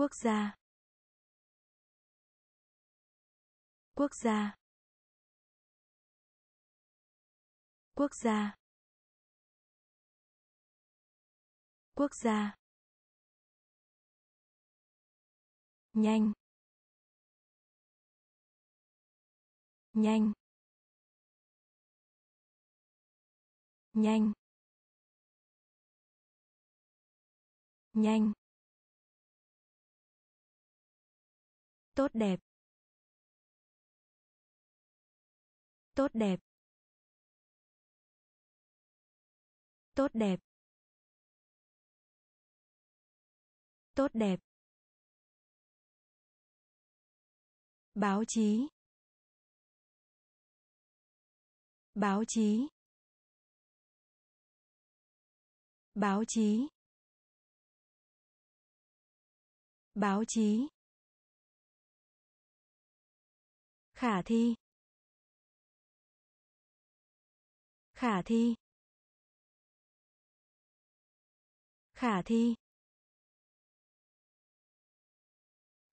quốc gia. Quốc gia. Quốc gia. Quốc gia. Nhanh. Nhanh. Nhanh. Nhanh. Tốt đẹp. Tốt đẹp. Tốt đẹp. Tốt đẹp. Báo chí. Báo chí. Báo chí. Báo chí. Khả thi. Khả thi. Khả thi.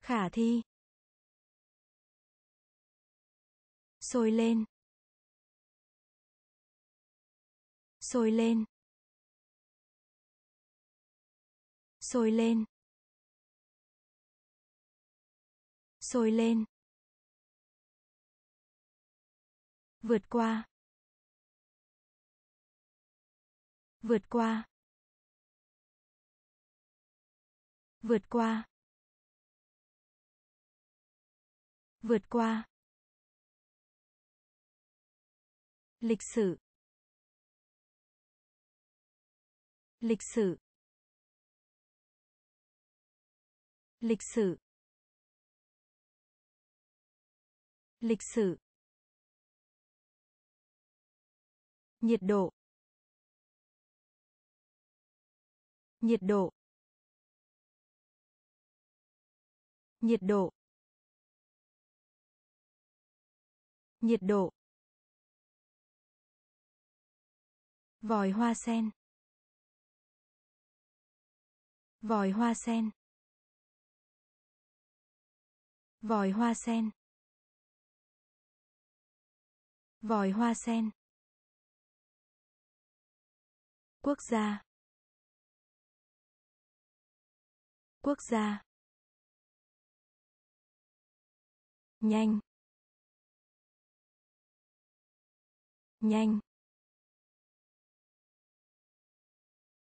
Khả thi. Sôi lên. Sôi lên. Sôi lên. Sôi lên. Vượt qua. Vượt qua. Vượt qua. Vượt qua. Lịch sử. Lịch sử. Lịch sử. Lịch sử. Nhiệt độ. Nhiệt độ. Nhiệt độ. Nhiệt độ. Vòi hoa sen. Vòi hoa sen. Vòi hoa sen. Vòi hoa sen. quốc gia. Quốc gia. Nhanh. Nhanh.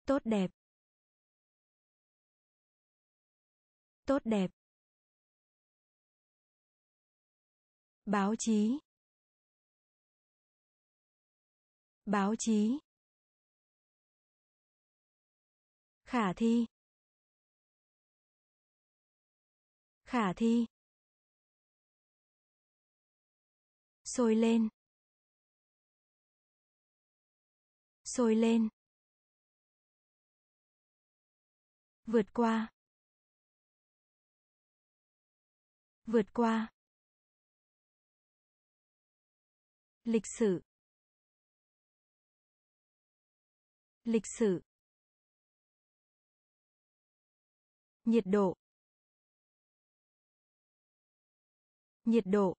Tốt đẹp. Tốt đẹp. Báo chí. Báo chí. Khả thi. Khả thi. Sôi lên. Sôi lên. Vượt qua. Vượt qua. Lịch sử. Lịch sử. Nhiệt độ. Nhiệt độ.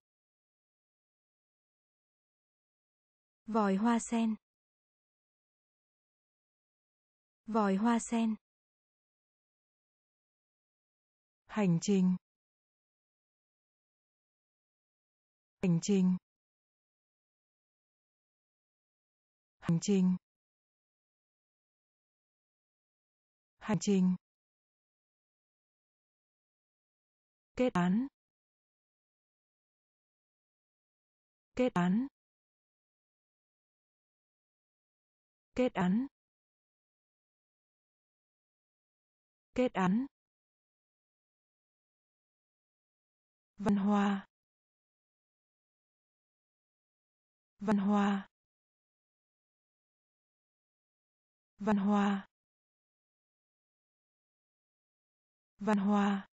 Vòi hoa sen. Vòi hoa sen. Hành trình. Hành trình. Hành trình. Hành trình. Kết án. Kết án. Kết án. Kết án. Văn hóa. Văn hóa. Văn hóa. Văn hóa.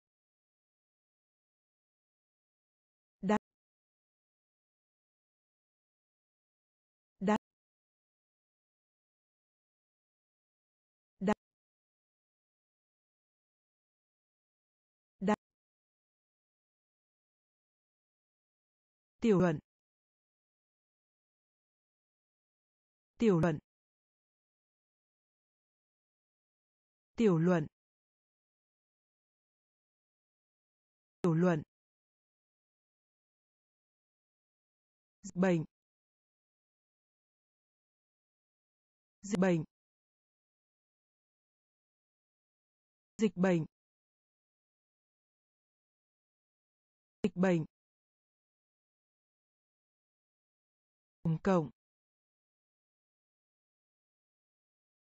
Tiểu luận. Tiểu luận. Tiểu luận. Tiểu luận. Dịch bệnh. Dịch bệnh. Dịch bệnh. Dịch bệnh. Tổng cộng.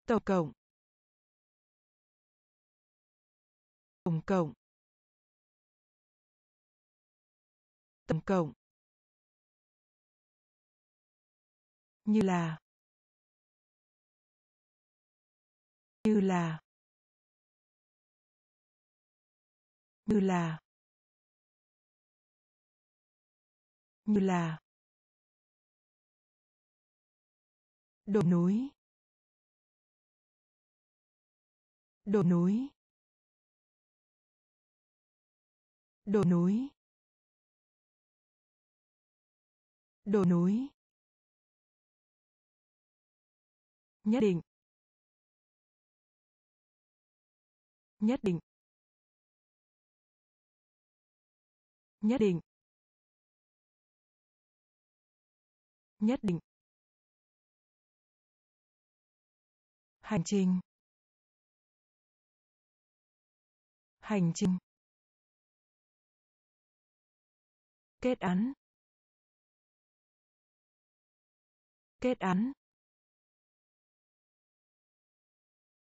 Tổng cộng. Tổng cộng. Tổng cộng. Như là. Như là. Như là. Như là. Đồi núi đồi núi đồi núi đồi núi nhất định. Nhất định. Nhất định. Nhất định. Hành trình. Hành trình. Kết án. Kết án.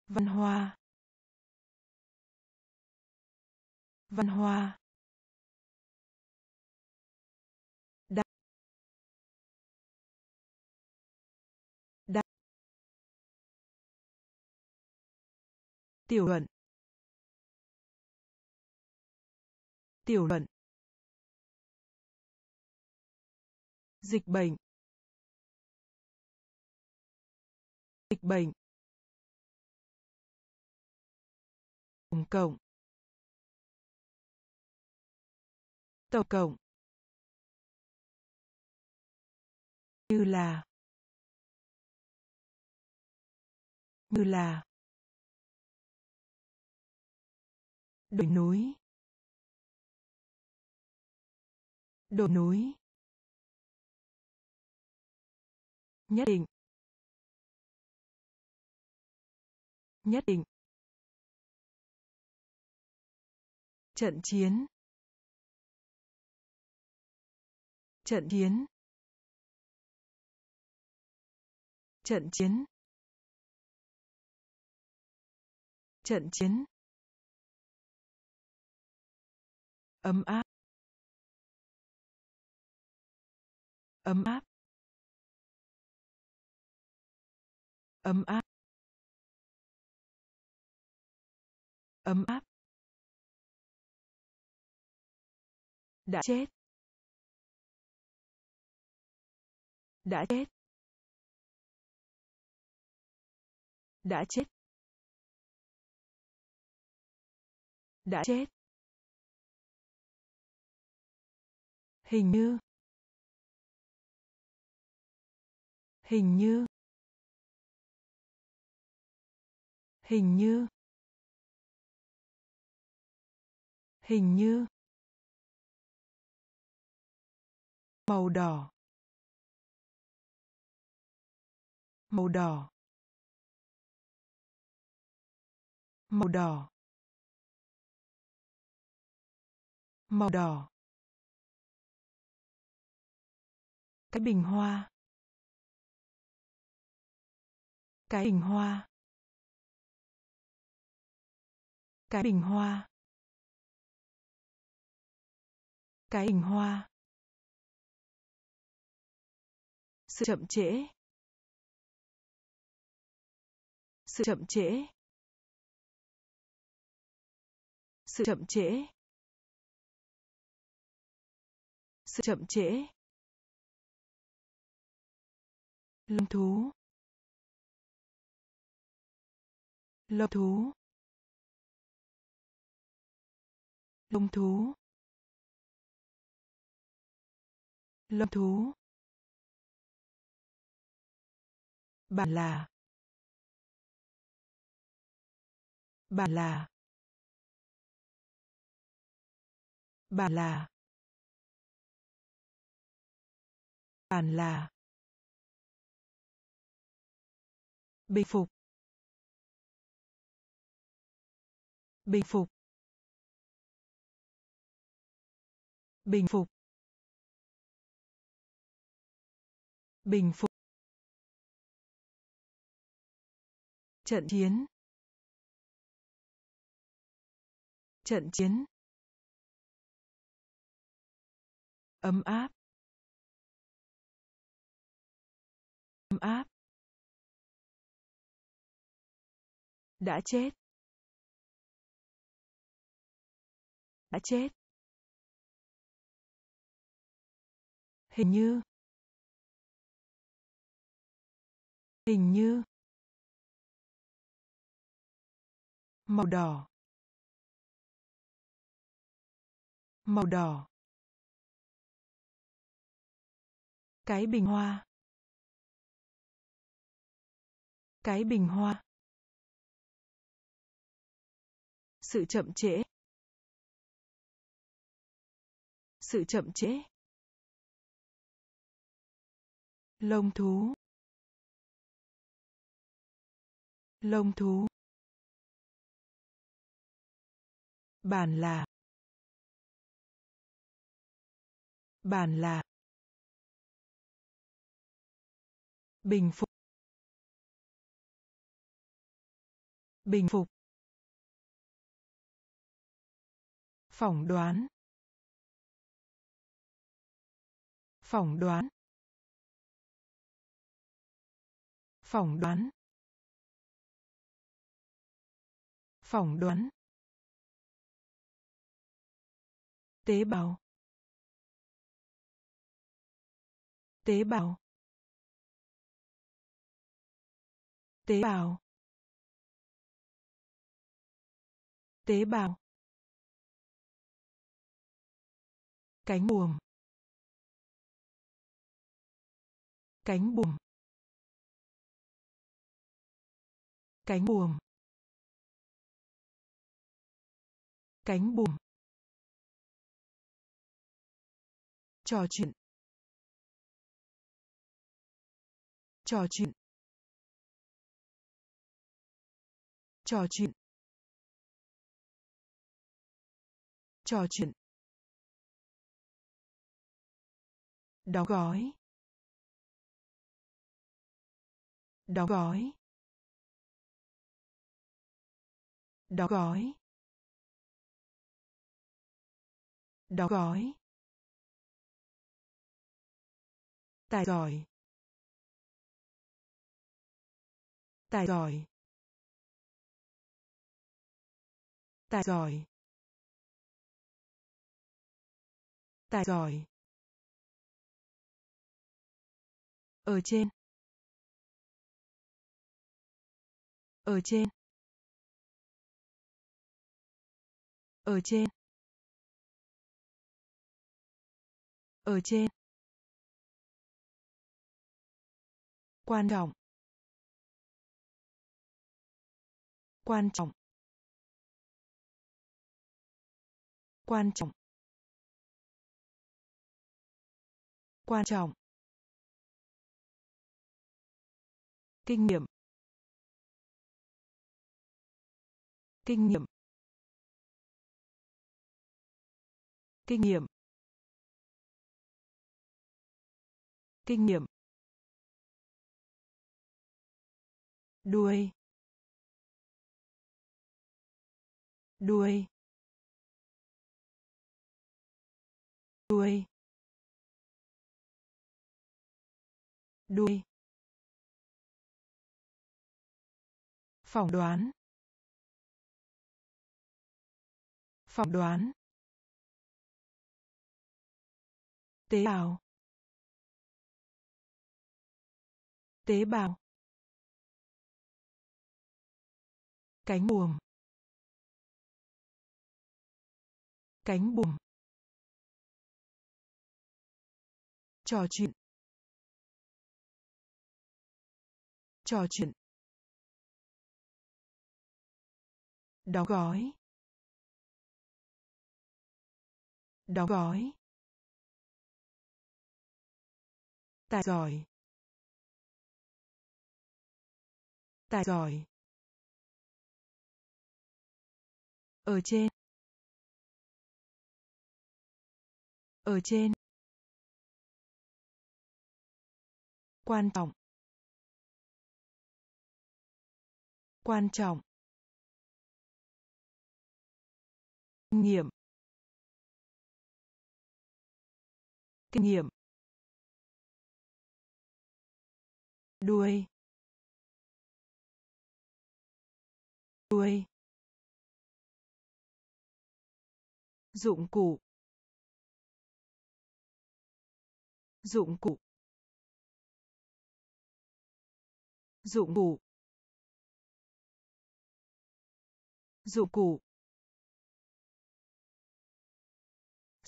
Văn hóa. Văn hóa. Tiểu luận. Tiểu luận. Dịch bệnh. Dịch bệnh. Tổng cộng. Tổng cộng. Như là. Như là. Đồi núi. Đồi núi. Nhất định. Nhất định. Trận chiến. Trận chiến. Trận chiến. Trận chiến. Ấm áp. Ấm áp. Ấm áp. Ấm áp. Đã chết. Đã chết. Đã chết. Đã chết. Hình như. Hình như. Hình như. Hình như. Màu đỏ. Màu đỏ. Màu đỏ. Màu đỏ. Cái bình hoa. Cái bình hoa. Cái bình hoa. Cái bình hoa. Sự chậm trễ. Sự chậm trễ. Sự chậm trễ. Sự chậm trễ lâm thú. Lâm thú. Lông thú. Lông thú. Bản là. Bản là. Bản là. Bản là. Bình phục. Bình phục. Bình phục. Bình phục. Trận chiến. Trận chiến. Ấm áp. Ấm áp. Đã chết. Đã chết. Hình như. Hình như. Màu đỏ. Màu đỏ. Cái bình hoa. Cái bình hoa. Sự chậm trễ. Sự chậm trễ. Lông thú. Lông thú. Bản là. Bản là. Bình phục. Bình phục. Phỏng đoán. Phỏng đoán. Phỏng đoán. Phỏng đoán. Tế bào. Tế bào. Tế bào. Tế bào. Cánh buồm. Cánh buồm. Cánh buồm. Cánh buồm. Trò chuyện. Trò chuyện. Trò chuyện. Trò chuyện. Đóng gói. Đóng gói. Đóng gói. Đóng gói. Tài giỏi. Tài giỏi. Tài giỏi. Tài giỏi. Ở trên. Ở trên. Ở trên. Ở trên. Quan trọng. Quan trọng. Quan trọng. Quan trọng. Kinh nghiệm. Kinh nghiệm. Kinh nghiệm. Kinh nghiệm. Đuôi. Đuôi. Đuôi. Đuôi. Phỏng đoán. Phỏng đoán. Tế bào. Tế bào. Cánh buồm. Cánh buồm. Trò chuyện. Trò chuyện. Đóng gói. Đóng gói. Tài giỏi. Tài giỏi. Ở trên. Ở trên. Quan trọng. Quan trọng. Nghiệm. Kinh nghiệm. Đuôi. Đuôi. Dụng cụ. Dụng cụ. Dụng cụ. Dụng cụ.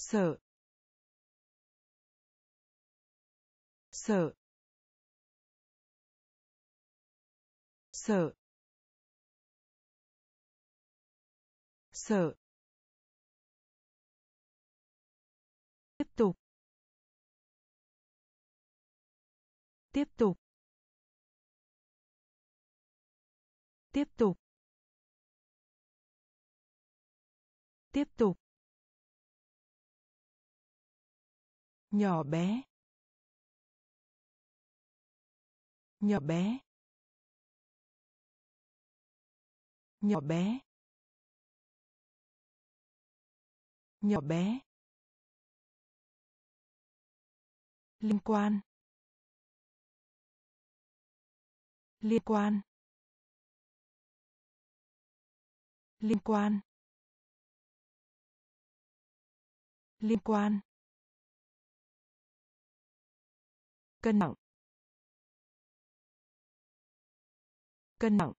Sợ. Sợ. Sợ. Sợ. Tiếp tục. Tiếp tục. Tiếp tục. Tiếp tục. Nhỏ bé. Nhỏ bé. Nhỏ bé. Nhỏ bé. Liên quan. Liên quan. Liên quan. Liên quan. Cân nặng. Cân nặng.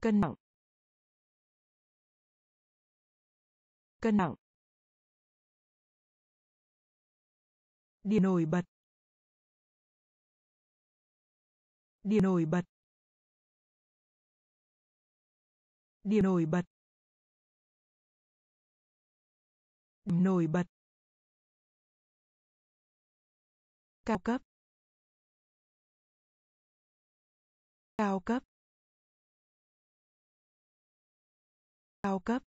Cân nặng. Cân nặng. Điều nổi bật. Điều nổi bật. Điều nổi bật. Nổi bật. Cao cấp. Cao cấp. Cao cấp.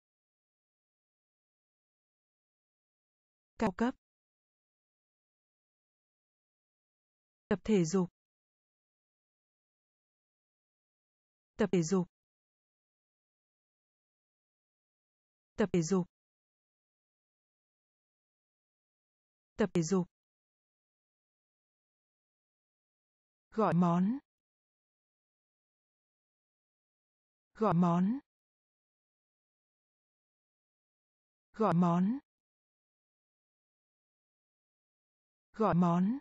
Cao cấp. Tập thể dục. Tập thể dục. Tập thể dục. Tập thể dục. Gọi món. Gọi món. Gọi món. Gọi món.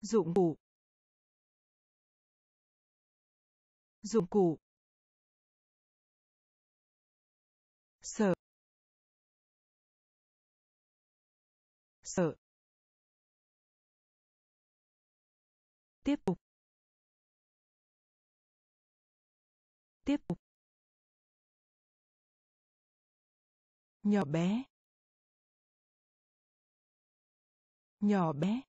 Dụng cụ. Dụng cụ. Sợ tiếp tục. Tiếp tục. Nhỏ bé. Nhỏ bé.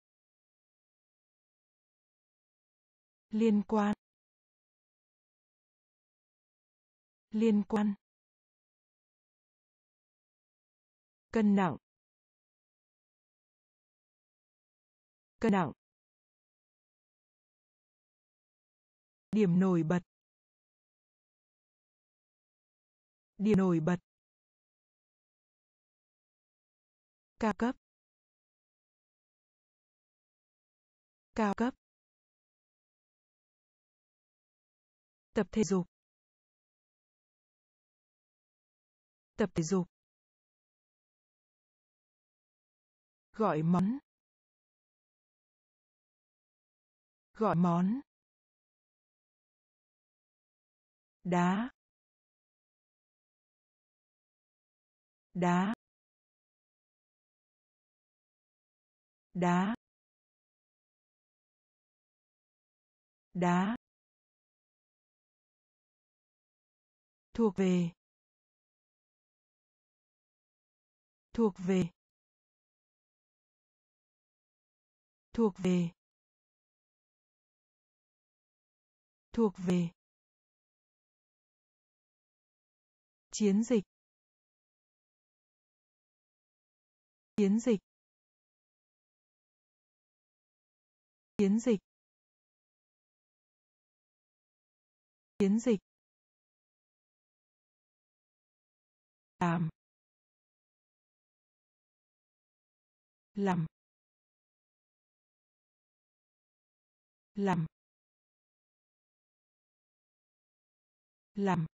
Liên quan. Liên quan. Cân nặng. Cân nặng. Điểm nổi bật. Điểm nổi bật. Cao cấp. Cao cấp. Tập thể dục. Tập thể dục. Gọi món. Gọi món. Đá. Đá. Đá. Đá. Thuộc về. Thuộc về. Thuộc về. Thuộc về. Chiến dịch. Chiến dịch. Chiến dịch. Chiến dịch. Làm. Làm. Làm. Làm.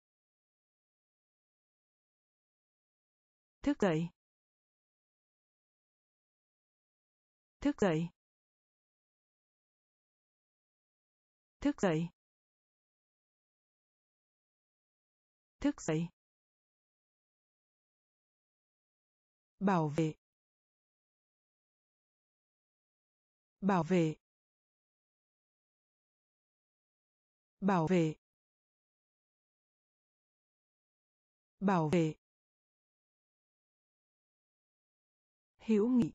Thức dậy. Thức dậy. Thức dậy. Thức dậy. Bảo vệ. Bảo vệ. Bảo vệ. Bảo vệ. Hữu nghị.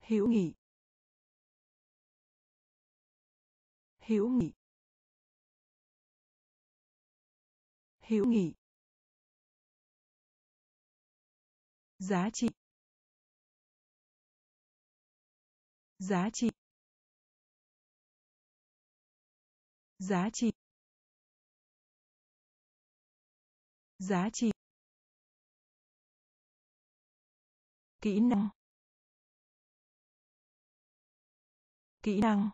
Hữu nghị. Hữu nghị. Hữu nghị. Giá trị. Giá trị. Giá trị. Giá trị. Kỹ năng. Kỹ năng.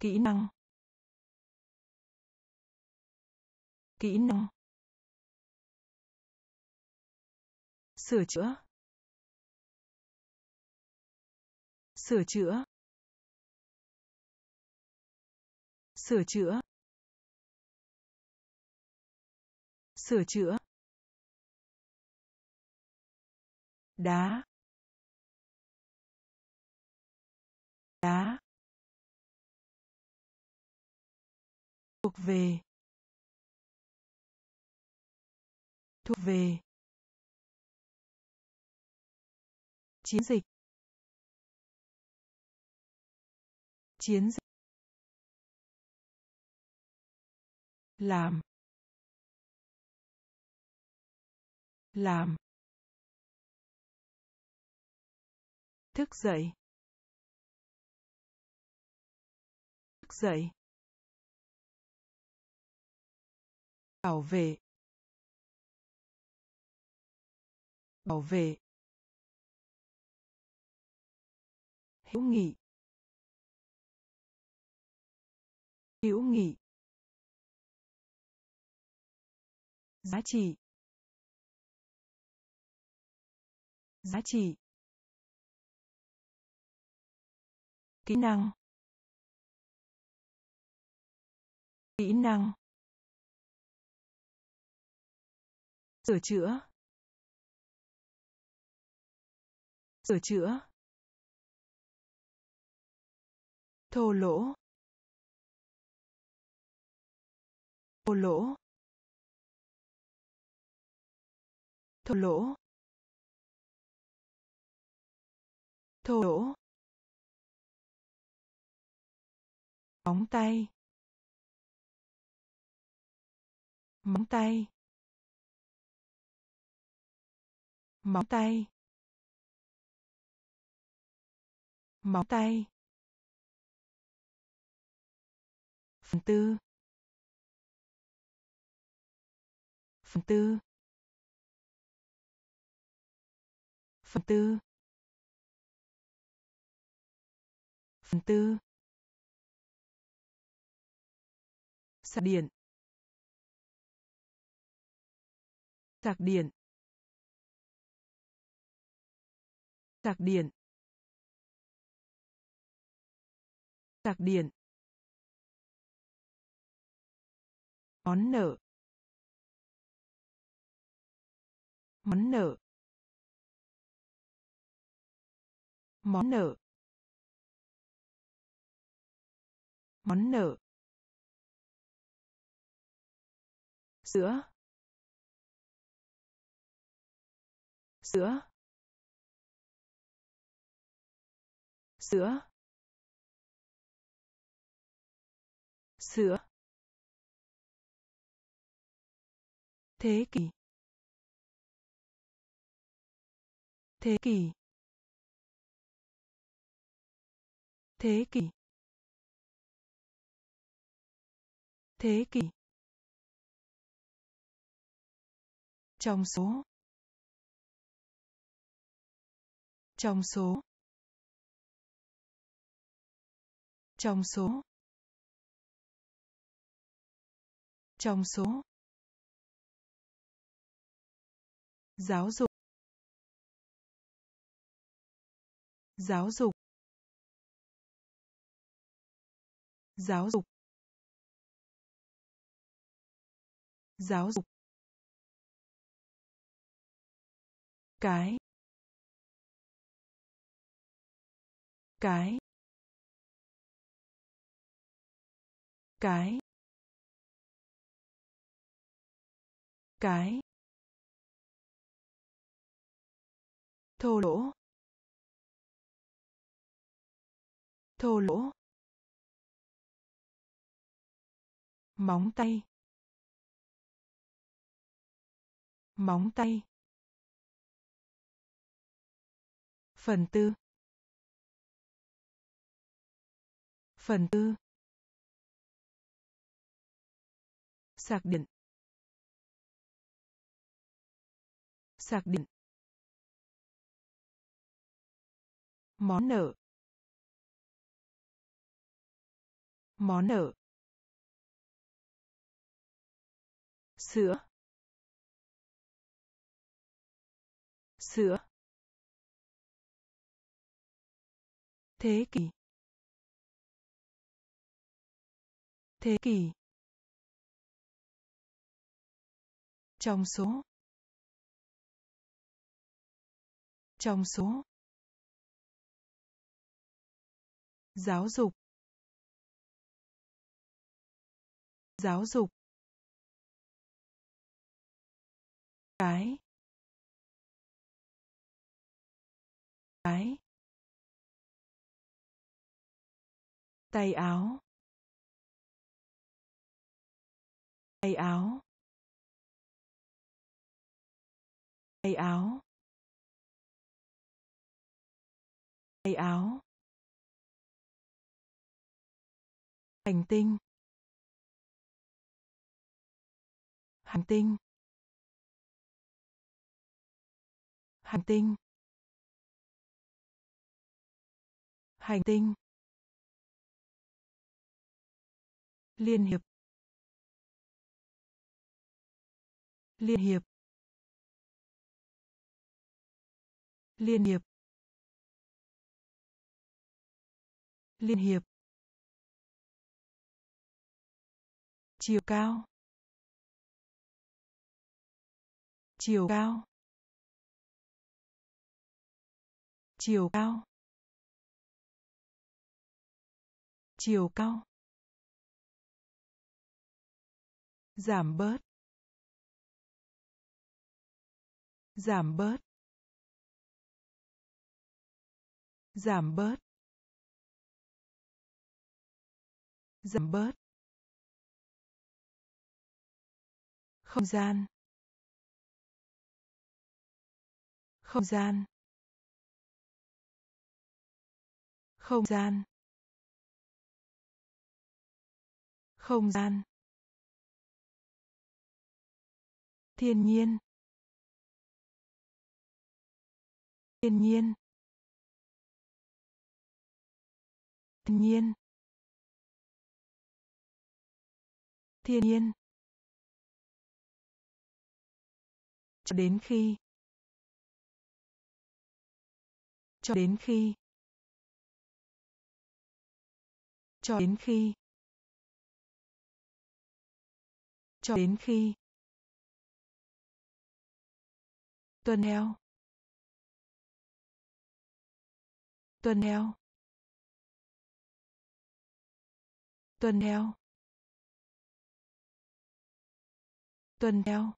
Kỹ năng. Kỹ năng. Sửa chữa. Sửa chữa. Sửa chữa. Sửa chữa. Đá. Đá. Thuộc về. Thuộc về. Chiến dịch. Chiến dịch. Làm. Làm. Thức dậy. Thức dậy. Bảo vệ. Bảo vệ. Hữu nghị. Hữu nghị. Giá trị. Giá trị. Kỹ năng. Kỹ năng. Sửa chữa. Sửa chữa. Thô lỗ. Thô lỗ. Thô lỗ. Thô lỗ. Móng tay. Móng tay. Móng tay. Móng tay. Phần tư. Phần tư. Phần tư. Phần tư. Sạc điện. Sạc điện. Sạc điện. Sạc điện. Món nợ. Món nợ. Món nợ. Món nợ. Sữa. Sữa. Sữa. Sữa. Thế kỷ. Thế kỷ. Thế kỷ. Thế kỷ. Trong số. Trong số. Trong số. Trong số. Giáo dục. Giáo dục. Giáo dục. Giáo dục. Cái. Cái. Cái. Cái. Thô lỗ. Thô lỗ. Móng tay. Móng tay. Phần tư. Phần tư. Sạc điện sạc điện món nợ. Món nợ. Sữa. Sữa. Thế kỷ. Thế kỷ. Trong số. Trong số. Giáo dục. Giáo dục. Cái. Cái. Tay áo. Tay áo. Tay áo. Tay áo. Hành tinh. Hành tinh. Hành tinh. Hành tinh. Liên hiệp. Liên hiệp. Liên hiệp. Liên hiệp. Chiều cao. Chiều cao. Chiều cao. Chiều cao. Giảm bớt giảm bớt giảm bớt giảm bớt. Không gian. Không gian. Không gian. Không gian. Thiên nhiên. Thiên nhiên. Thiên nhiên. Thiên nhiên. Cho đến khi. Cho đến khi. Cho đến khi. Cho đến khi. Tuần theo tuần theo tuần theo tuần theo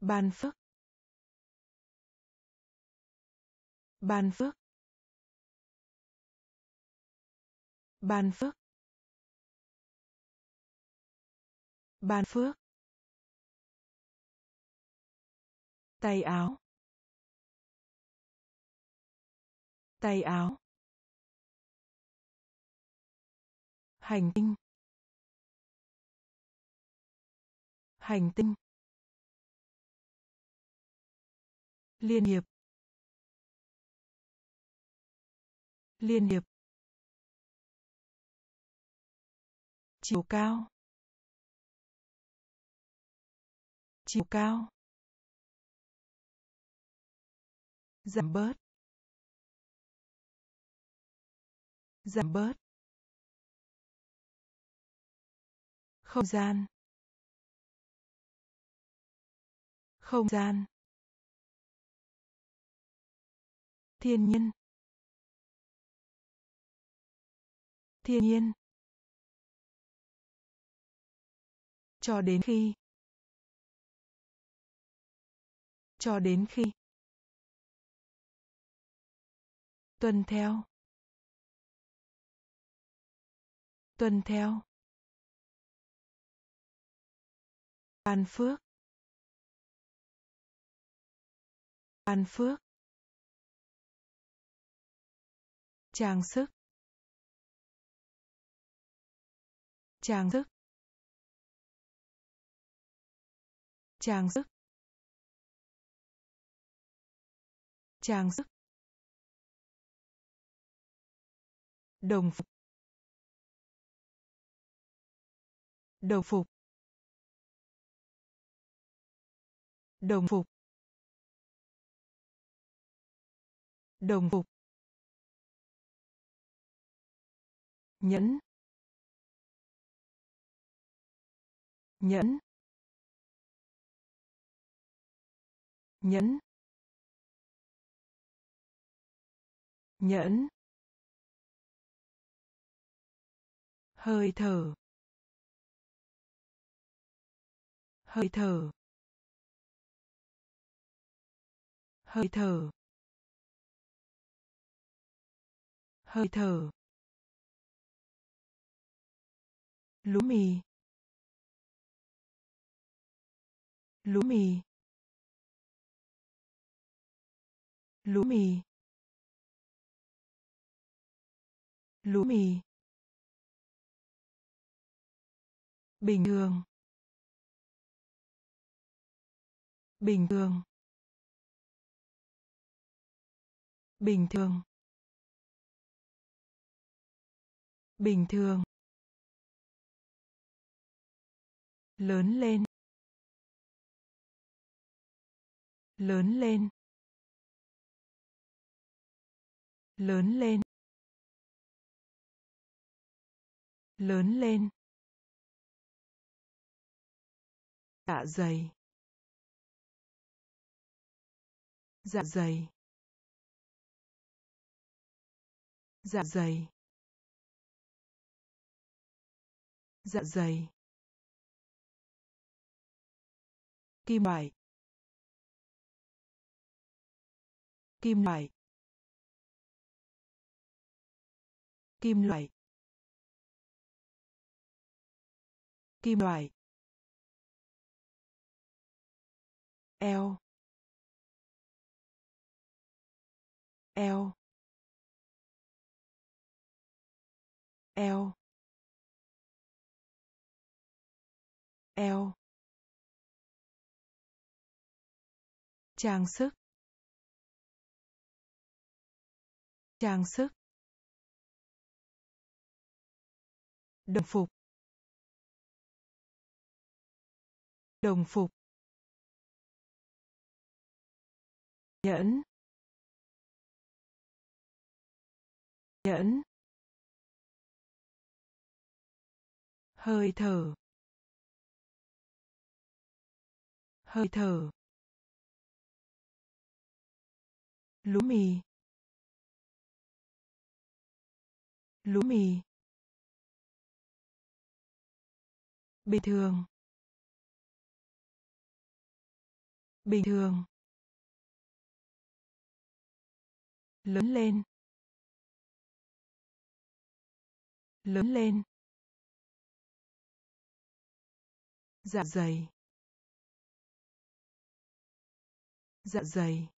ban phước ban phước ban phước ban phước. Tay áo. Tay áo. Hành tinh. Hành tinh. Liên hiệp. Liên hiệp. Chiều cao. Chiều cao. Giảm bớt. Giảm bớt. Không gian. Không gian. Thiên nhiên. Thiên nhiên. Cho đến khi. Cho đến khi. Tuần theo. Tuần theo. Ban phước. Ban phước. Trang sức. Trang sức. Trang sức. Trang sức. Đồng phục. Đồng phục. Đồng phục. Đồng phục. Nhẫn. Nhẫn. Nhẫn. Nhẫn. Hơi thở. Hơi thở. Hơi thở. Hơi thở. Lúa mì. Lúa mì. Lúa mì. Lúa mì. Bình thường. Bình thường. Bình thường. Bình thường. Lớn lên. Lớn lên. Lớn lên. Lớn lên. Dạ dày. Dạ dày. Dạ dày. Dạ dày. Kim loại. Kim loại. Kim loại. Kim loại. Eo eo eo eo trang sức. Trang sức. Đồng phục. Đồng phục. Nhẫn. Nhẫn. Hơi thở. Hơi thở. Lúa mì. Lúa mì. Bình thường. Bình thường. Lớn lên. Lớn lên. Dạ dày. Dạ dày.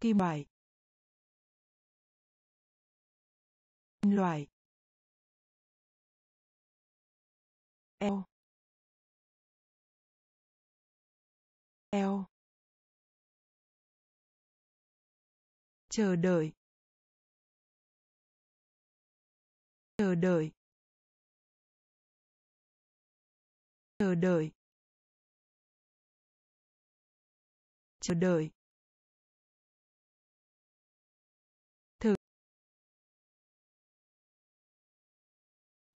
Kim loại. Kim loại. Eo. Eo. Chờ đợi. Chờ đợi. Chờ đợi. Chờ đợi. Thực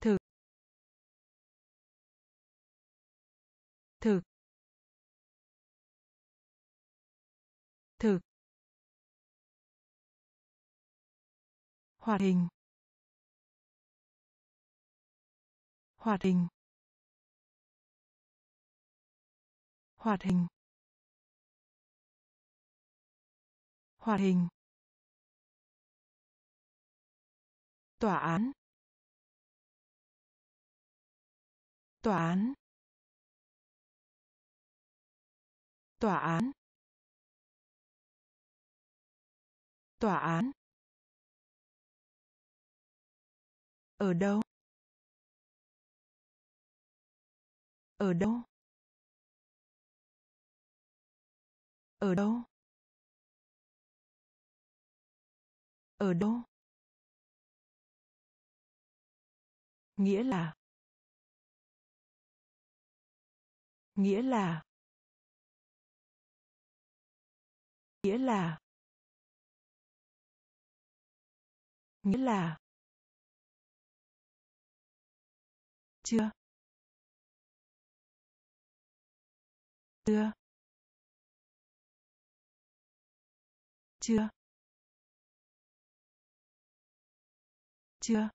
thực thực hoạt hình. Hoạt hình. Hoạt hình. Hoạt hình. Tòa án. Tòa án. Tòa án. Tòa án. Ở đâu? Ở đâu? Ở đâu? Ở đâu? Nghĩa là? Nghĩa là? Nghĩa là? Nghĩa là? Chưa? Chưa. Chưa. Chưa.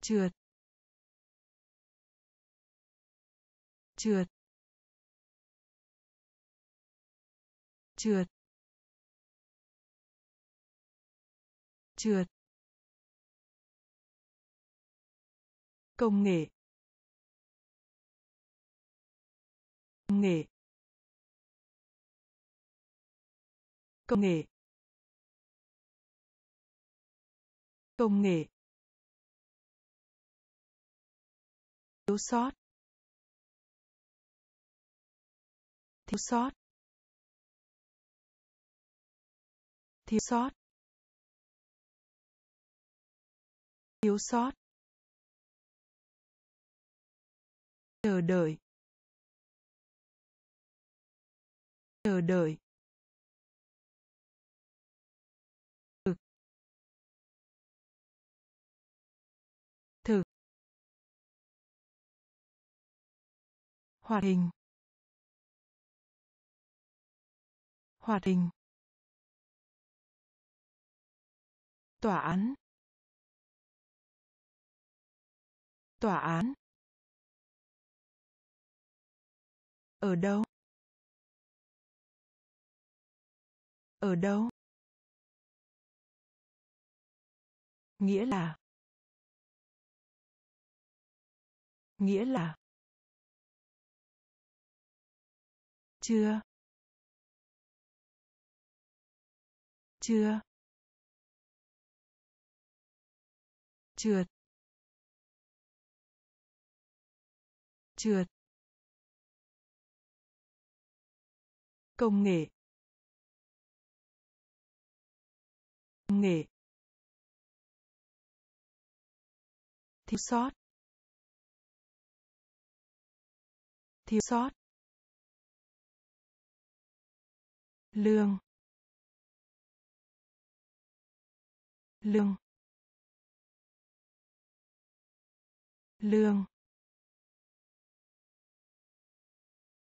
Trượt. Trượt. Trượt. Trượt. Công nghệ. Công nghệ. Công nghệ. Công nghệ. Thiếu sót. Thiếu sót. Thiếu sót. Thiếu sót. Chờ đợi. Chờ đợi. Thực. Thực. Hoạt hình. Hoạt hình. Tòa án. Tòa án. Ở đâu? Ở đâu? Nghĩa là? Nghĩa là? Chưa. Chưa. Trượt. Trượt. Công nghệ. Công nghệ. Thiếu sót. Thiếu sót. Lương. Lương. Lương.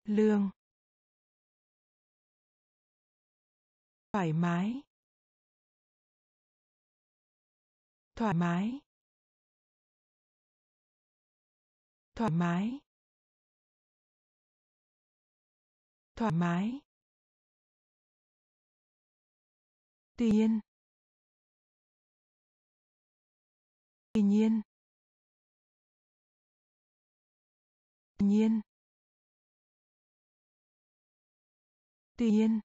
Lương. Thoải mái. Thoải mái. Thoải mái. Thoải mái. Tuy nhiên tuy nhiên. Tuy nhiên. Tuy nhiên.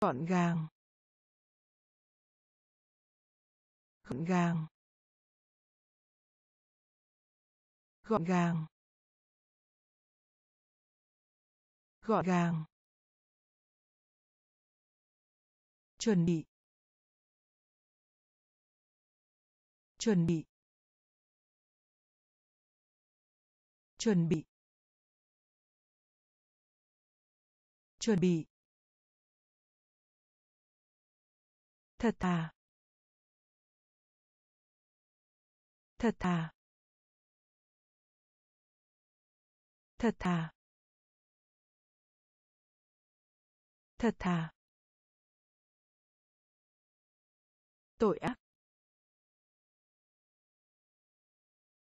Gọn gàng. Gọn gàng. Gọn gàng. Gọn gàng. Chuẩn bị. Chuẩn bị. Chuẩn bị. Chuẩn bị. Thật thà thật thà thật thà thật thà tội ác.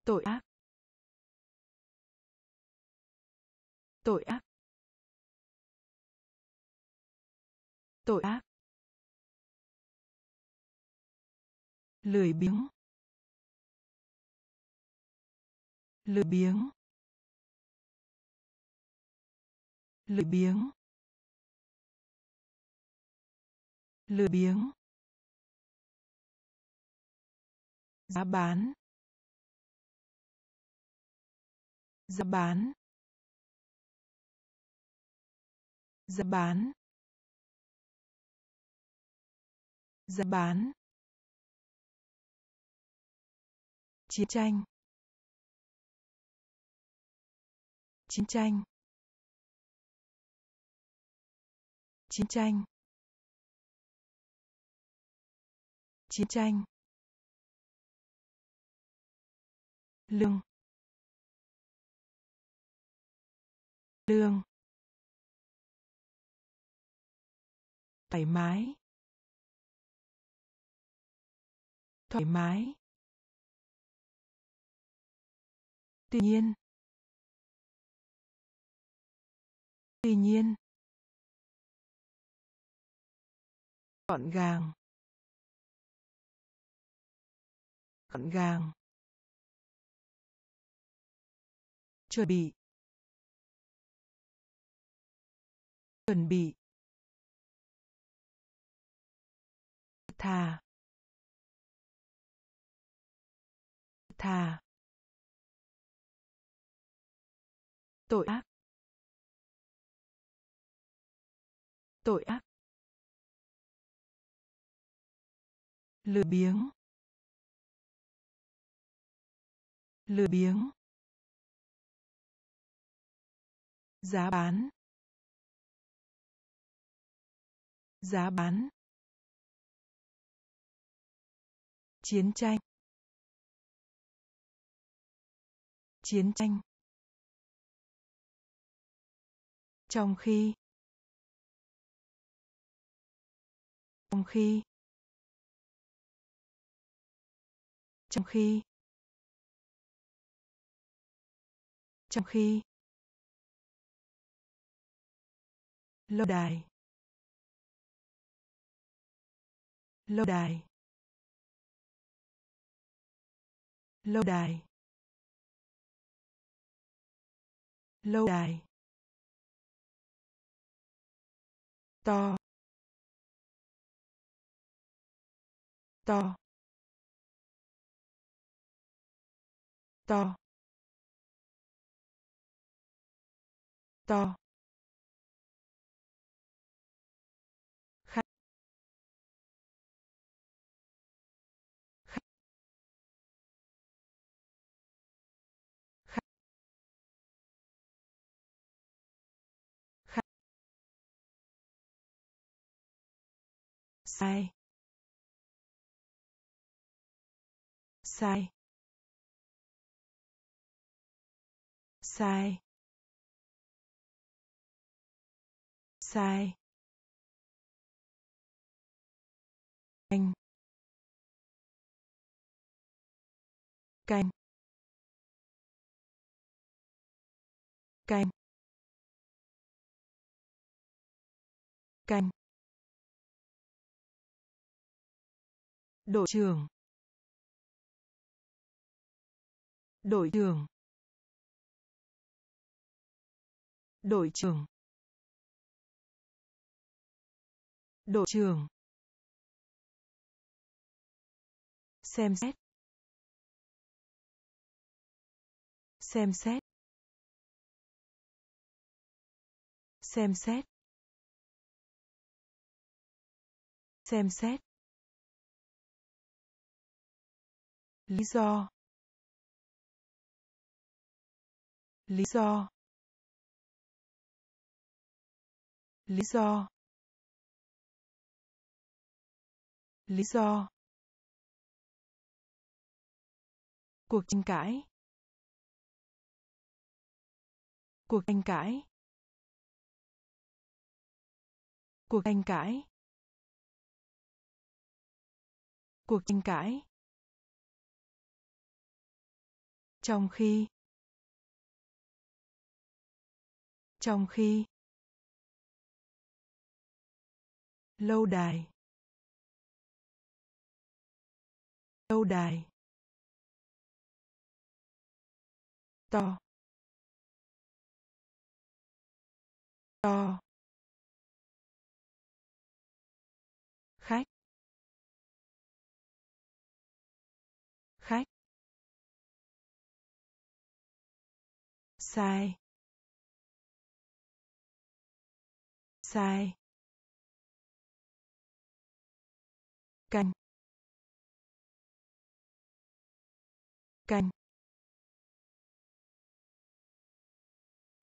Tội ác. Tội ác. Tội ác. Lười biếng. Lười biếng. Lười biếng. Lười biếng. Giá bán. Giá bán. Giá bán. Giá bán. Chiến tranh. Chiến tranh. Chiến tranh. Chiến tranh. Lương. Lương. Thoải mái. Thoải mái. Tuy nhiên. Tuy nhiên. Gọn gàng. Gọn gàng. Chuẩn bị. Chuẩn bị. Thà. Thà. Tội ác. Tội ác. Lười biếng. Lười biếng. Giá bán. Giá bán. Chiến tranh. Chiến tranh. Trong khi. Trong khi. Trong khi. Trong khi. Lâu đài. Lâu đài. Lâu đài. Lâu đài. To to to to sai. Sai. Sai. Sai. Canh canh canh canh đội trưởng. Đội trưởng. Đội trưởng. Đội trưởng. Xem xét. Xem xét. Xem xét. Xem xét. Lý do. Lý do. Lý do. Lý do. Cuộc tranh cãi. Cuộc tranh cãi. Cuộc tranh cãi. Cuộc tranh cãi. Trong khi. Trong khi. Lâu đài. Lâu đài. To. To. Sai. Sai. Canh canh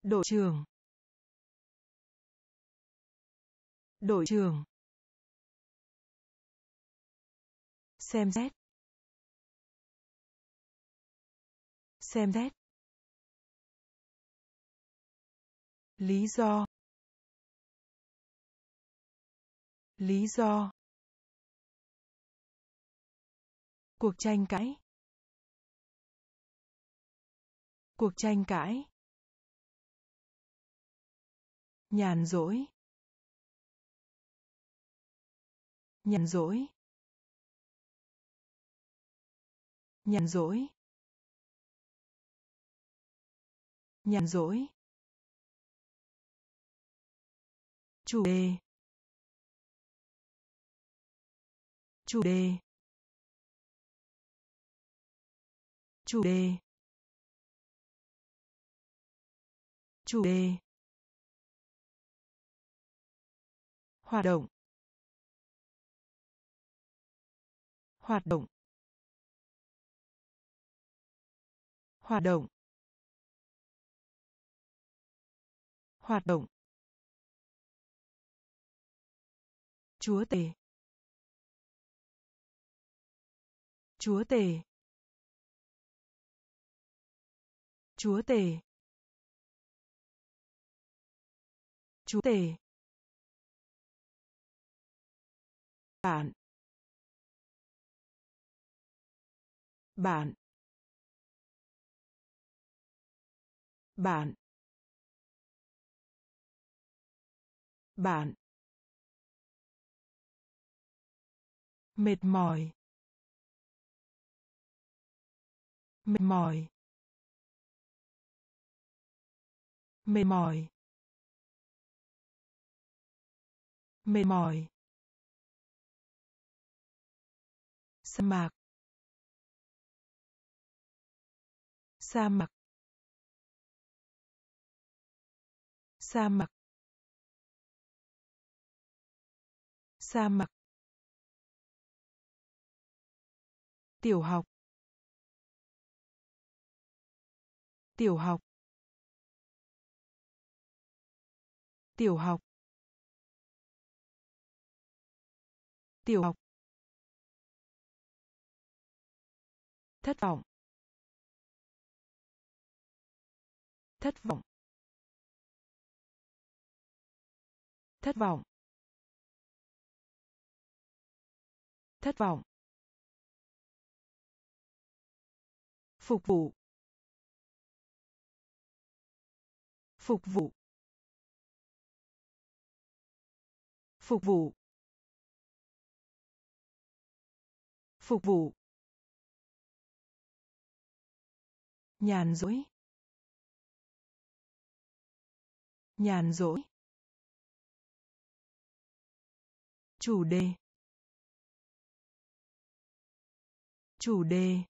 đội trưởng. Đội trưởng. Xem xét. Xem xét. Lý do. Lý do. Cuộc tranh cãi. Cuộc tranh cãi. Nhàn rỗi. Nhàn rỗi. Nhàn rỗi. Nhàn rỗi. Chủ đề. Chủ đề. Chủ đề. Chủ đề. Hoạt động. Hoạt động. Hoạt động. Hoạt động. Chúa tể. Chúa tể. Chúa tể. Chúa tể. Bạn. Bạn. Bạn. Bạn. Mệt mỏi. Mệt mỏi. Mệt mỏi. Mệt mỏi. Sa mạc. Sa mạc. Sa mạc. Sa mạc. Tiểu học. Tiểu học. Tiểu học. Tiểu học. Thất vọng. Thất vọng. Thất vọng. Thất vọng. Phục vụ. Phục vụ. Phục vụ. Phục vụ. Nhàn rỗi. Nhàn rỗi. Chủ đề. Chủ đề.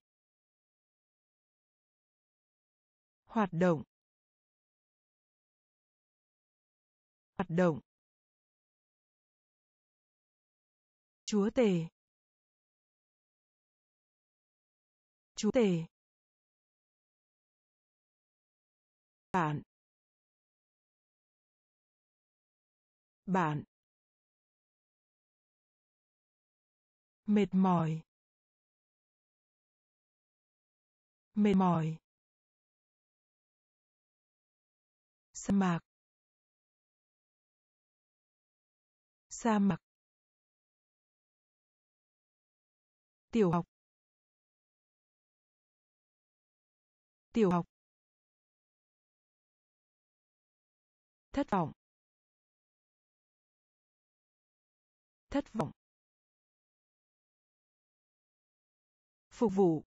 Hoạt động. Hoạt động. Chúa tể. Chúa tể. Bạn. Bạn. Mệt mỏi. Mệt mỏi. Sa mạc. Sa mạc. Tiểu học. Tiểu học. Thất vọng. Thất vọng. Phục vụ.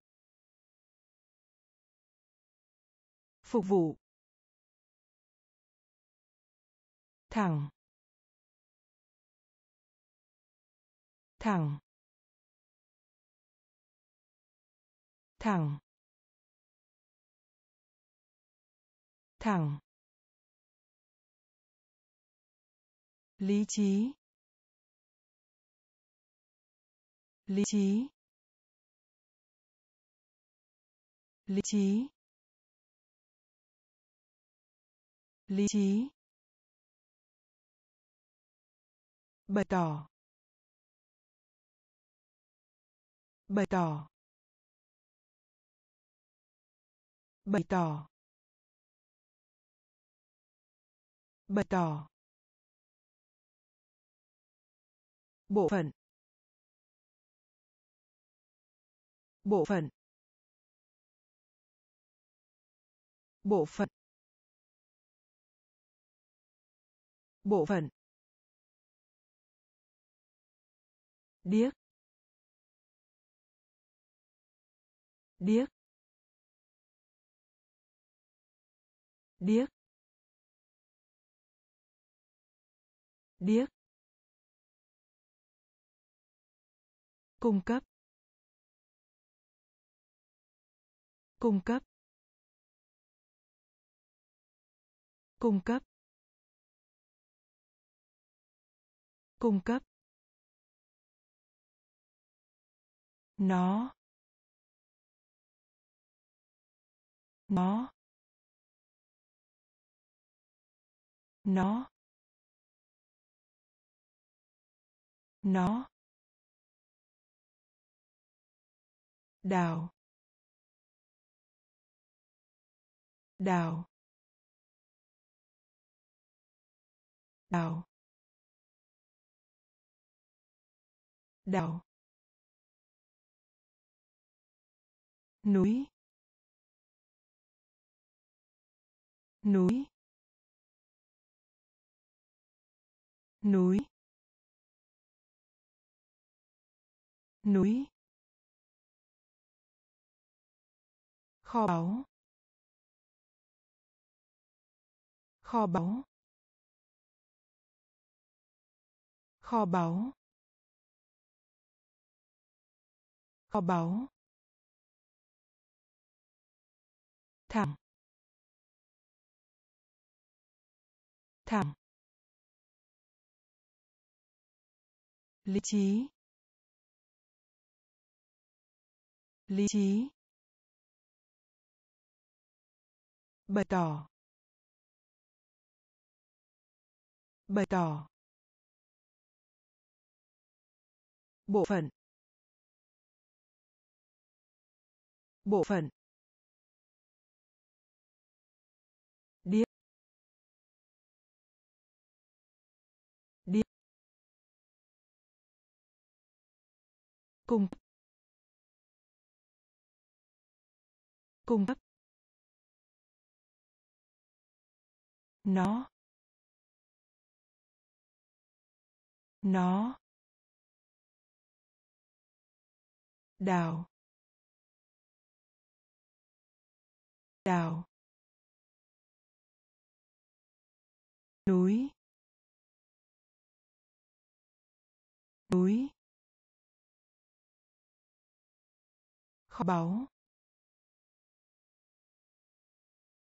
Phục vụ. Thẳng. Thẳng. Thẳng. Thẳng. Lý trí. Lý trí. Lý trí. Lý trí. Bày tỏ. Bày tỏ. Bày tỏ. Bày tỏ. Bộ phận. Bộ phận. Bộ phận. Bộ phận. Điếc điếc điếc điếc. Cung cấp cung cấp cung cấp cung cấp. Nó. Nó. Nó. Nó. Đào. Đào. Đào. Đào. Núi núi núi núi. Kho báu kho báu kho báu kho báu. Thẳng. Thẳng. Lý trí. Lý trí. Bày tỏ. Bày tỏ. Bộ phận. Bộ phận. Cung cung cấp nó. Nó. Đào. Đào. Núi. Núi. Kho báu.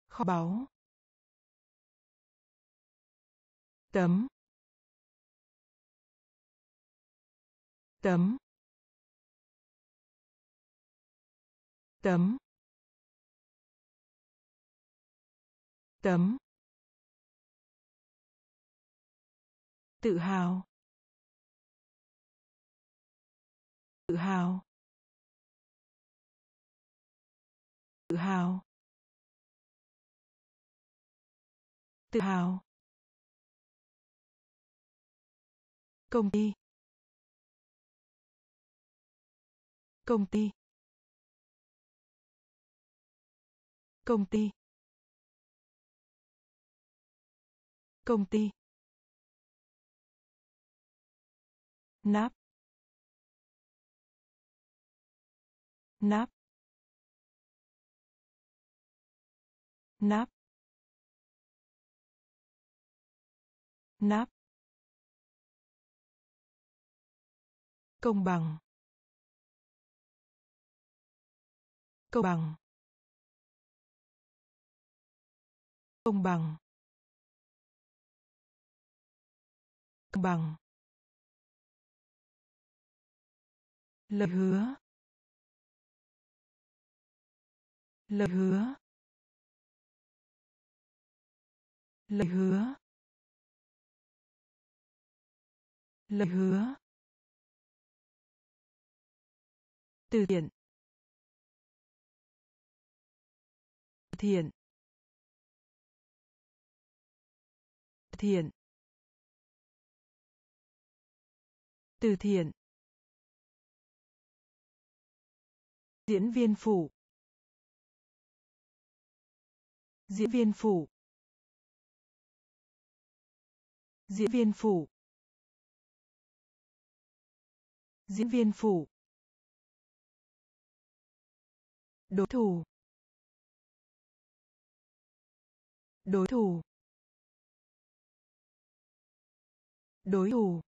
Kho báu. Tấm. Tấm. Tấm. Tấm. Tự hào. Tự hào. Tự hào. Tự hào. Công ty. Công ty. Công ty. Công ty. Nắp. Nắp. Nắp. Nắp. Công bằng. Công bằng. Công bằng. Công bằng. Lời hứa. Lời hứa. Lời hứa. Lời hứa. Từ thiện. Thiện. Thiện. Từ thiện. Diễn viên phụ. Diễn viên phụ. Diễn viên phụ diễn viên phụ đối thủ. Đối thủ. Đối thủ.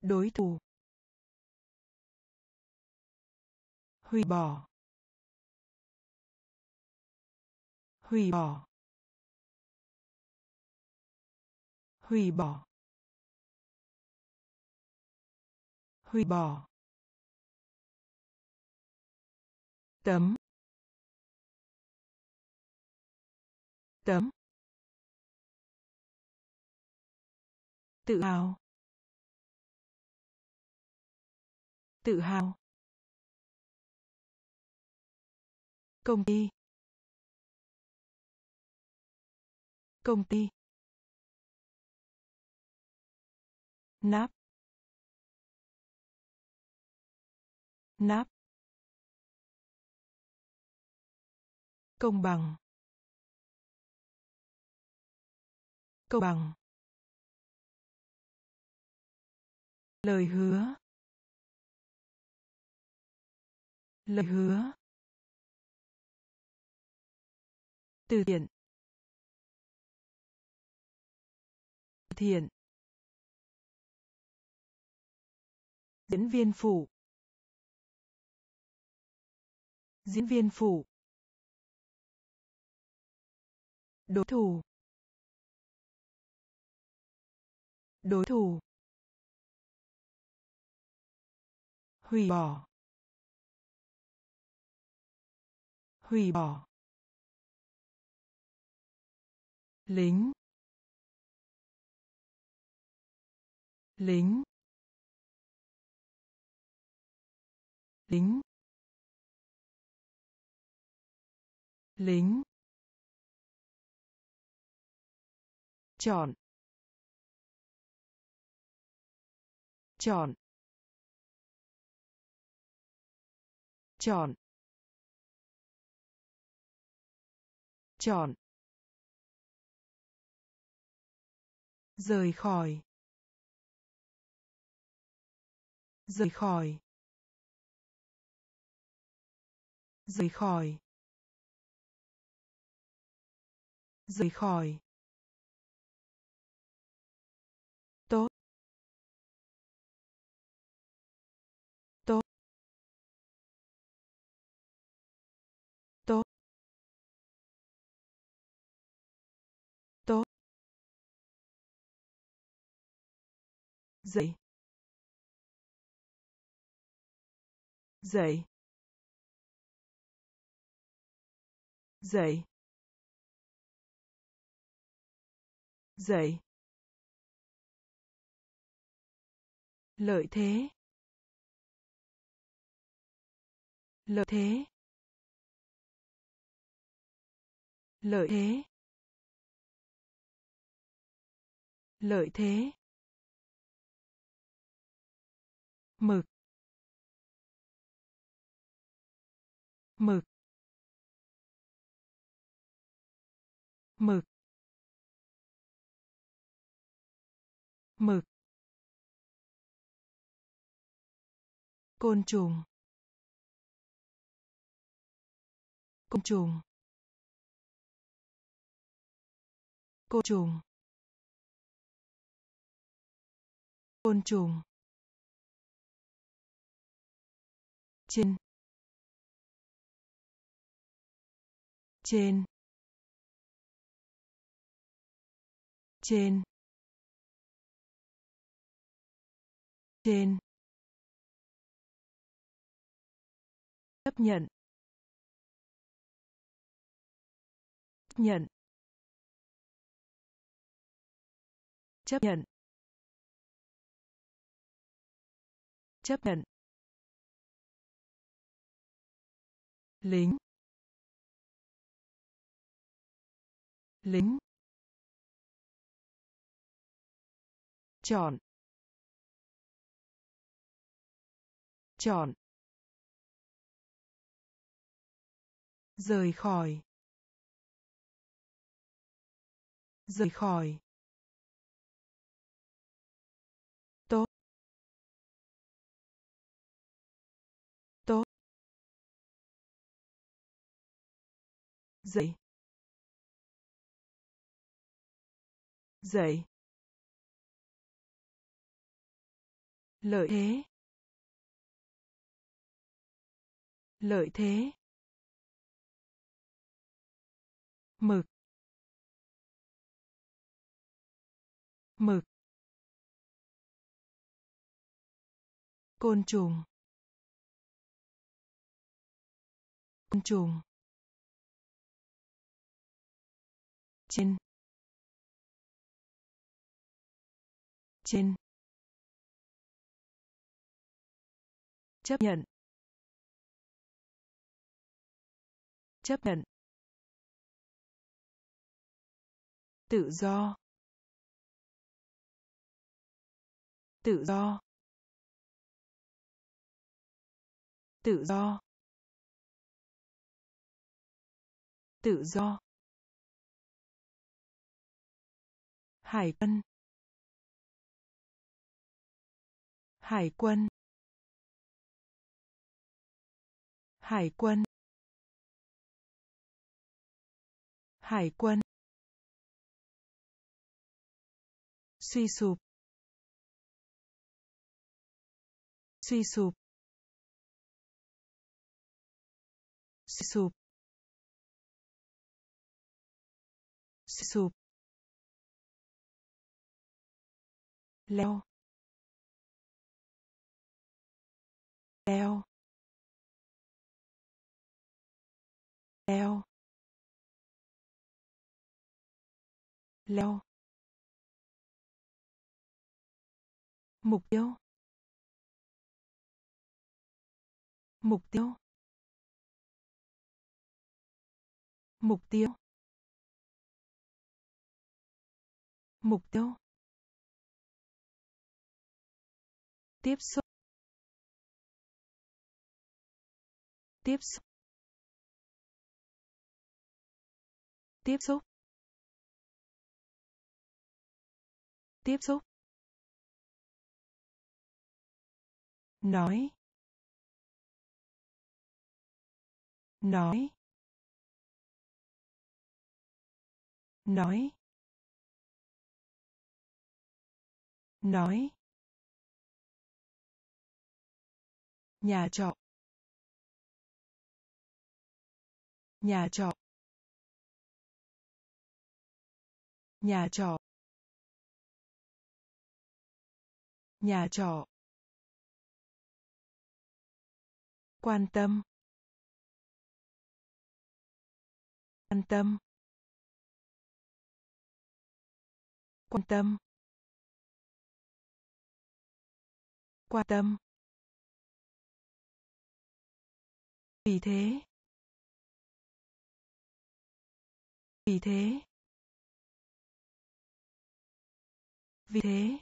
Đối thủ. Hủy bỏ. Hủy bỏ. Hủy bỏ. Hủy bỏ. Tấm. Tấm. Tự hào. Tự hào. Công ty. Công ty. Nắp. Nắp. Công bằng. Công bằng. Lời hứa. Lời hứa. Từ thiện. Thiện. Diễn viên phụ. Diễn viên phụ. Đối thủ. Đối thủ. Hủy bỏ. Hủy bỏ. Lính. Lính. Lính. Lính. Chọn. Chọn. Chọn. Chọn. Rời khỏi. Rời khỏi. Rời khỏi. Rời khỏi. Tốt. Tốt. Tốt. Tốt. Dậy. Dậy. Dậy. Dậy. Lợi thế. Lợi thế. Lợi thế. Lợi thế. Mực. Mực. Mực. Mực. Côn trùng. Côn trùng. Côn trùng. Côn trùng. Trên. Trên. Trên. Trên. Chấp nhận. Chấp nhận. Chấp nhận. Chấp nhận. Lính. Lính. Chọn. Chọn. Rời khỏi. Rời khỏi. Tốt. Tốt. Dậy. Dậy. Lợi thế. Lợi thế. Mực. Mực. Côn trùng. Côn trùng. Trên. Trên. Chấp nhận. Chấp nhận. Tự do. Tự do. Tự do. Tự do. Hải quân. Hải quân. Hải quân. Hải quân. Suy sụp. Suy sụp. Suy sụp. Suy sụp. Leo. Leo. Leo. Leo. Mục tiêu. Mục tiêu. Mục tiêu. Mục tiêu. Tiếp xúc. Tiếp xúc. Tiếp xúc. Tiếp xúc. Nói. Nói. Nói. Nói. Nhà trọ. Nhà trọ. Nhà trọ. Nhà trọ. Quan tâm. Quan tâm. Quan tâm. Quan tâm. Vì thế. Vì thế. Vì thế.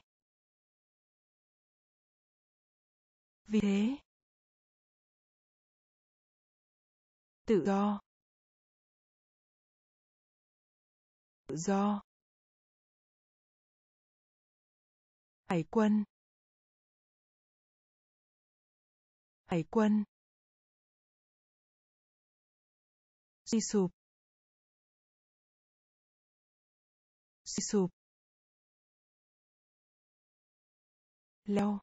Vì thế. Tự do. Tự do. Hải quân. Hải quân. Suy sụp. Suy sụp. Leo.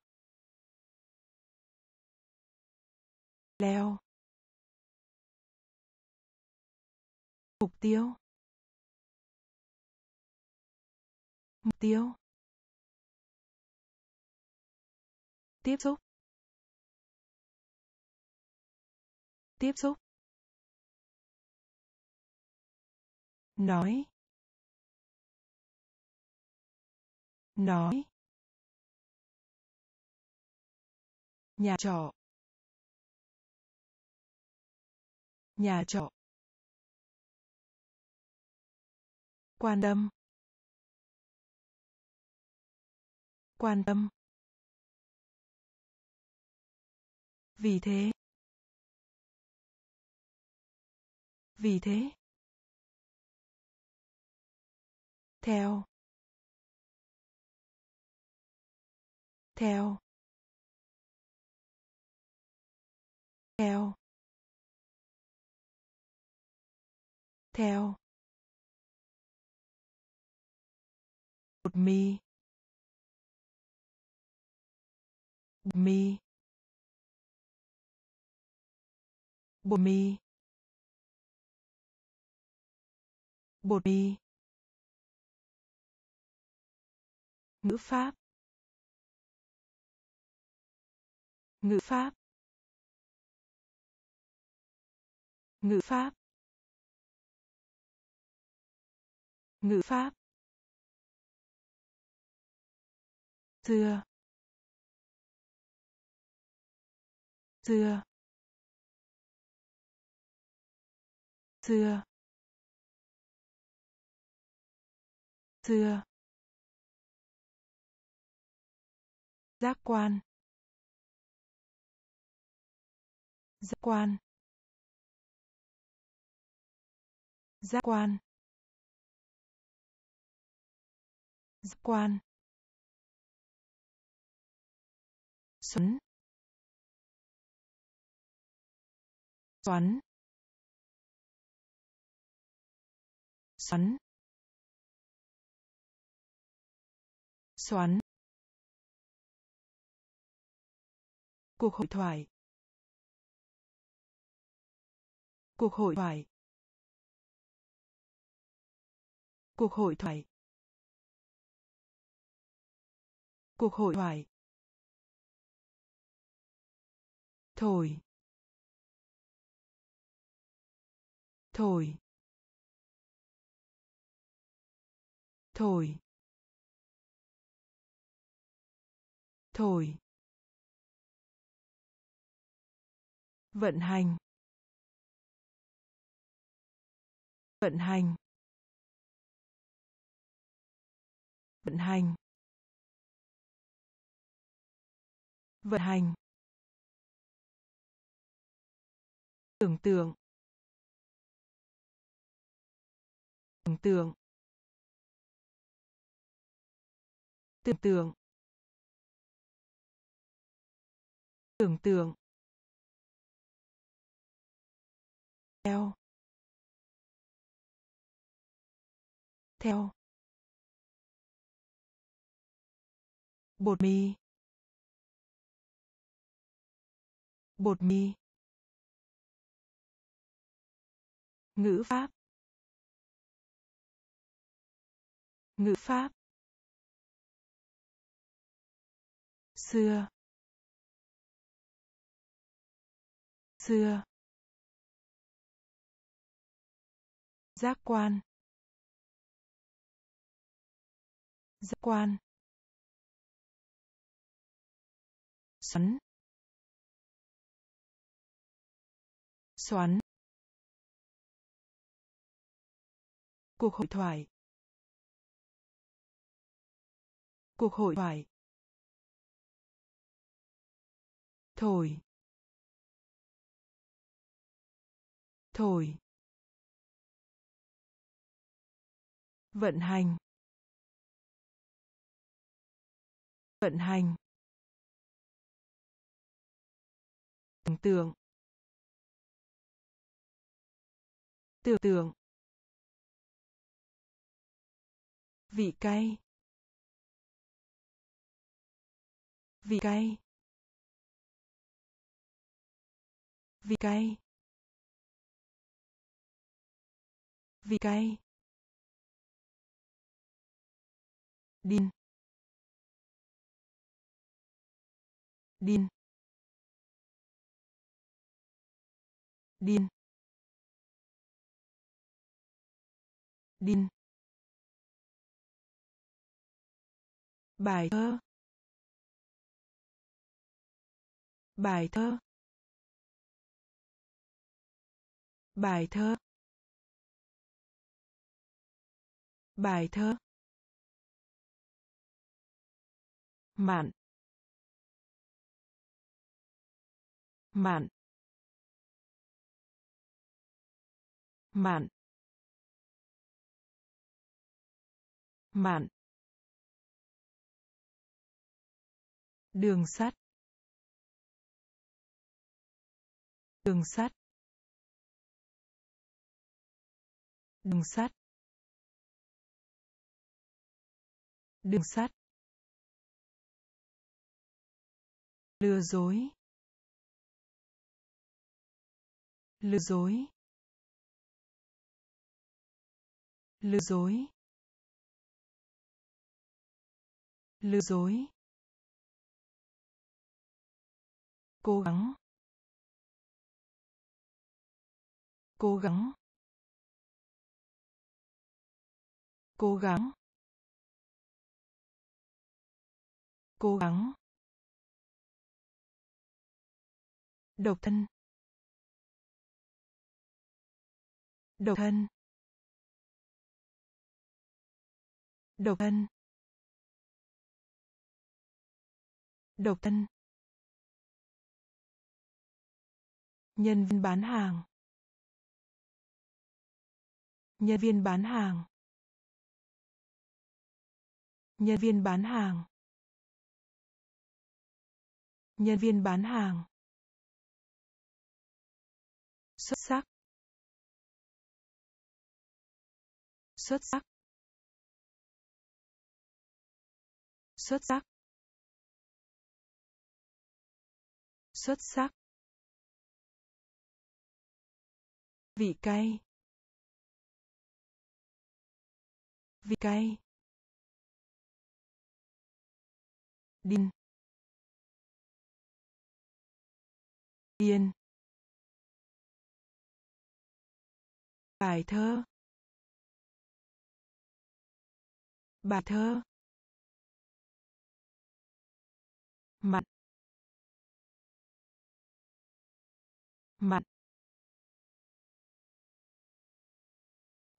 Leo. Mục tiêu. Mục tiêu. Tiếp xúc. Tiếp xúc. Nói. Nói. Nhà trọ. Nhà trọ. Quan tâm. Quan tâm. Vì thế. Vì thế. Theo. Theo. Theo. Theo. Bột mì. Bột mì. Bột mì. Bột mì. Ngữ pháp. Ngữ pháp. Ngữ pháp. Ngữ pháp. Xưa xưa xưa xưa giác quan. Giác quan. Giác quan. Giác quan. Xoắn xoắn xoắn xoắn cuộc hội thoại. Cuộc hội thoại. Cuộc hội thoại. Cuộc hội thoại. Thổi thổi thổi thổi vận hành. Vận hành. Vận hành. Vận hành. Tưởng tượng. Tưởng tượng. Tưởng tượng. Tưởng tượng. Theo. Theo. Bột mì. Bột mì. Ngữ pháp. Ngữ pháp. Xưa. Xưa. Giác quan. Giác quan. Xoắn. Xoắn. Cuộc hội thoại. Cuộc hội thoại. Thổi thổi vận hành. Vận hành. Tưởng tượng. Tưởng tượng. Vị cay. Vị cay. Vị cay. Vị cay. Điên điên điên điên bài thơ. Bài thơ. Bài thơ. Bài thơ. Mạn. Mạn. Mạn. Mạn. Đường sắt. Đường sắt. Đường sắt. Đường sắt. Lừa dối. Lừa dối. Lừa dối lừa dối, cố gắng cố gắng cố gắng cố gắng, độc thân độc thân. Độc thân. Độc thân. Nhân viên bán hàng. Nhân viên bán hàng. Nhân viên bán hàng. Nhân viên bán hàng. Xuất sắc. Xuất sắc. Xuất sắc. Xuất sắc. Vị cay. Vị cay. Điên. Điên. Bài thơ. Bài thơ. Mặt. Mặt.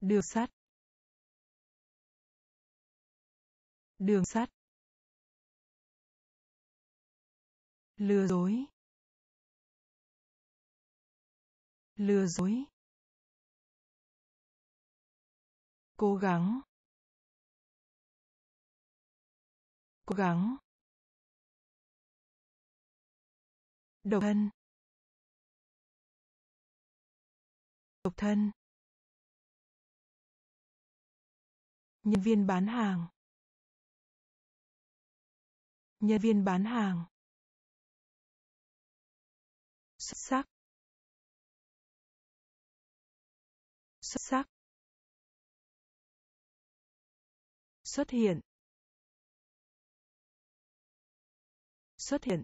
Đường sắt. Đường sắt. Lừa dối. Lừa dối. Cố gắng. Cố gắng. Độc thân. Độc thân. Nhân viên bán hàng. Nhân viên bán hàng. Xuất sắc. Xuất sắc. Xuất hiện. Xuất hiện.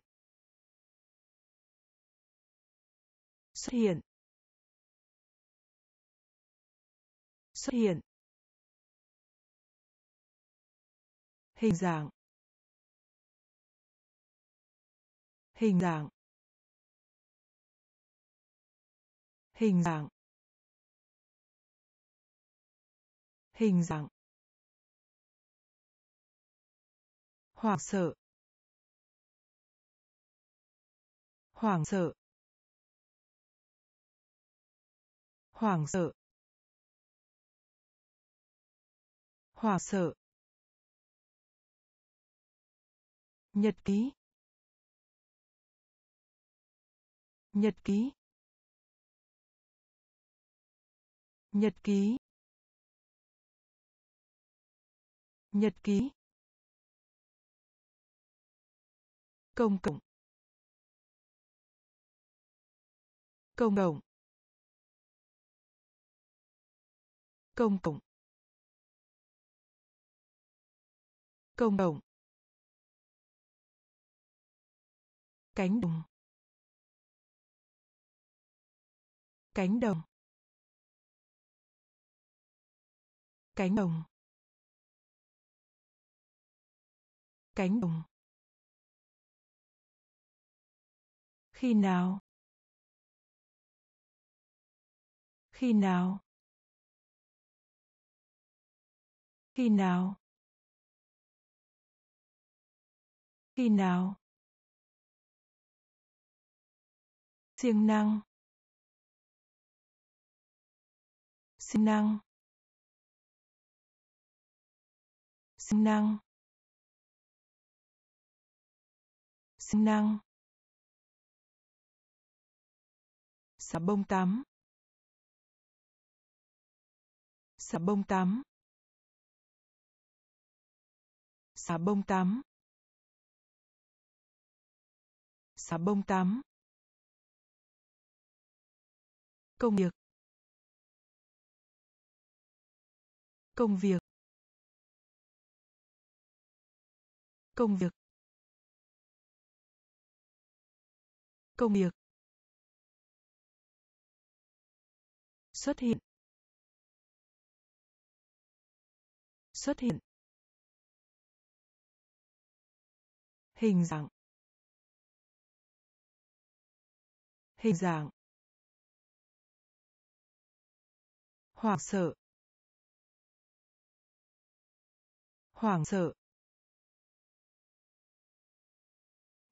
Xuất hiện. Xuất hiện. Hình dạng. Hình dạng. Hình dạng. Hình dạng. Hoảng sợ. Hoảng sợ. Hoảng sợ. Hoảng sợ. Nhật ký. Nhật ký. Nhật ký. Nhật ký. Công cộng. Công cộng. Công cộng. Công cộng. Cánh đồng. Cánh đồng. Cánh đồng. Cánh đồng. Khi nào? Khi nào? Khi nào. Khi nào. Siêng năng. Siêng năng. Siêng năng. Siêng năng. Xà bông tắm. Xà bông tắm. Xà bông tắm xà bông tắm công việc. Công việc. Công việc. Công việc. Xuất hiện. Xuất hiện. Hình dạng. Hình dạng. Hoảng sợ. Hoảng sợ.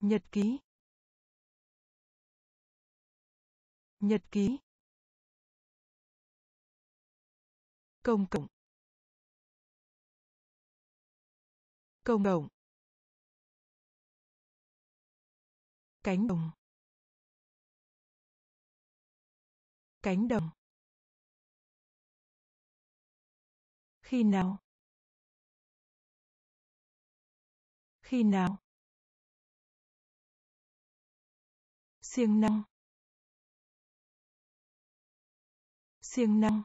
Nhật ký. Nhật ký. Công cộng. Công cộng. Cánh đồng. Cánh đồng. Khi nào? Khi nào? Siêng năng. Siêng năng.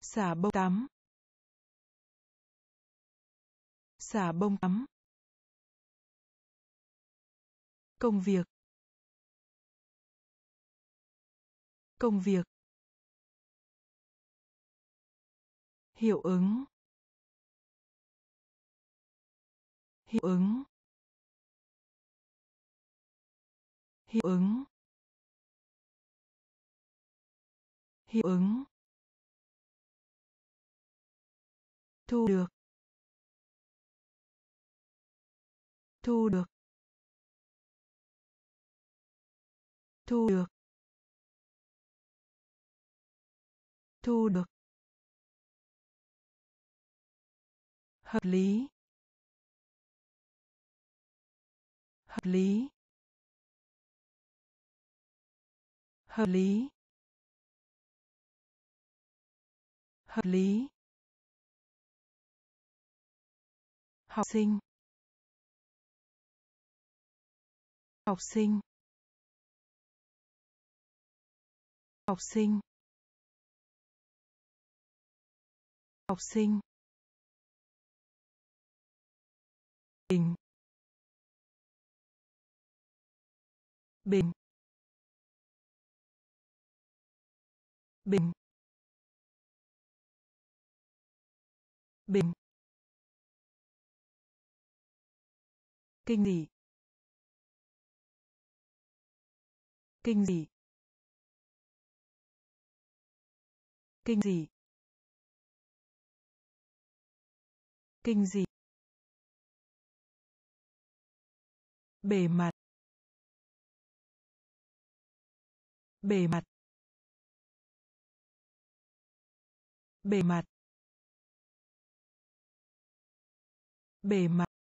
Xả bông tắm. Xả bông tắm. Công việc. Công việc. Hiệu ứng. Hiệu ứng. Hiệu ứng. Hiệu ứng. Thu được. Thu được. Thu được. Thu được. Hợp lý. Hợp lý. Hợp lý. Hợp lý. Học sinh. Học sinh. Học sinh. Học sinh. Bình. Bình. Bình. Bình. Kinh dị. Kinh dị. Kinh dị kinh dị bề mặt. Bề mặt. Bề mặt. Bề mặt.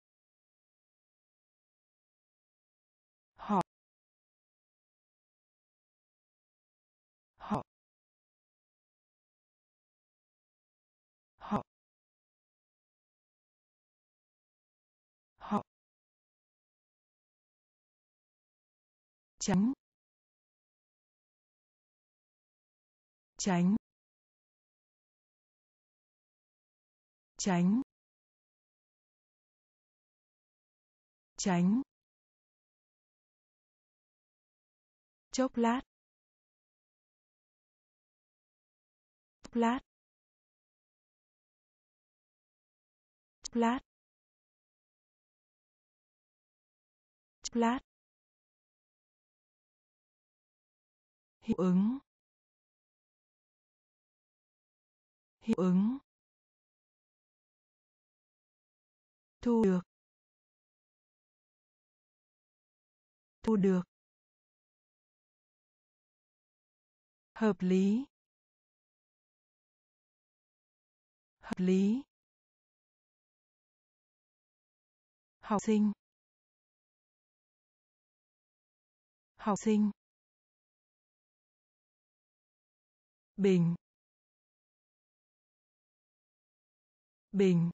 Tránh. Tránh. Tránh. Tránh. Chốc lát. Chốc lát. Chốc lát. Chốc lát. Hiệu ứng. Hiệu ứng. Thu được. Thu được. Hợp lý. Hợp lý. Học sinh. Học sinh. Bình. Bình.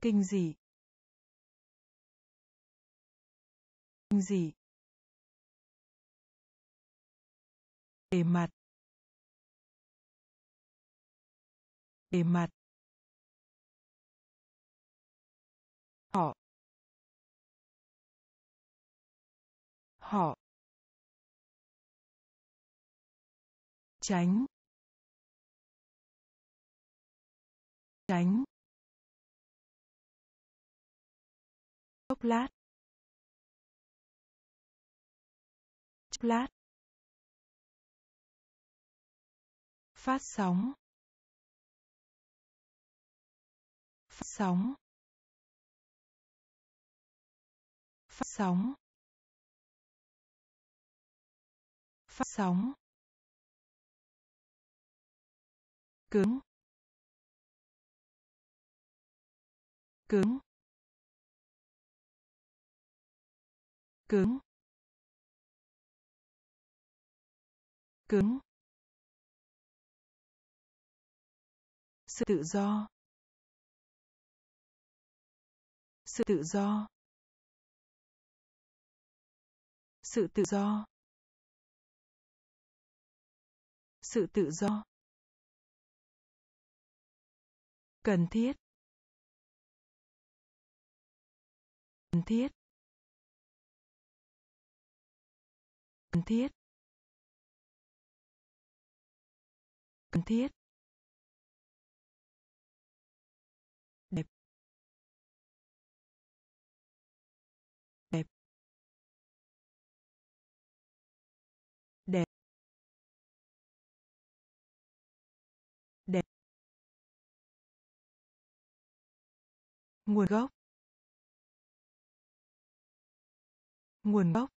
Kinh dị. Kinh dị. Bề mặt. Bề mặt. Họ. Họ. Tránh. Tránh. Chốc lát. Chốc lát. Phát sóng. Phát sóng. Phát sóng. Phát sóng. Cứng. Cứng. Cứng. Cứng. Sự tự do. Sự tự do. Sự tự do. Sự tự do. Cần thiết. Cần thiết. Cần thiết. Cần thiết. Nguồn gốc. Nguồn gốc.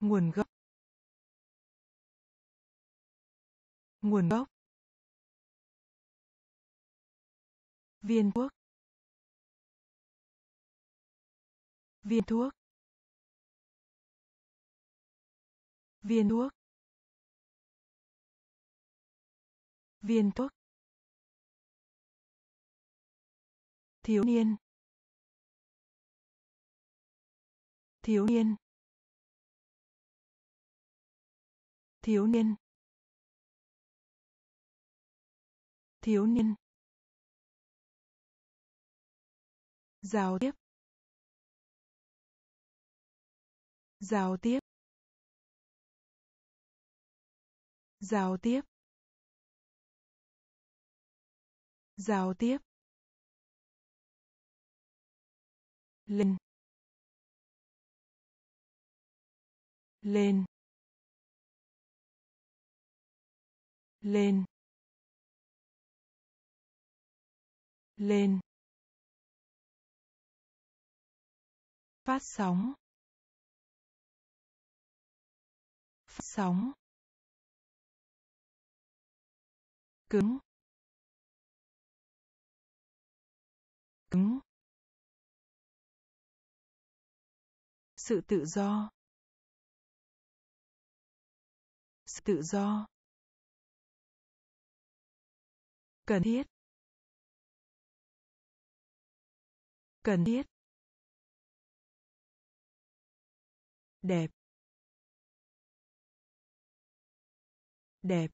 Nguồn gốc. Nguồn gốc. Viên thuốc. Viên thuốc. Viên thuốc. Viên thuốc. Thiếu niên. Thiếu niên. Thiếu niên. Thiếu niên. Giao tiếp. Giao tiếp. Giao tiếp. Giao tiếp. Lên lên. Lên. Lên. Phát sóng. Phát sóng. Cứng. Cứng. Sự tự do. Sự tự do. Cần thiết. Cần thiết. Đẹp. Đẹp.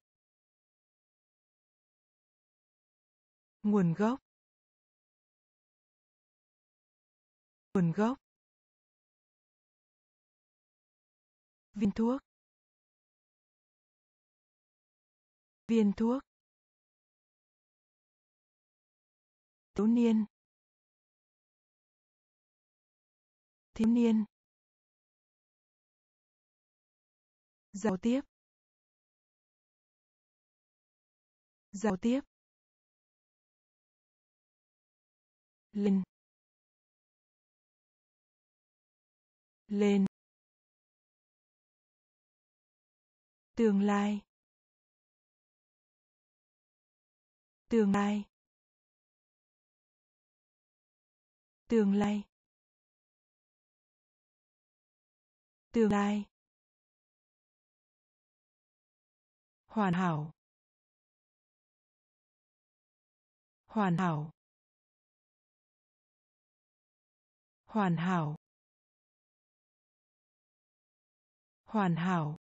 Nguồn gốc. Nguồn gốc. Viên thuốc. Viên thuốc. Thiếu niên. Thiếu niên. Giao tiếp. Giao tiếp. Lên. Lên. Tương lai. Tương lai. Tương lai. Tương lai. Hoàn hảo. Hoàn hảo. Hoàn hảo. Hoàn hảo.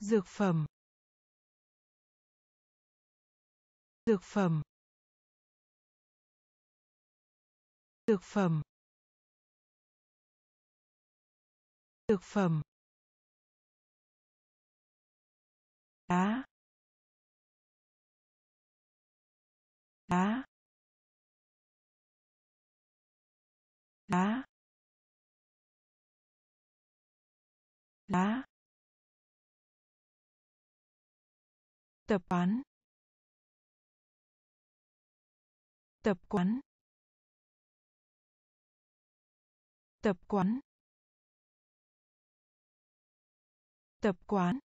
Dược phẩm. Dược phẩm. Dược phẩm. Dược phẩm. Đá. Đá. Đá. Đá. Tập quán. Tập quán. Tập quán. Tập quán.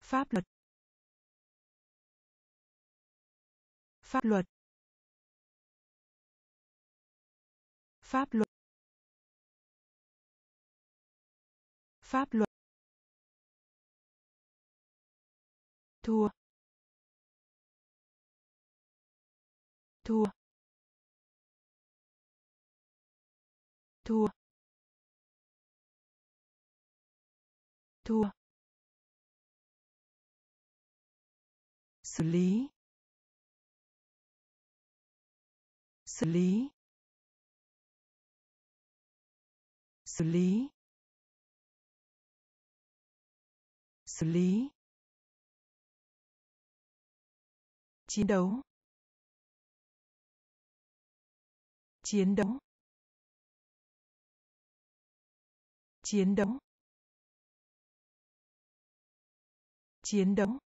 Pháp luật. Pháp luật. Pháp luật. Pháp luật. Thua. Thua. Thua. Thua. Xử lý. Xử lý. Xử lý. Xử lý. Chiến đấu. Chiến đấu. Chiến đấu. Chiến đấu.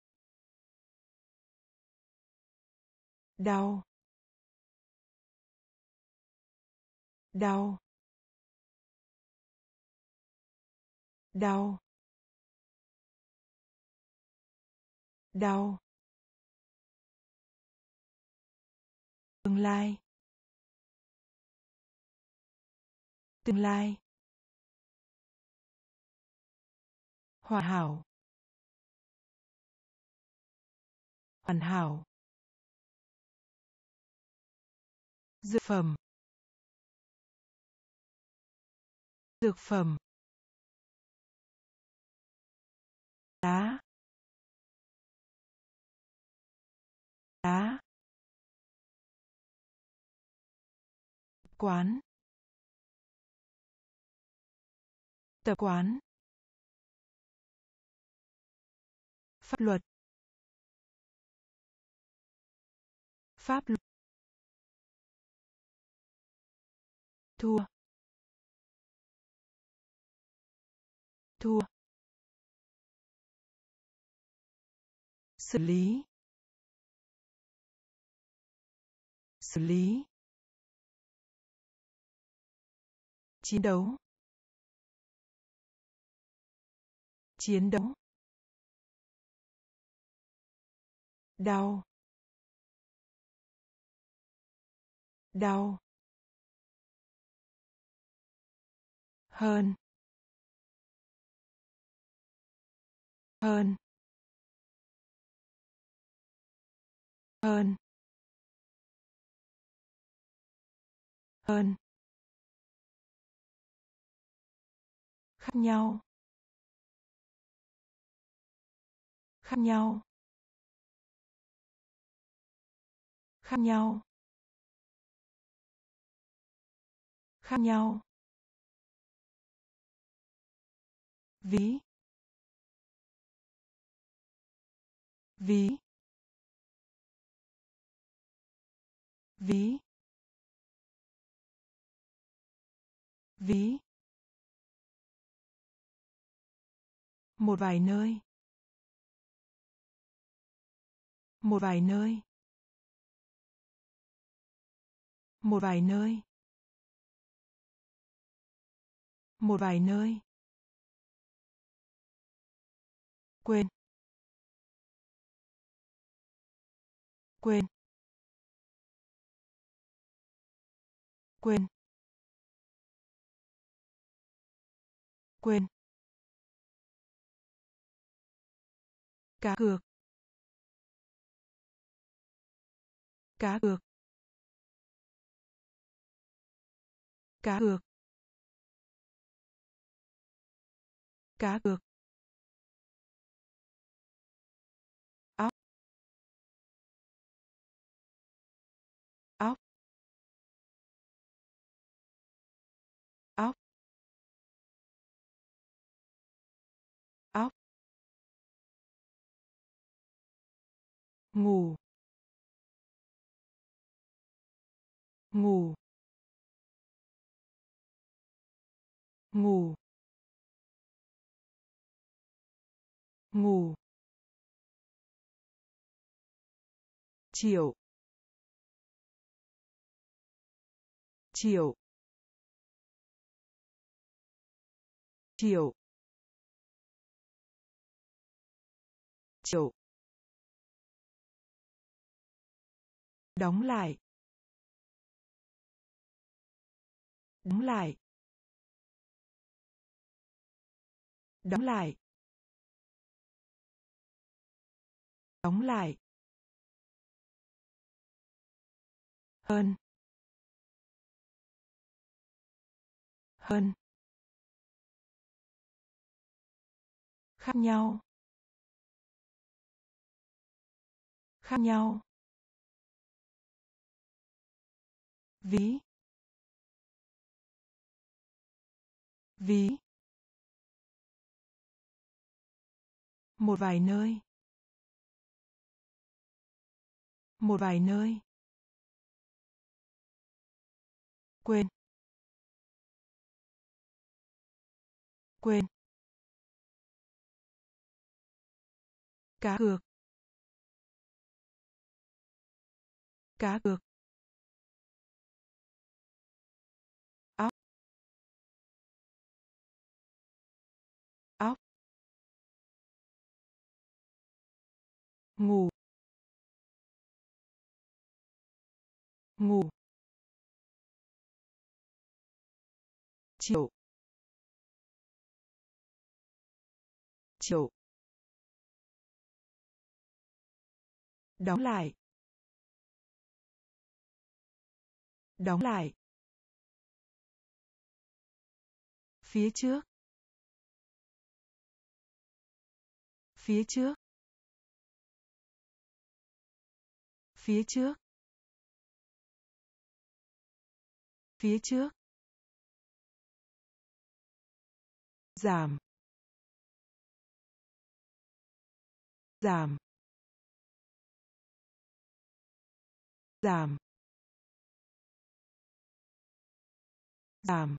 Đau. Đau. Đau. Đau. Tương lai. Tương lai. Hoàn hảo. Hoàn hảo. Dược phẩm. Dược phẩm. Đá. Đá. Quán tập quán pháp luật pháp luật thua thua xử lý xử lý. Chiến đấu. Chiến đấu. Đau. Đau. Hơn. Hơn. Hơn. Hơn. Khác nhau. Khác nhau. Khác nhau. Khác nhau. Ví. Ví. Ví. Ví. Một vài nơi. Một vài nơi. Một vài nơi. Một vài nơi. Quên. Quên. Quên. Quên. Cá cược. Cá cược. Cá cược. Cá cược. Ngủ. Ngủ. Ngủ. Ngủ. Chiều. Chiều. Chiều. Chiều. Đóng lại. Đóng lại. Đóng lại. Đóng lại. Hơn. Hơn. Khác nhau. Khác nhau. Ví. Ví. Một vài nơi. Một vài nơi. Quên. Quên. Cá cược. Cá cược. Ngủ ngủ chiều chiều đóng lại. Đóng lại. Phía trước. Phía trước. Phía trước. Phía trước. Giảm. Giảm. Giảm. Giảm.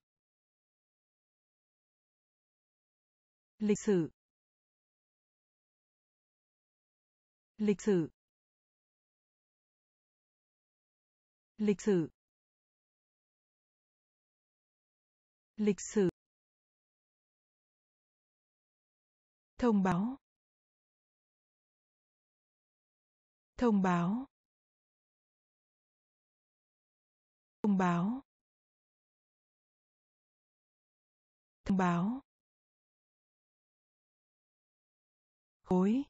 Lịch sử. Lịch sử. Lịch sử. Lịch sử. Thông báo. Thông báo. Thông báo. Thông báo. Khối.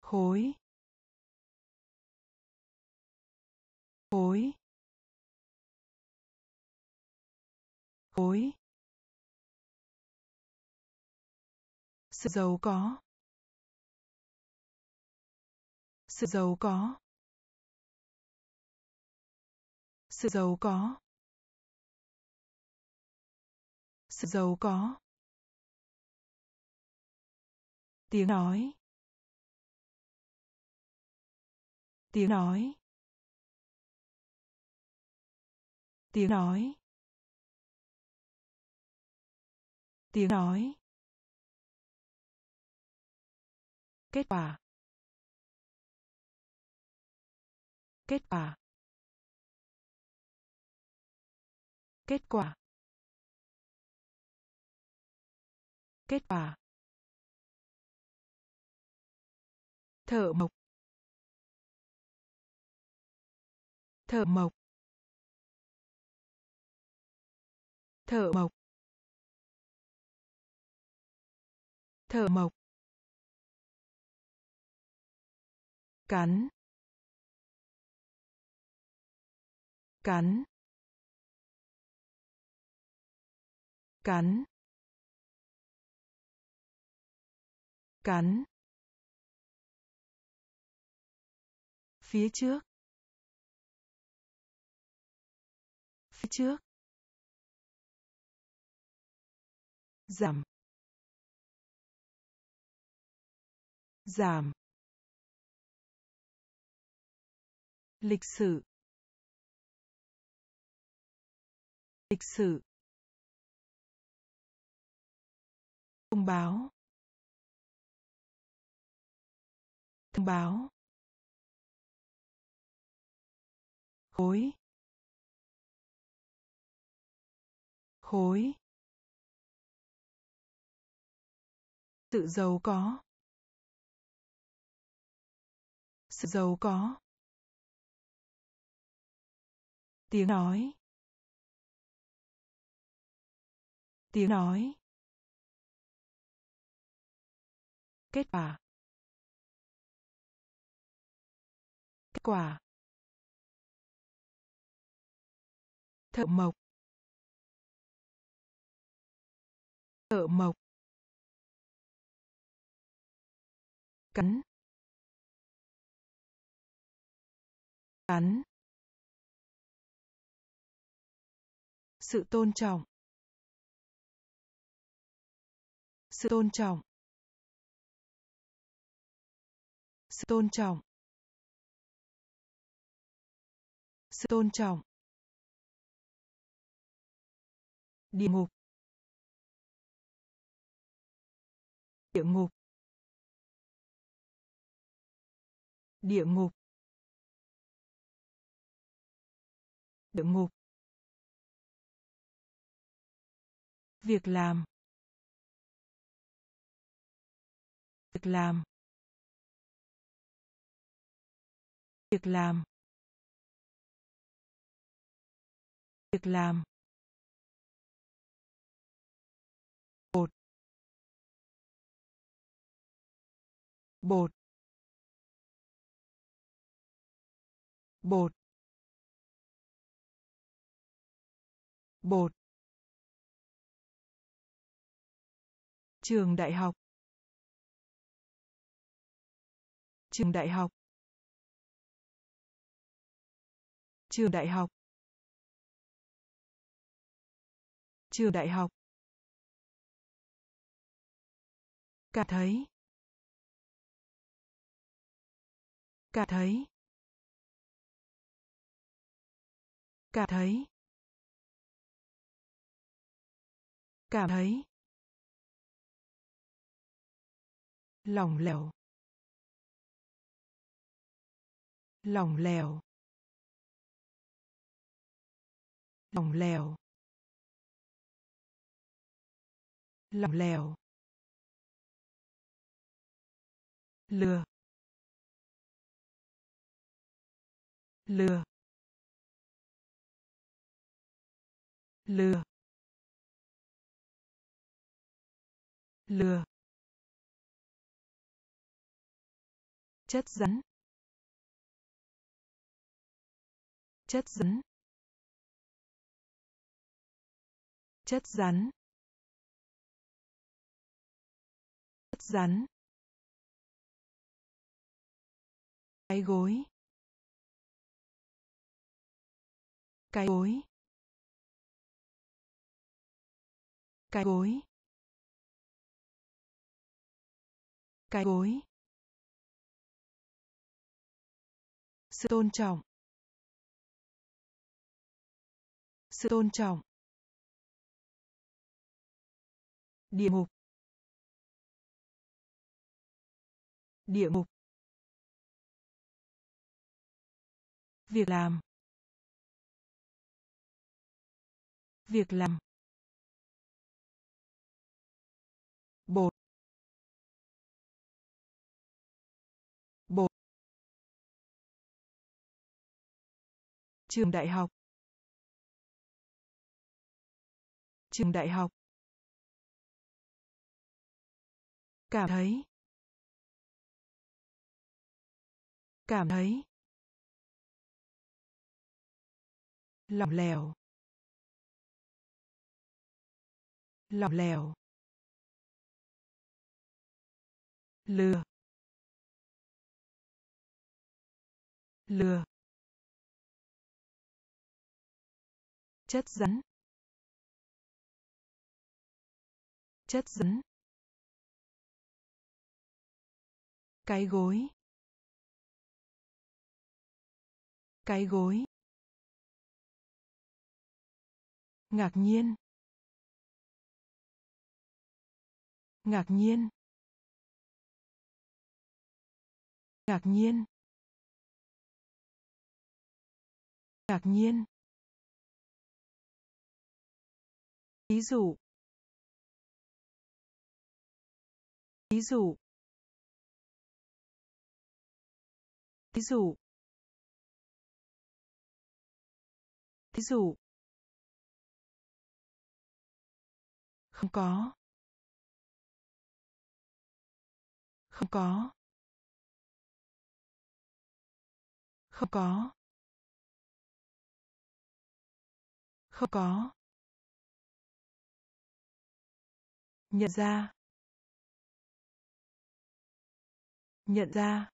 Khối. Khối. Khối. Sự giàu có. Sự giàu có. Sự giàu có. Sự giàu có. Tiếng nói. Tiếng nói. Tiếng nói. Tiếng nói. Kết quả. Kết quả. Kết quả. Kết quả. Thợ mộc. Thợ mộc. Thợ mộc. Thợ mộc. Cắn. Cắn. Cắn. Cắn. Phía trước. Phía trước. Giảm giảm lịch sử lịch sử thông báo thông báo khối khối. Sự giàu có. Sự giàu có. Tiếng nói. Tiếng nói. Kết quả. Kết quả. Thợ mộc. Thợ mộc. Cắn. Cắn. Sự tôn trọng. Sự tôn trọng. Sự tôn trọng. Sự tôn trọng. Địa ngục. Địa ngục. Địa ngục. Địa ngục. Việc làm. Việc làm. Việc làm. Việc làm. Bột. Bột. Bột. Bột. Trường đại học. Trường đại học. Trường đại học. Trường đại học. Cảm thấy. Cảm thấy. Cảm thấy. Cảm thấy. Lỏng lẻo. Lỏng lẻo. Lỏng lẻo. Lỏng lẻo. Lừa. Lừa. Lừa lừa chất rắn chất rắn chất rắn chất rắn cái gối cái gối cái gối. Cái gối. Sự tôn trọng. Sự tôn trọng. Địa ngục. Địa ngục. Việc làm. Việc làm. Bột. Bột. Trường đại học. Trường đại học. Cảm thấy. Cảm thấy. Lỏng lẻo. Lỏng lẻo. Lừa lừa chất rắn chất rắn cái gối cái gối ngạc nhiên ngạc nhiên. Ngạc nhiên. Ngạc nhiên. Ví dụ. Ví dụ. Ví dụ. Ví dụ. Không có. Không có. Không có. Không có. Nhận ra. Nhận ra.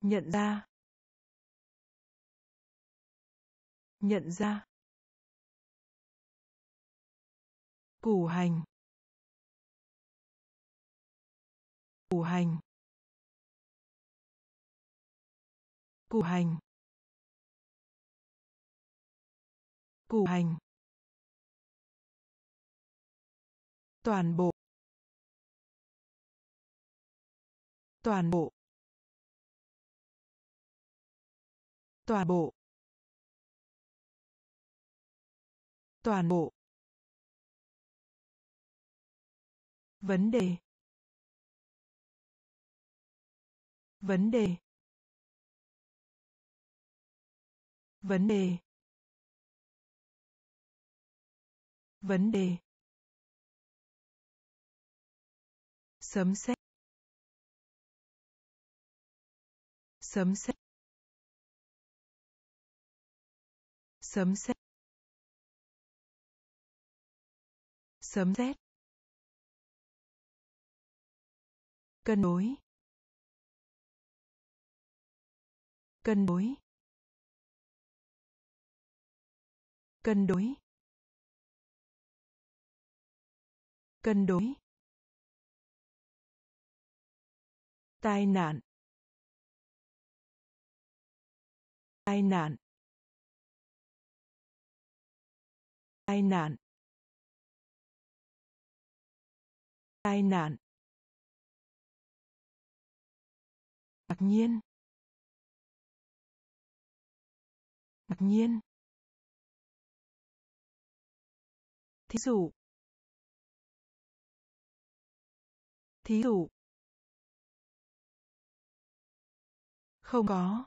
Nhận ra. Nhận ra. Củ hành. Củ hành. Củ hành. Củ hành. Toàn bộ. Toàn bộ. Toàn bộ. Toàn bộ. Vấn đề. Vấn đề. Vấn đề. Vấn đề. Sấm sét. Sấm sét. Sấm sét. Sấm sét. Cân đối. Cân đối. Cân đối. Cân đối. Tai nạn. Tai nạn. Tai nạn. Tai nạn. Ngạc nhiên. Ngạc nhiên. Thí dụ. Thí dụ. Không có.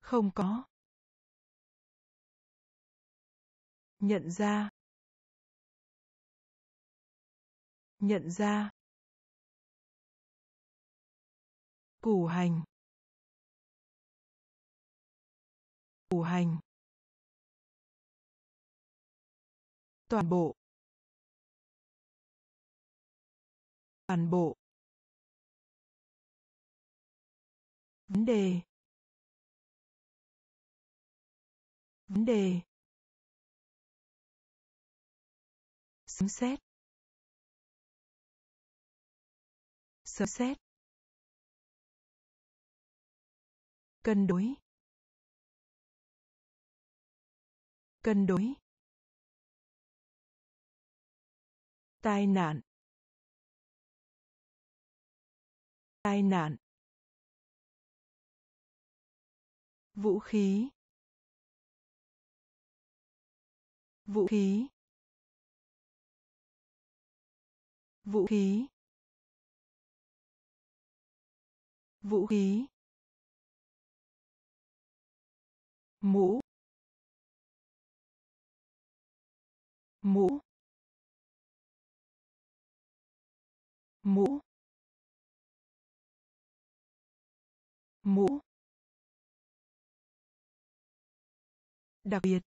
Không có. Nhận ra. Nhận ra. Củ hành. Củ hành. Toàn bộ. Toàn bộ. Vấn đề. Vấn đề. Sấm xét. Sấm xét. Cân đối. Cân đối. Tai nạn. Tai nạn. Vũ khí. Vũ khí. Vũ khí. Vũ khí. Mũ. Mũ. Mũ. Mũ. Đặc biệt.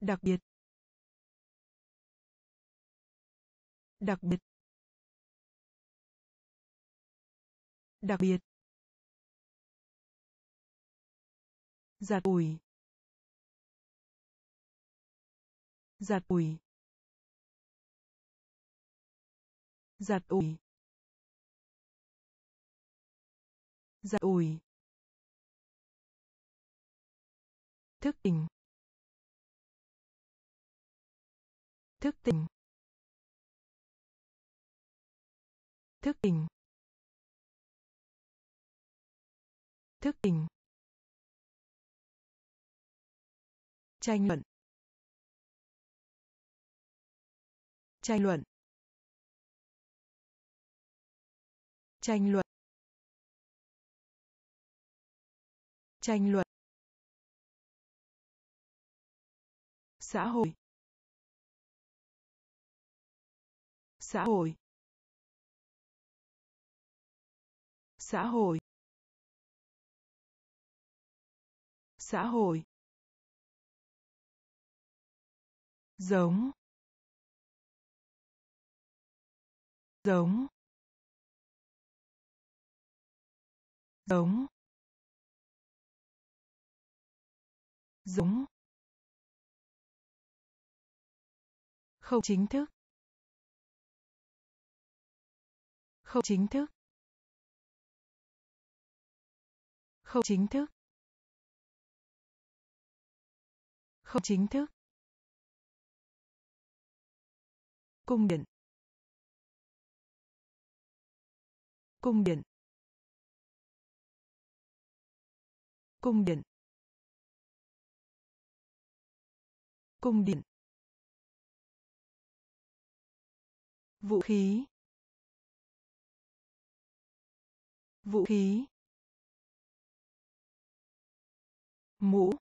Đặc biệt. Đặc biệt. Đặc biệt. Giặt ủi. Giặt ủi. Giặt ủi. Giặt ủi. Thức tỉnh. Thức tỉnh. Thức tỉnh. Thức tỉnh. Tranh luận. Tranh luận. Tranh luận. Tranh luận. Xã hội. Xã hội. Xã hội. Xã hội. Giống. Giống. Giống giống không chính thức. Không chính thức. Không chính thức. Không chính thức. Cung điện. Cung điện. Cung điện. Cung điện. Vũ khí. Vũ khí. Mũ.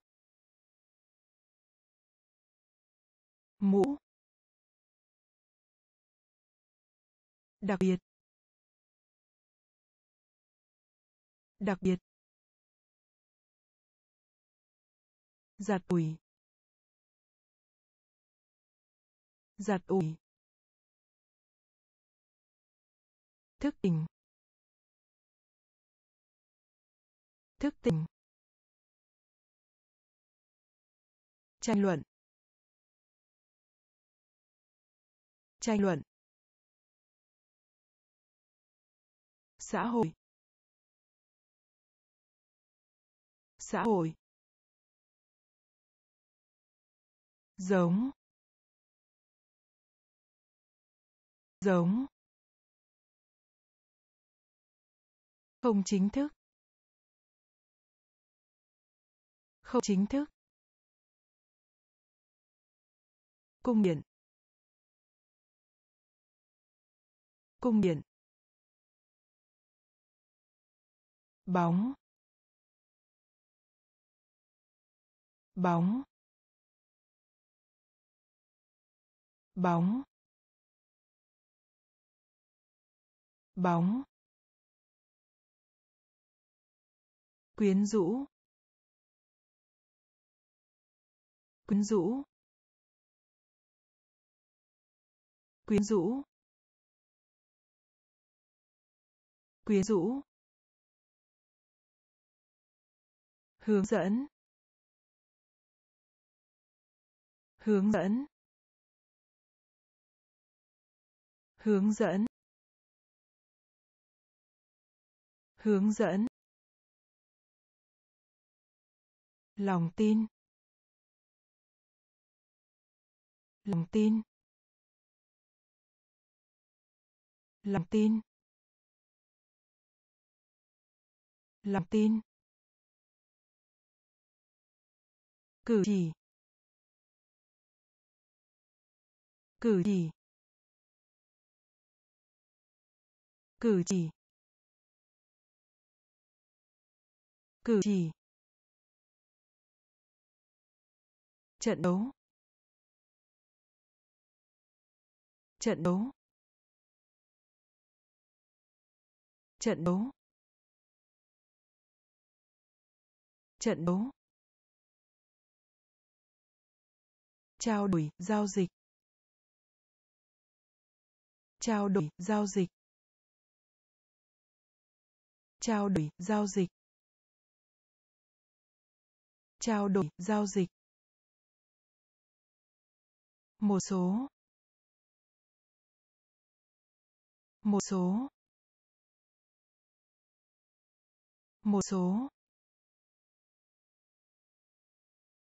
Mũ. Đặc biệt. Đặc biệt. Giặt ủi. Giặt ủi. Thức tỉnh. Thức tỉnh. Tranh luận. Tranh luận. Xã hội. Xã hội. Giống. Giống. Không chính thức. Không chính thức. Cung điện. Cung điện. Bóng. Bóng. Bóng. Bóng. Quyến rũ. Quyến rũ. Quyến rũ. Quyến rũ. Hướng dẫn. Hướng dẫn. Hướng dẫn. Hướng dẫn. Lòng tin. Lòng tin. Lòng tin. Lòng tin. Cử chỉ. Cử chỉ. Cử chỉ. Cử chỉ. Trận đấu. Trận đấu. Trận đấu. Trận đấu. Trao đổi, giao dịch. Trao đổi, giao dịch trao đổi, giao dịch. Trao đổi, giao dịch. Một số. Một số. Một số.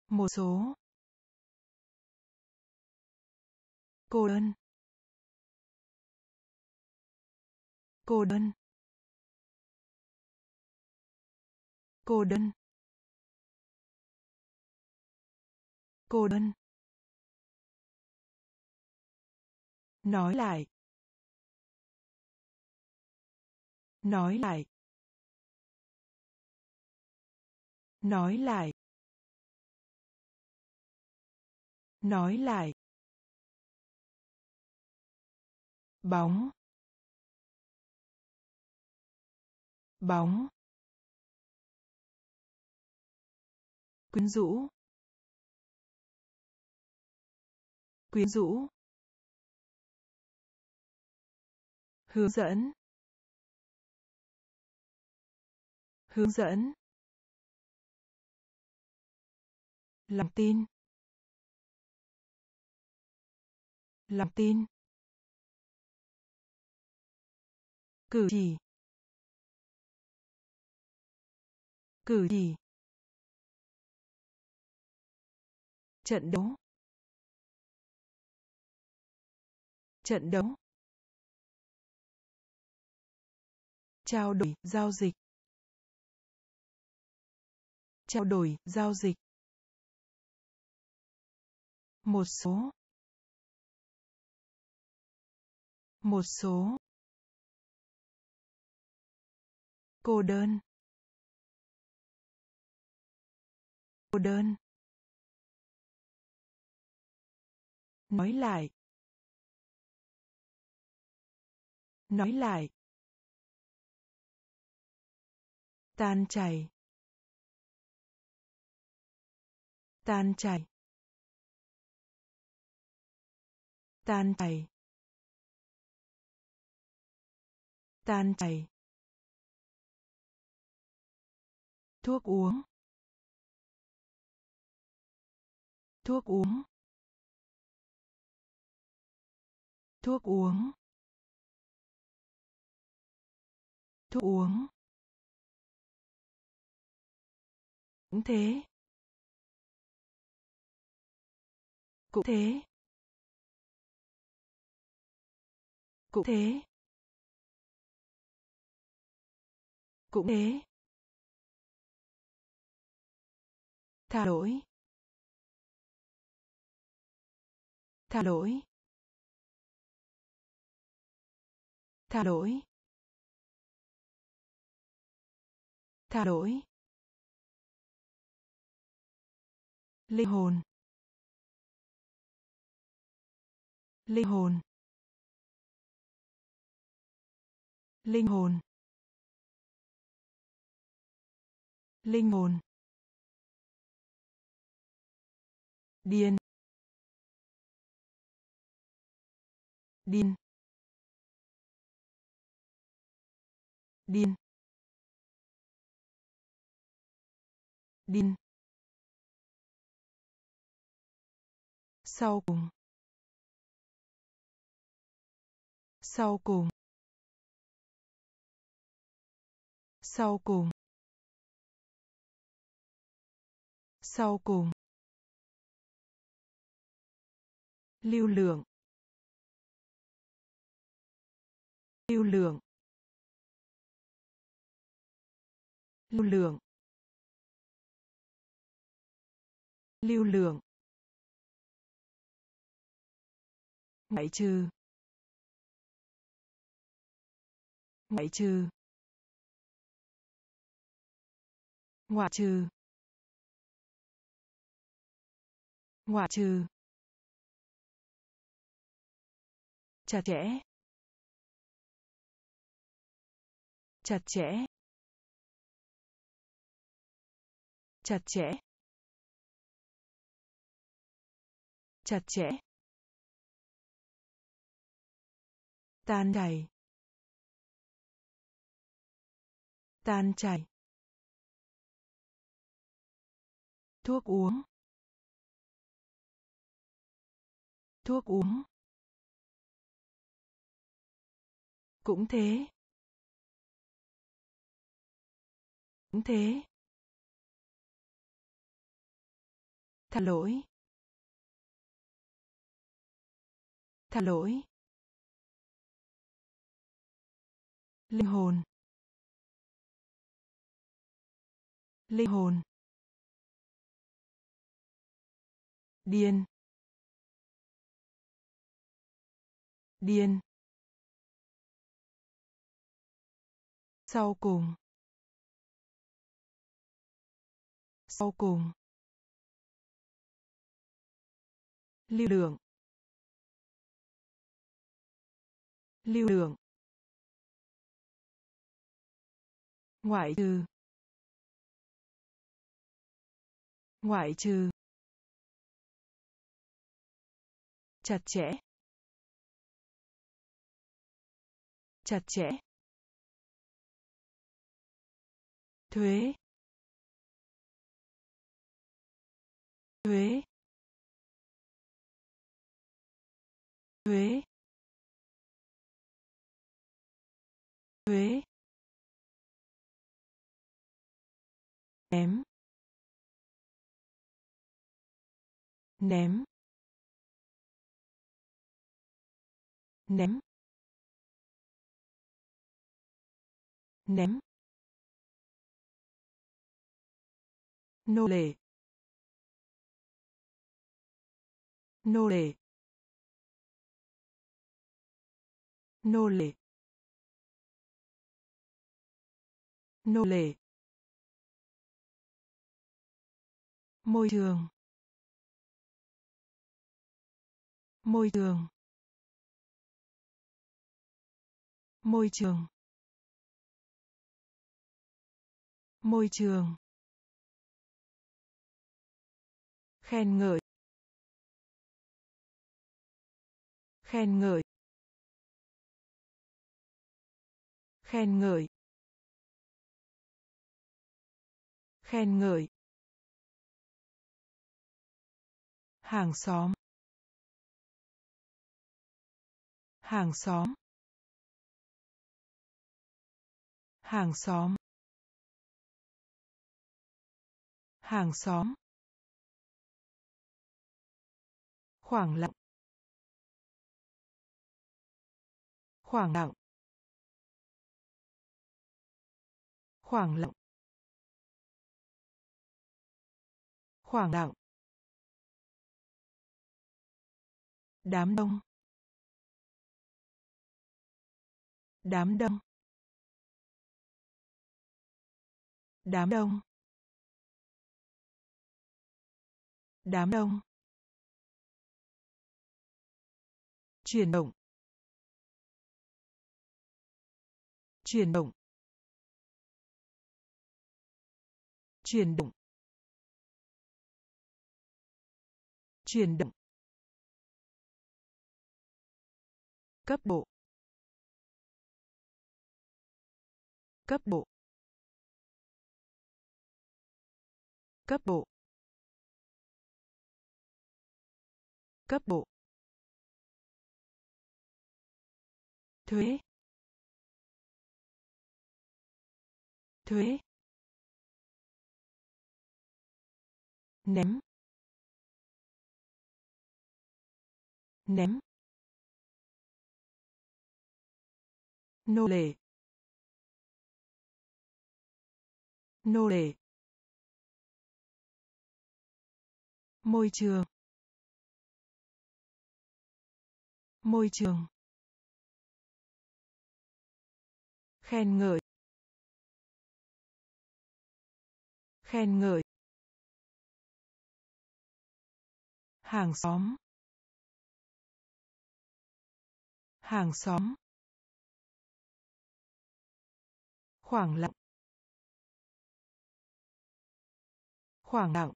Một số. Cô đơn. Cô đơn. Cô đơn. Cô đơn. Nói lại. Nói lại. Nói lại. Nói lại. Bóng. Bóng. Quyến rũ. Quyến rũ. Hướng dẫn. Hướng dẫn. Lòng tin. Lòng tin. Cử chỉ. Cử chỉ. Trận đấu. Trận đấu. Trao đổi, giao dịch. Trao đổi, giao dịch. Một số. Một số. Cô đơn. Cô đơn. Nói lại. Nói lại. Tan chảy. Tan chảy. Tan chảy. Tan chảy. Thuốc uống. Thuốc uống. Thuốc uống. Thuốc uống. Cũng thế. Cũng thế. Cũng thế. Cũng thế. Thả lỗi. Thả lỗi. Tha lỗi. Tha lỗi. Linh hồn. Linh hồn. Linh hồn. Linh hồn. Điên. Điên. Điên điên sau cùng. Sau cùng. Sau cùng. Sau cùng. Lưu lượng. Lưu lượng. Lưu lượng. Lưu lượng. Ngoại trừ. Ngoại trừ. Ngoại trừ. Ngoại trừ. Chặt chẽ. Chặt chẽ. Chặt chẽ. Chặt chẽ. Tan chảy. Tan chảy. Thuốc uống. Thuốc uống. Cũng thế. Cũng thế. Thả lỗi. Thả lỗi. Linh hồn. Linh hồn. Điên. Điên. Sau cùng. Sau cùng. Lưu lượng. Lưu lượng. Ngoại trừ. Ngoại trừ. Chặt chẽ. Chặt chẽ. Thuế. Thuế. Thuế thuế ném. Ném. Ném. Ném. Nô lệ. Nô lệ. Nô lệ. Nô lệ. Môi trường. Môi trường. Môi trường. Môi trường. Khen ngợi. Khen ngợi. Khen ngợi. Khen ngợi. Hàng xóm. Hàng xóm. Hàng xóm. Hàng xóm. Khoảng lặng. Khoảng lặng. Khoảng lặng. Khoảng lặng đám đông. Đám đông. Đám đông. Đám đông. Chuyển động. Chuyển động. Chuyển động. Chuyển động. Cấp độ. Cấp độ. Cấp độ. Cấp độ. Thuế. Thuế. Ném. Ném. Nô lệ. Nô lệ. Môi trường. Môi trường. Khen ngợi. Khen ngợi. Hàng xóm. Hàng xóm. Khoảng lặng. Khoảng lặng.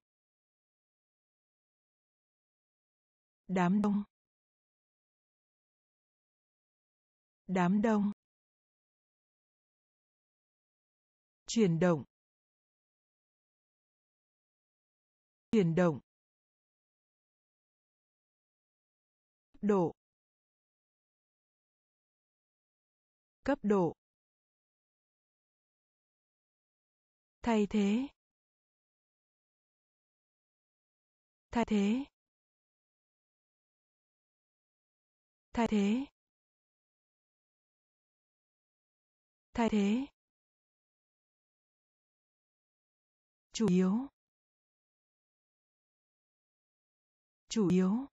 Đám đông. Đám đông. Chuyển động. Chuyển động. Độ. Cấp độ. Thay thế. Thay thế. Thay thế. Thay thế. Chủ yếu. Chủ yếu.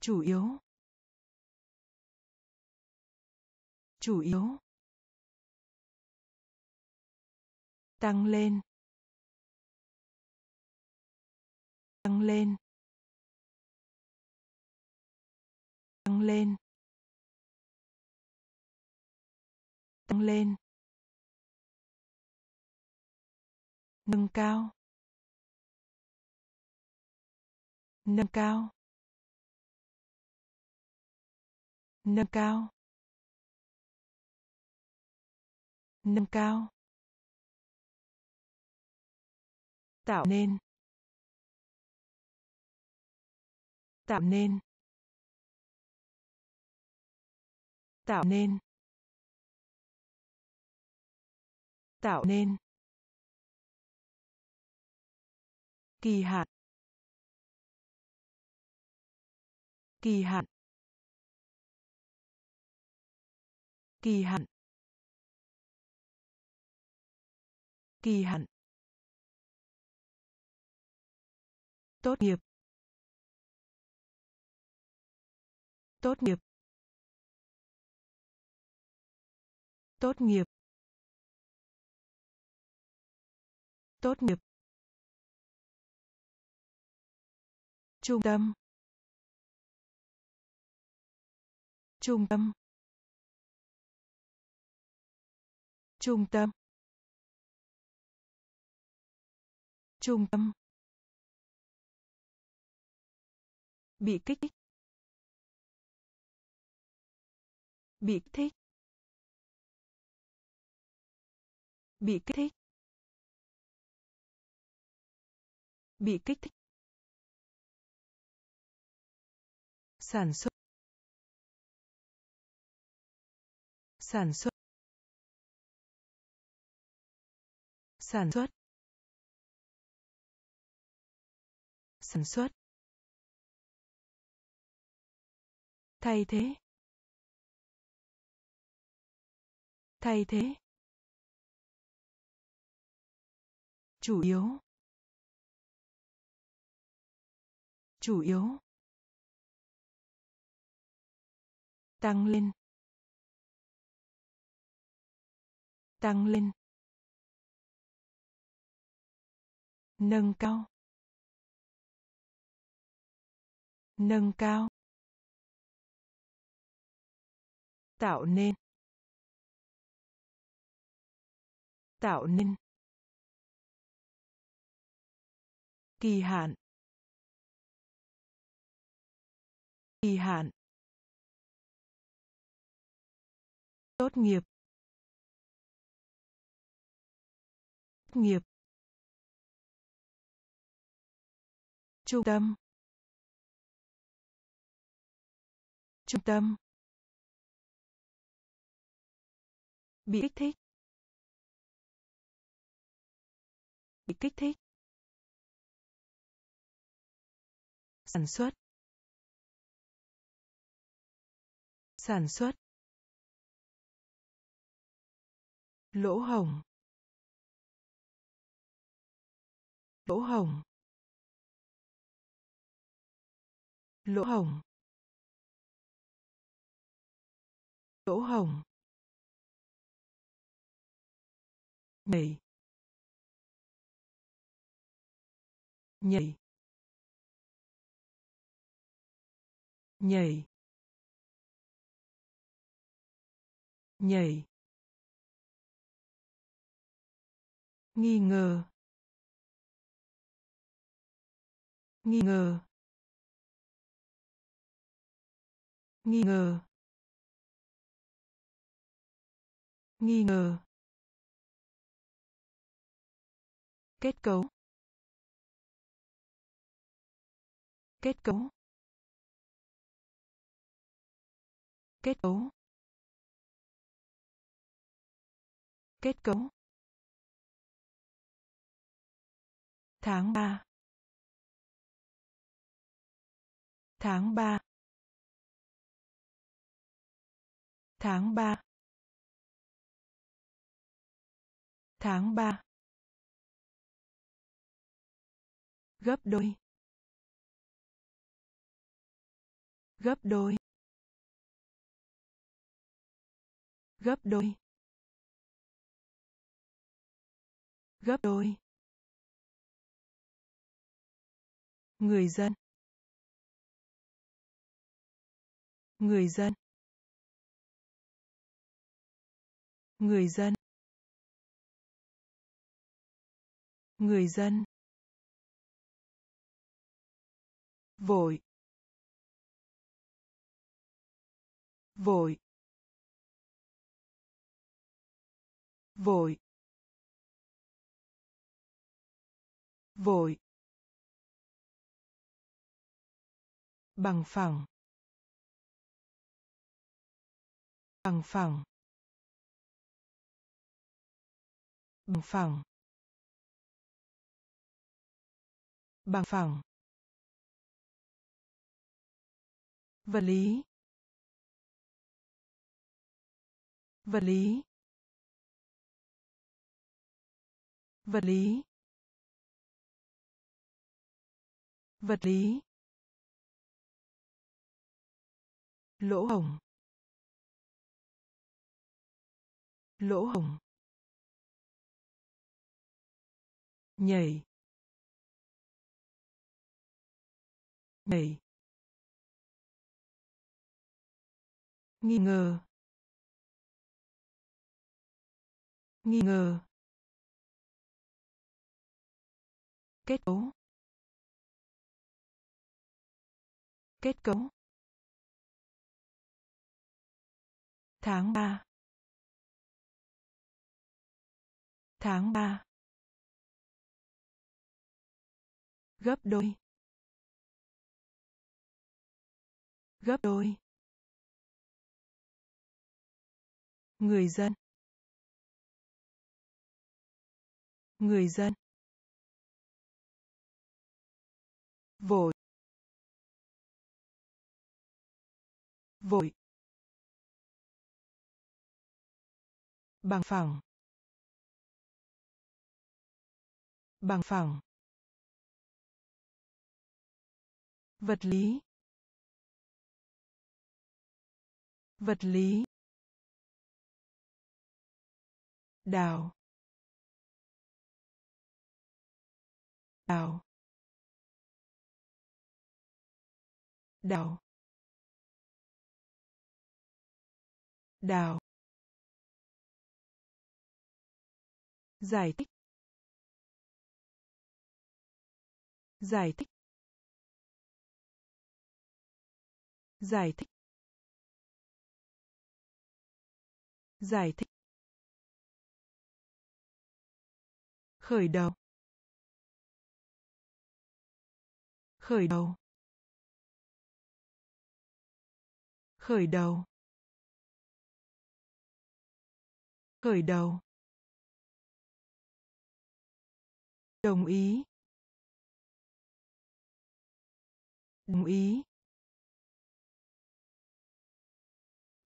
Chủ yếu. Chủ yếu. Tăng lên. Tăng lên. Tăng lên. Tăng lên. Nâng cao. Nâng cao. Nâng cao. Nâng cao. Tạo nên. Tạo nên. Tạo nên. Tạo nên. Kỳ hạn. Kỳ hạn. Kỳ hạn. Kỳ hạn. Tốt nghiệp. Tốt nghiệp. Tốt nghiệp. Tốt nghiệp. Trung tâm. Trung tâm. Trung tâm. Trung tâm. Bị kích. Thích bị kích. Thích bị kích. Thích bị kích. Thích sản xuất. Sản xuất. Sản xuất. Sản xuất. Thay thế. Thay thế. Chủ yếu. Chủ yếu. Tăng lên. Tăng lên. Nâng cao. Nâng cao. Tạo nên. Tạo nên. Kỳ hạn. Kỳ hạn. Tốt nghiệp. Tốt nghiệp. Trung tâm. Trung tâm. Bị kích thích. Bị kích thích. Sản xuất. Sản xuất. Lỗ hồng lỗ hồng lỗ hổng. Lỗ hổng. Nhảy. Nhảy. Nhảy. Nhảy. Nghi ngờ. Nghi ngờ. Nghi ngờ. Nghi ngờ. Kết cấu. Kết cấu. Kết cấu. Kết cấu. Tháng ba. Tháng ba. Tháng ba. Tháng ba. Gấp đôi. Gấp đôi. Gấp đôi. Gấp đôi. Người dân. Người dân. Người dân. Người dân. Vội. Vội. Vội. Vội. Bằng phẳng. Bằng phẳng. Bằng phẳng. Bằng phẳng. Vật lý. Vật lý. Vật lý. Vật lý. Lỗ hổng. Lỗ hổng. Nhảy nhảy nghi ngờ. Nghi ngờ. Kết cấu. Kết cấu. Tháng ba. Tháng ba. Gấp đôi gấp đôi. Người dân người dân. Vội vội. Bằng phẳng bằng phẳng. Vật lý vật lý đào đào đào đào. Giải thích. Giải thích. Giải thích. Giải thích. Khởi đầu. Khởi đầu. Khởi đầu. Khởi đầu. Đồng ý. Đồng ý.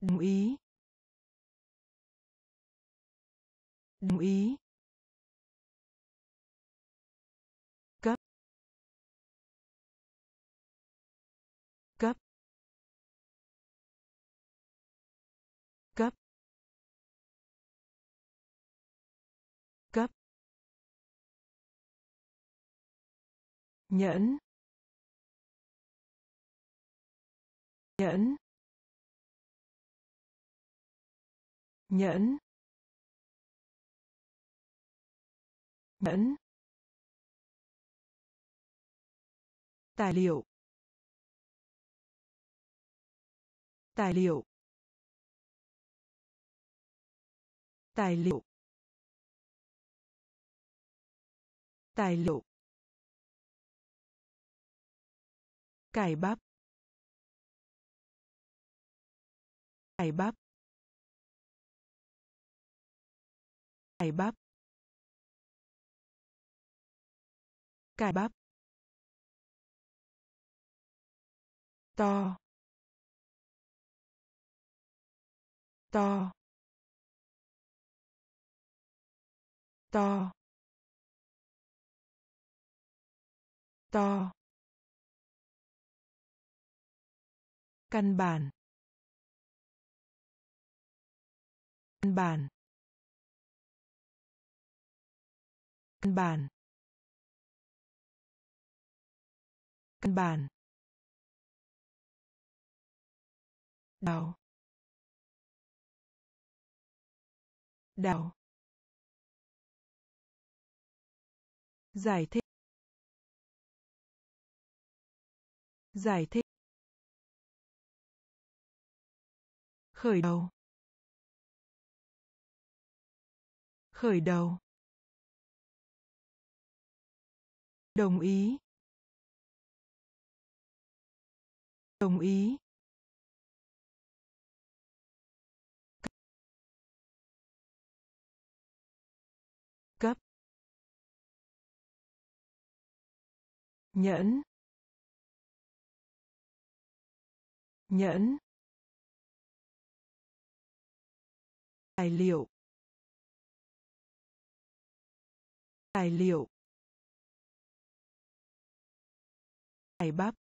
Đồng ý. Đồng ý. Cấp. Cấp. Cấp. Cấp. Nhẫn. Nhẫn. Nhẫn. Nhẫn. Tài liệu. Tài liệu. Tài liệu. Tài liệu. Cải bắp. Cải bắp. Cải bắp cải bắp to. To. To. To. Căn bản. Căn bản. Căn bản. Căn bản. Đào đào giải thích. Giải thích. Khởi đầu. Khởi đầu. Đồng ý. Đồng ý. Cấp. Nhẫn. Nhẫn. Tài liệu. Tài liệu. Cải bắp.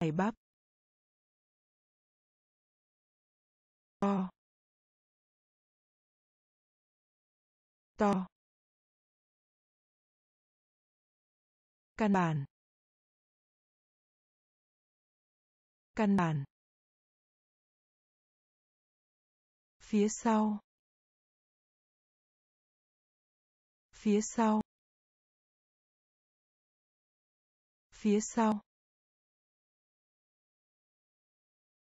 Cải bắp. To. To. Căn bản. Căn bản. Phía sau. Phía sau. Phía sau.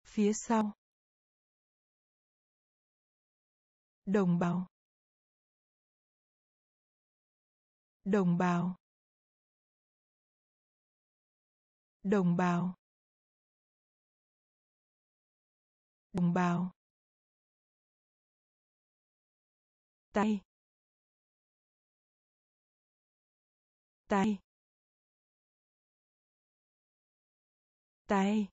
Phía sau. Đồng bào. Đồng bào. Đồng bào. Đồng bào. Tay. Tay. Tay.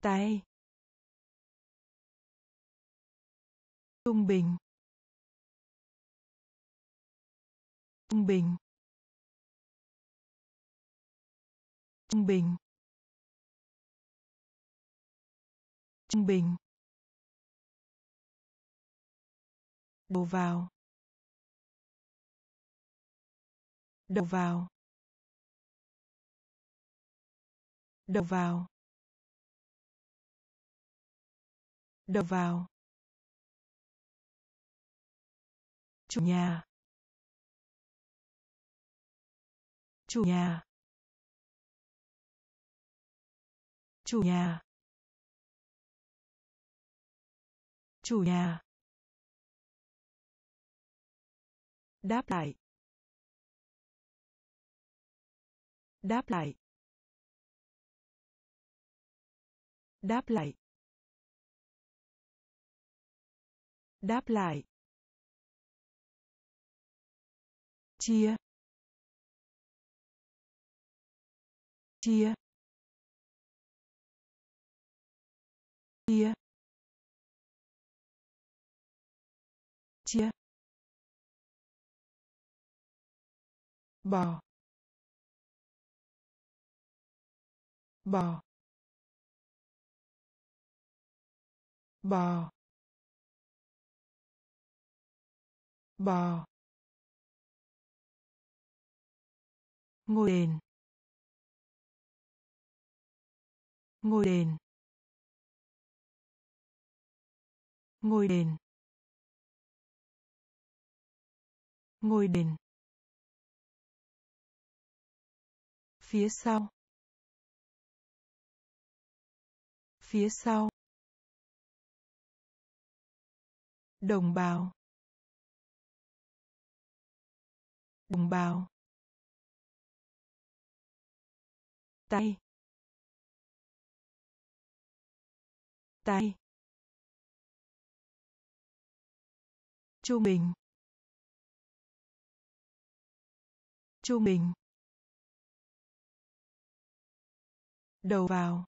Tay. Trung bình. Trung bình. Trung bình. Trung bình. Đầu vào. Đầu vào. Đầu vào. Đầu vào. Chủ nhà. Chủ nhà. Chủ nhà. Chủ nhà. Đáp lại. Đáp lại. Đáp lại. Đáp lại. Chia. Chia. Chia. Chia. Bò. Bò. Bò. Bò. Ngôi đền ngôi đền ngôi đền ngôi đền phía sau. Phía sau. Đồng bào. Đồng bào. Tay. Tay. Trung bình trung bình đầu vào.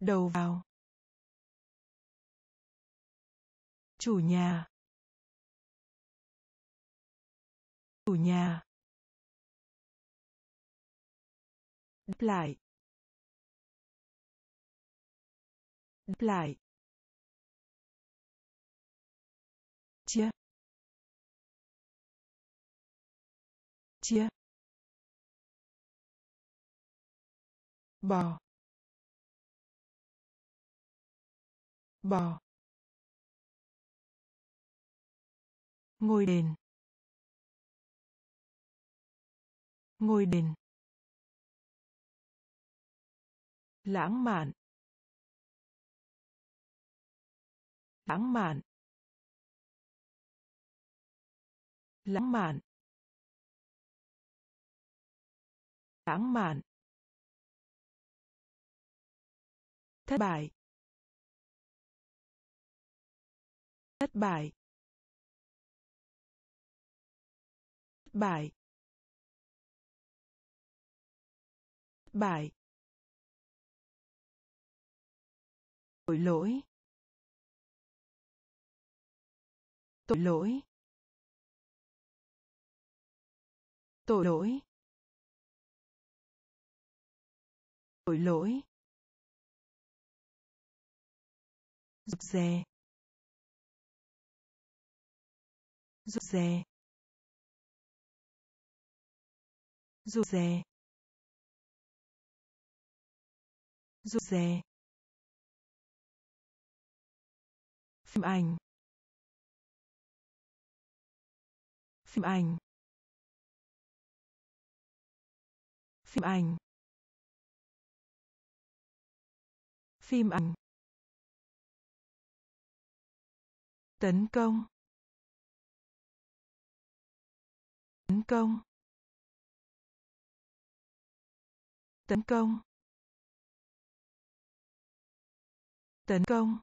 Đầu vào. Chủ nhà. Chủ nhà. Đáp lại. Đáp lại. Chia. Chia. Bò bò ngôi đền. Ngôi đền. Lãng mạn. Lãng mạn. Lãng mạn. Lãng mạn. Thất bại. Thất bại. Thất bại bại tội lỗi. Tội lỗi. Tội lỗi. Tội lỗi. Rụt rè. Rụt rè. Rụt rè. Rụt rè. Phim ảnh. Phim ảnh. Phim ảnh. Phim ảnh. Tấn công. Tấn công. Tấn công. Tấn công.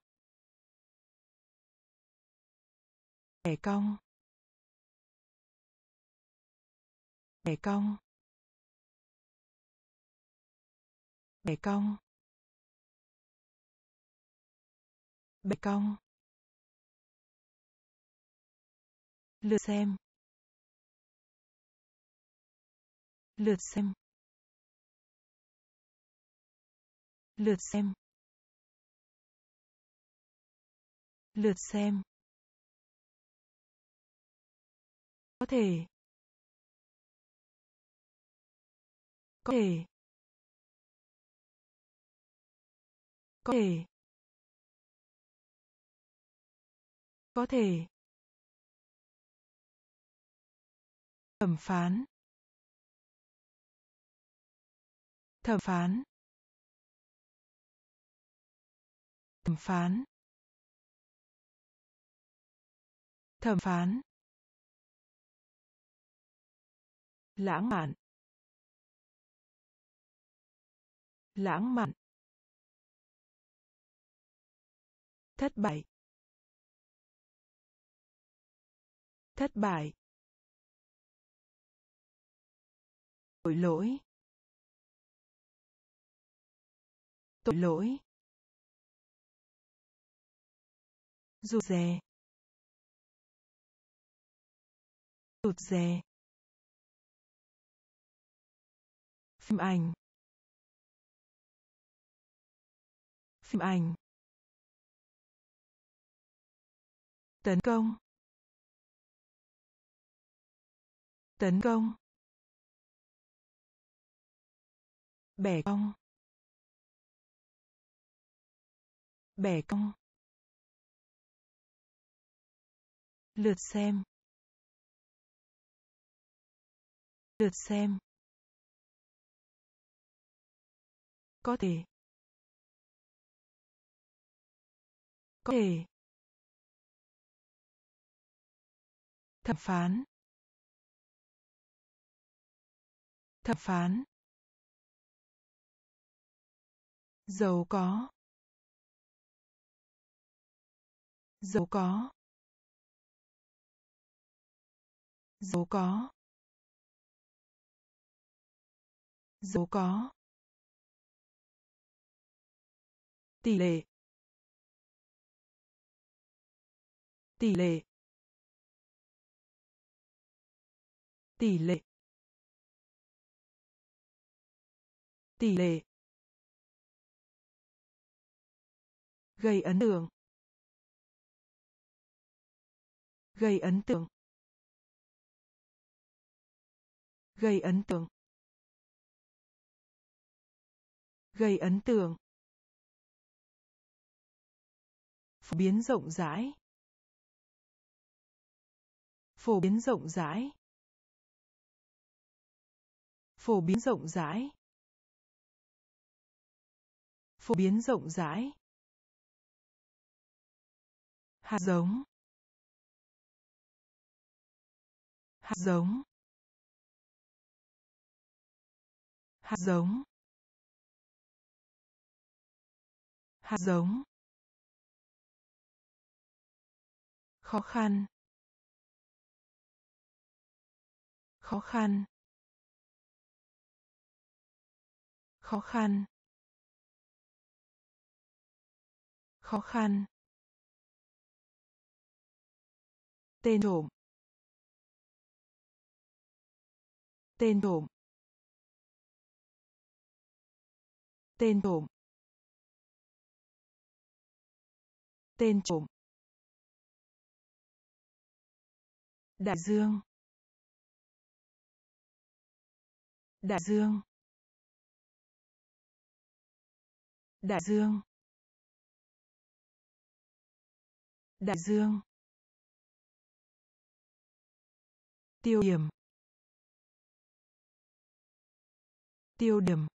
Bẻ cong. Bẻ cong. Bẻ cong. Bẻ cong. Lượt xem. Lượt xem. Lượt xem. Lượt xem. Có thể. Có thể. Có thể. Có thể. Thẩm phán. Thẩm phán. Thẩm phán. Thẩm phán. Lãng mạn. Lãng mạn. Thất bại. Thất bại. Tội lỗi. Tội lỗi. Rụt rè. Rụt rè. Phim ảnh. Phim ảnh. Tấn công. Tấn công. Bẻ cong. Bẻ cong. Lượt xem. Lượt xem. Có thể. Có thể. Thẩm phán. Thẩm phán. Giàu có. Giàu có. Giàu có. Giàu có. Tỷ lệ. Tỷ lệ. Tỷ lệ. Tỷ lệ. Gây ấn tượng. Gây ấn tượng. Gây ấn tượng. Gây ấn tượng. Phổ biến rộng rãi. Phổ biến rộng rãi. Phổ biến rộng rãi. Phổ biến rộng rãi. Hạt giống. Hạt giống. Hạt giống. Hạt giống. Khó khăn. Khó khăn. Khó khăn. Khó khăn. Tên trộm tên trộm tên trộm. Tên trộm. Đại dương. Đại dương. Đại dương. Đại dương. Tiêu điểm. Tiêu điểm.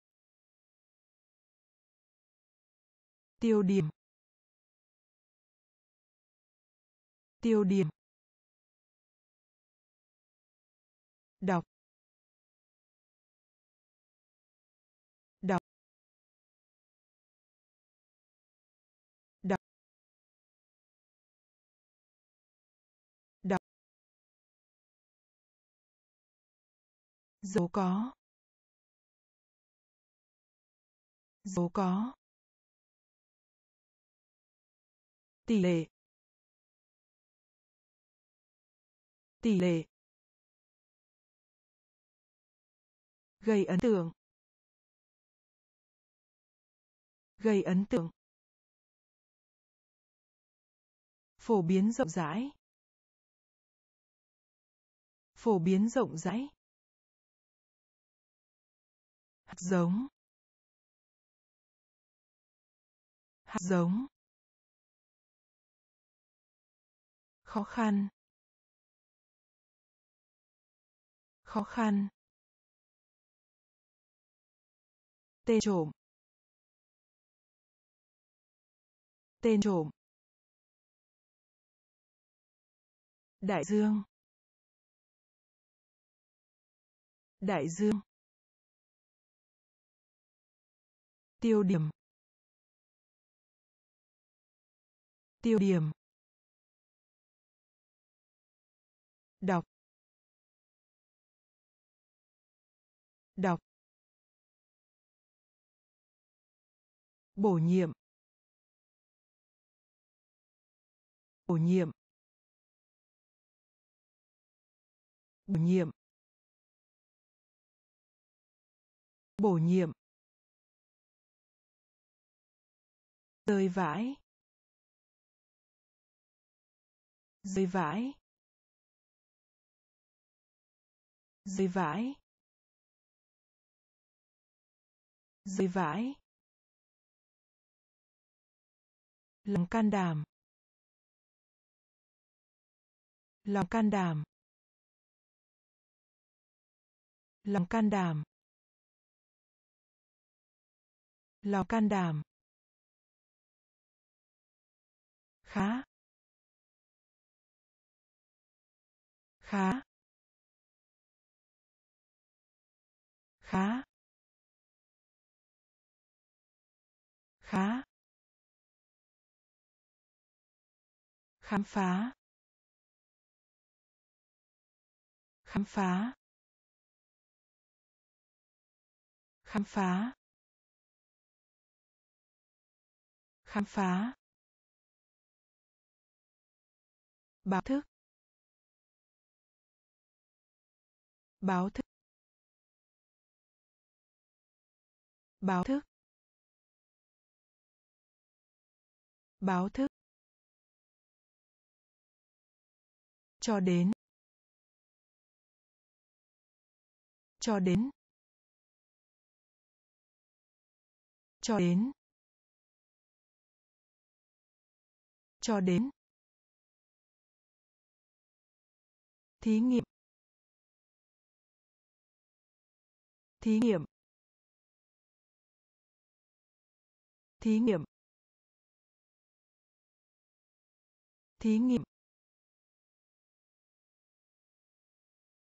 Tiêu điểm. Tiêu điểm. Đọc. Đọc. Đọc. Đọc. Dấu có. Dấu có. Tỷ lệ. Tỷ lệ. Gây ấn tượng. Gây ấn tượng. Phổ biến rộng rãi. Phổ biến rộng rãi. Hạt giống. Hạt giống. Khó khăn. Khó khăn. Tên trộm. Tên trộm. Đại dương. Đại dương. Tiêu điểm. Tiêu điểm. Đọc. Đọc. Bổ nhiệm. Bổ nhiệm. Bổ nhiệm. Bổ nhiệm. Rơi vãi. Rơi vãi. Rơi vãi rơi vãi lòng can đảm. Lòng can đảm. Lòng can đảm. Lòng can đảm. Khá. Khá. Khá. Khá. Khám phá. Khám phá. Khám phá. Khám phá. Báo thức. Báo thức. Báo thức. Báo thức. Cho đến. Cho đến. Cho đến. Cho đến. Thí nghiệm. Thí nghiệm. Thí nghiệm. Thí nghiệm.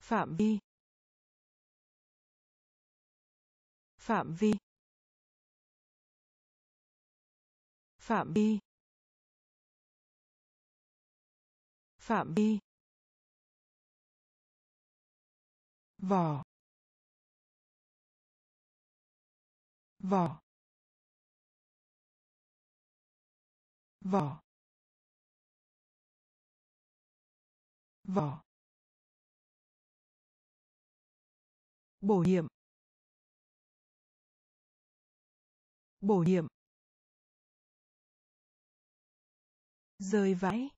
Phạm vi. Phạm vi. Phạm vi. Phạm vi. Vỏ. Vỏ. Vỏ. Vỏ. Bổ nhiệm. Bổ nhiệm. Rơi vãi.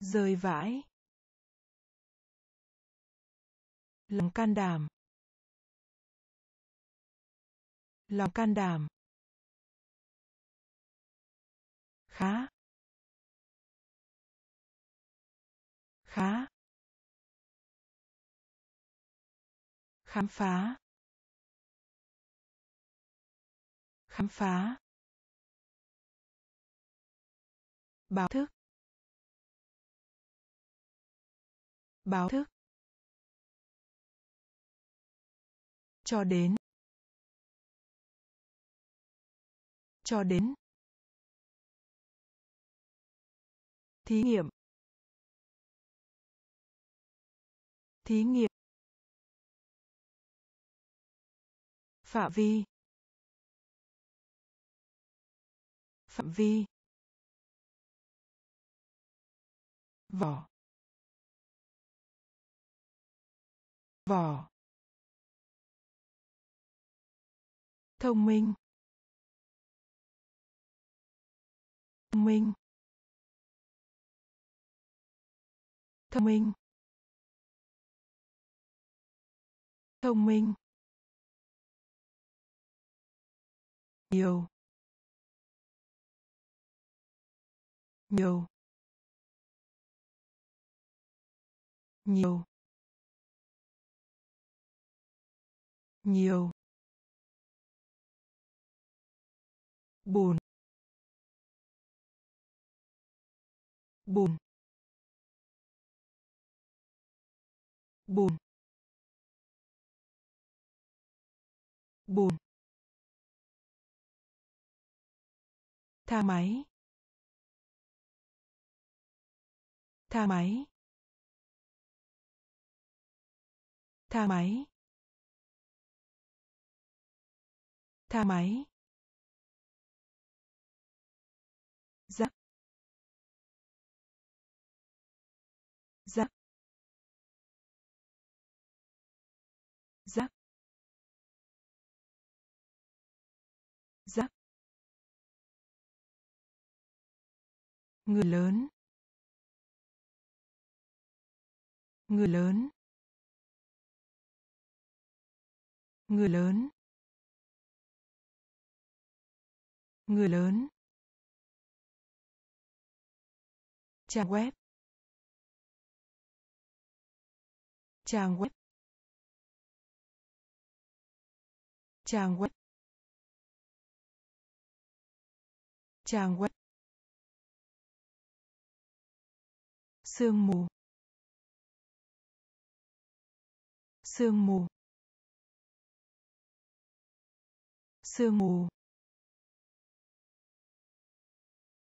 Rơi vãi. Lòng can đảm. Lòng can đảm. Khá. Khá. Khám phá. Khám phá. Báo thức. Báo thức. Cho đến. Cho đến. Thí nghiệm. Thí nghiệm. Phạm vi. Phạm vi. Vỏ. Vỏ. Thông minh. Thông minh. Thông minh. Thông minh. Nhiều. Nhiều. Nhiều. Nhiều. Bùn bùn bùn bùn thang máy. Thang máy. Thang máy. Thang máy. Người lớn. Người lớn. Người lớn. Người lớn. Trang web. Trang web. Trang web. Trang web. Sương mù. Sương mù. Sương mù.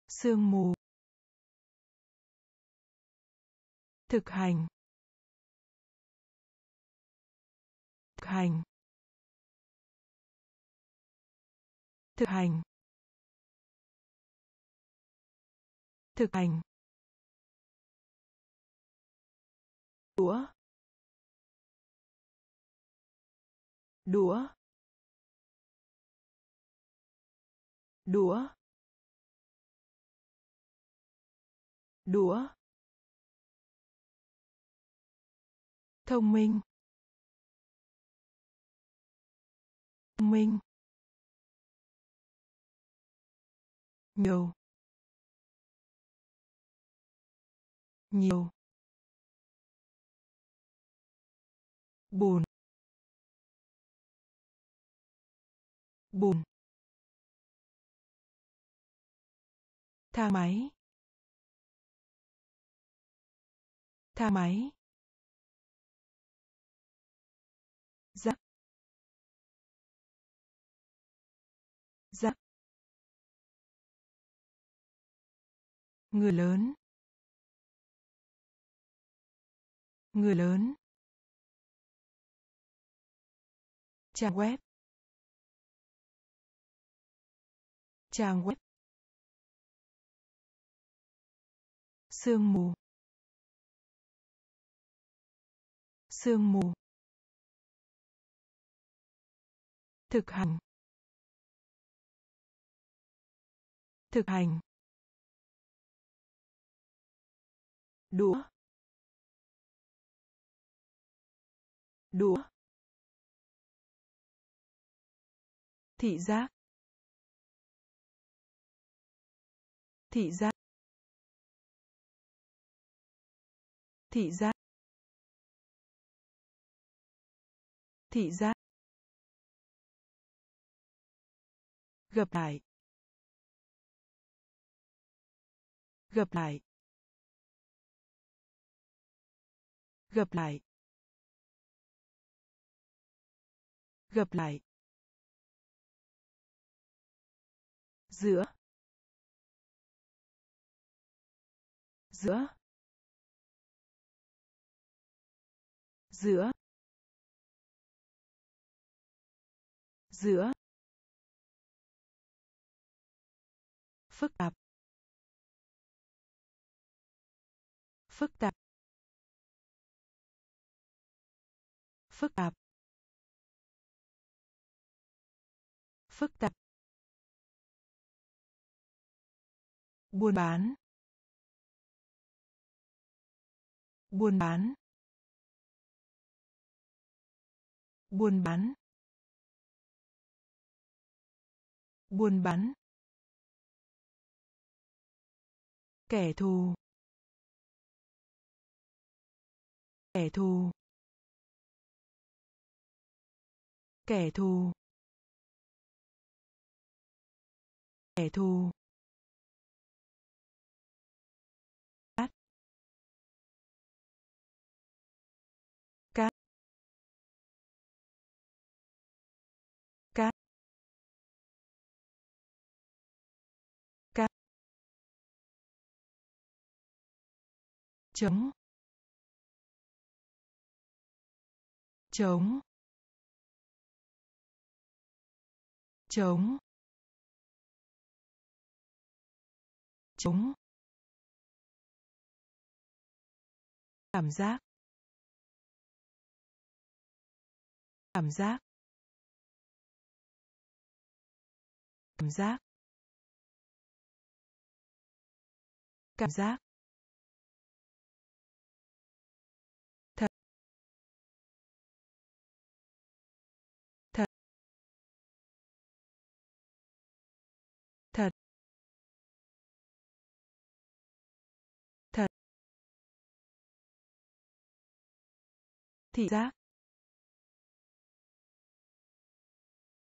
Sương mù. Thực hành. Thực hành. Thực hành. Thực hành. Đũa. Đũa. Đũa. Đũa. Thông minh. Thông minh. Nhiều. Nhiều. Bùn. Bùn. Thang máy. Thang máy. Rắc rắc người lớn. Người lớn. Trang web. Trang web. Sương mù. Sương mù. Thực hành. Thực hành. Đũa. Đũa. Thị giác. Thị giác. Thị giác. Thị giác. Gặp lại. Gặp lại. Gặp lại. Gặp lại. Giữa giữa giữa giữa. Phức tạp. Phức tạp. Phức tạp. Phức tạp. Buôn bán. Buôn bán. Buôn bán. Buôn bán. Kẻ thù. Kẻ thù. Kẻ thù. Kẻ thù. Chống. Chống. Chống. Chống. Cảm giác. Cảm giác. Cảm giác. Cảm giác. Thị giác.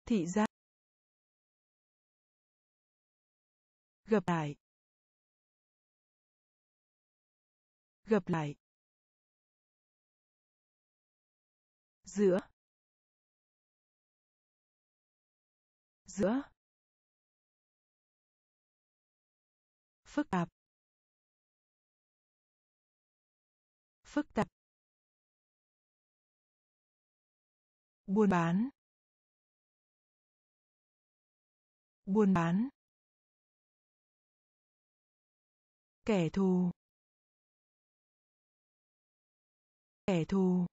Thị giác. Gặp lại. Gặp lại. Giữa. Giữa. Phức tạp. Phức tạp. Buôn bán. Buôn bán. Kẻ thù. Kẻ thù.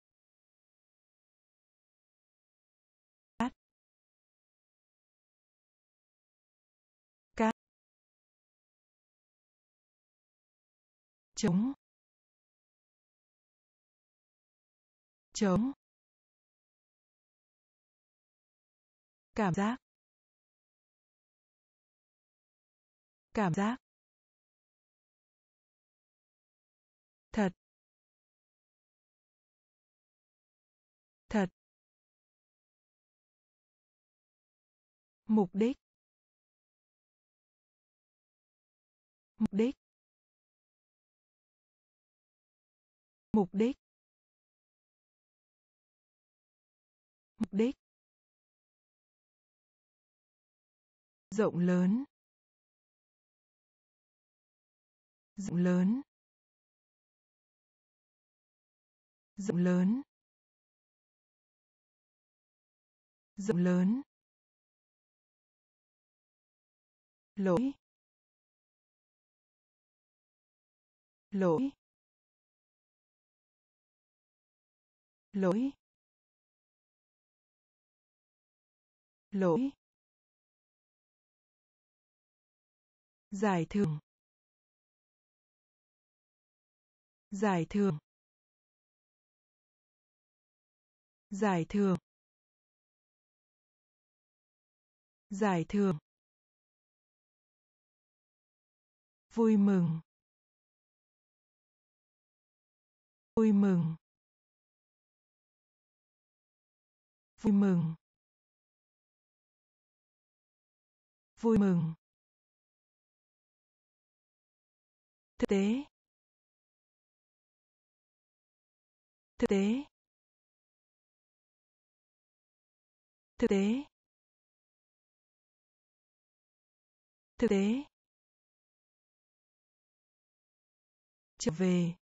Cát. Cát. Chống chống cảm giác. Cảm giác. Thật. Thật. Mục đích. Mục đích. Mục đích. Mục đích. Rộng lớn. Rộng lớn. Rộng lớn. Rộng lớn. Lỗi. Lỗi. Lỗi. Lỗi. Giải thưởng. Giải thưởng. Giải thưởng. Giải thưởng. Vui mừng. Vui mừng. Vui mừng. Vui mừng. Thực tế. Thực tế. Thực tế. Thực tế. Trở về.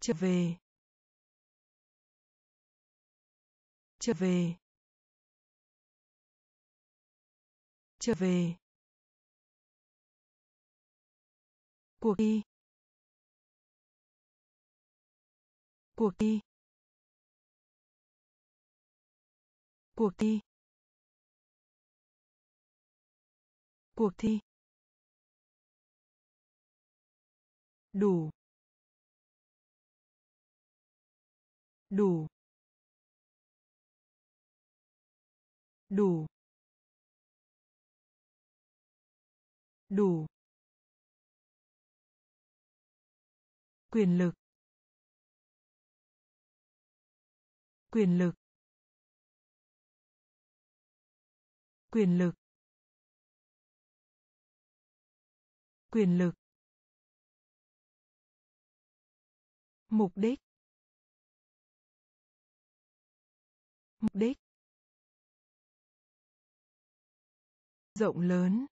Trở về. Trở về. Trở về. Cuộc thi. Cuộc thi. Cuộc thi. Cuộc thi. Đủ. Đủ. Đủ. Đủ. Quyền lực. Quyền lực. Quyền lực. Quyền lực. Mục đích. Mục đích. Rộng lớn.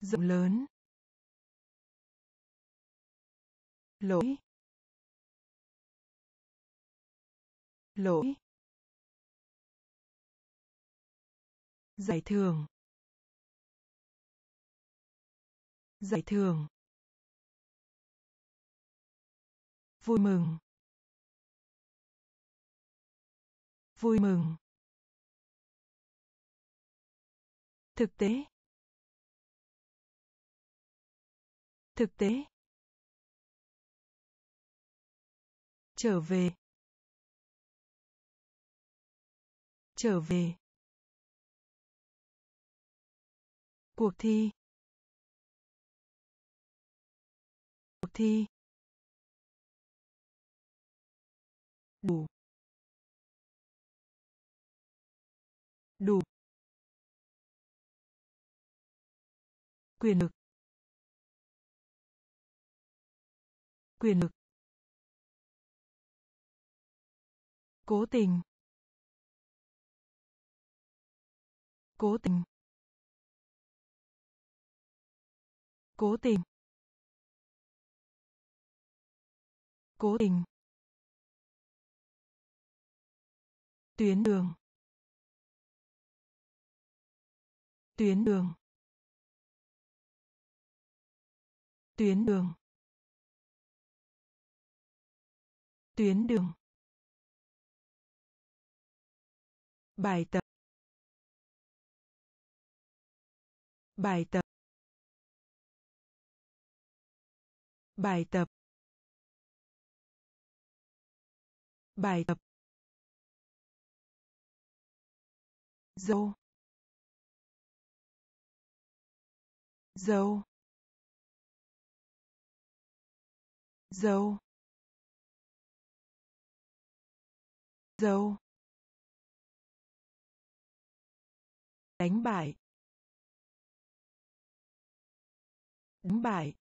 Rộng lớn. Lỗi lỗi giải thưởng giải thưởng vui mừng vui mừng thực tế thực tế. Trở về. Trở về. Cuộc thi. Cuộc thi. Đủ. Đủ. Quyền lực. Quyền lực. Cố tình. Cố tình. Cố tình. Cố tình. Tuyến đường. Tuyến đường. Tuyến đường. Tuyến đường. Bài tập. Bài tập. Bài tập. Bài tập. Dâu. Dâu. Dâu. Dâu. Đánh bại. Đánh bại.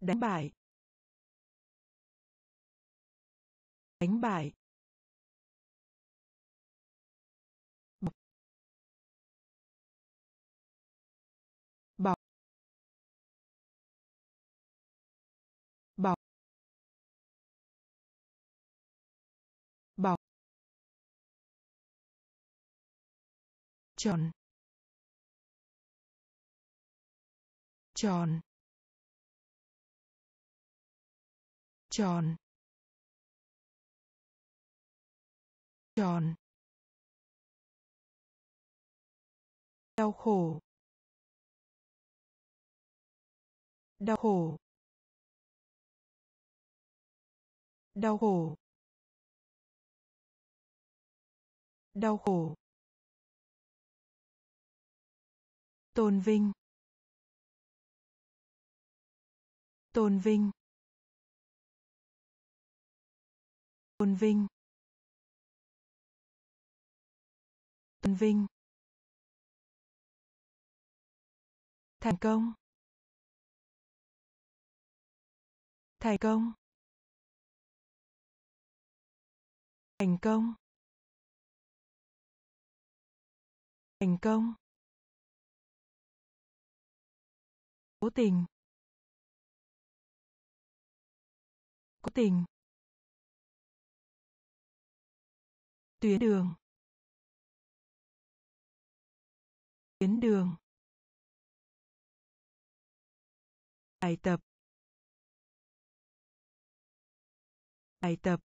Đánh bại. Đánh bại. Tròn tròn tròn tròn đau khổ. Đau khổ. Đau khổ. Đau khổ. Tôn vinh. Tôn vinh. Tôn vinh. Tôn vinh. Thành công. Thành công. Thành công. Thành công. Cố tình. Cố tình. Tuyến đường. Tuyến đường. Bài tập. Bài tập.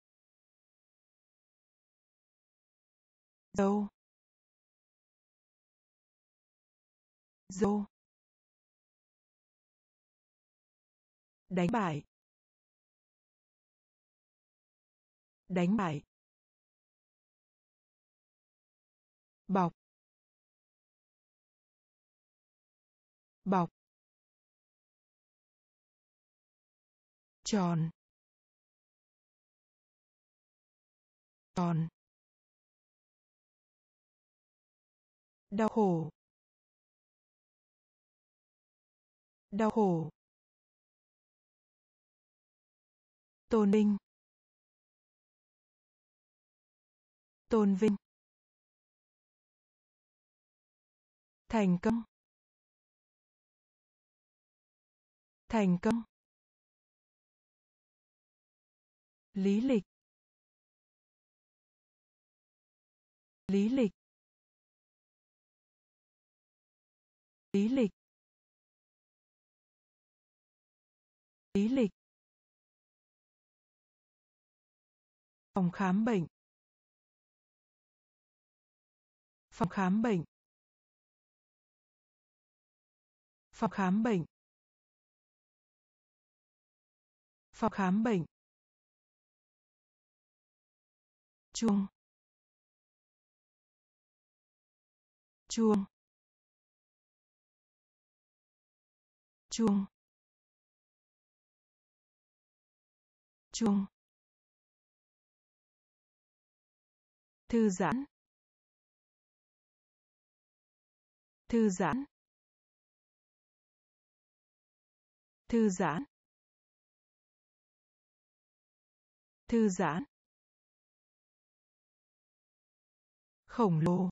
Dâu. Dâu. Đánh bại. Đánh bại. Bọc. Bọc. Tròn. Tròn. Đau khổ. Đau khổ. Tôn vinh tôn vinh. Thành công. Thành công. Lý lịch. Lý lịch. Lý lịch. Lý lịch. Phòng khám bệnh. Phòng khám bệnh. Phòng khám bệnh. Phòng khám bệnh. Chuông. Chuông. Chuông. Chuông. Thư giãn. Thư giãn. Thư giãn. Thư giãn. Khổng lồ.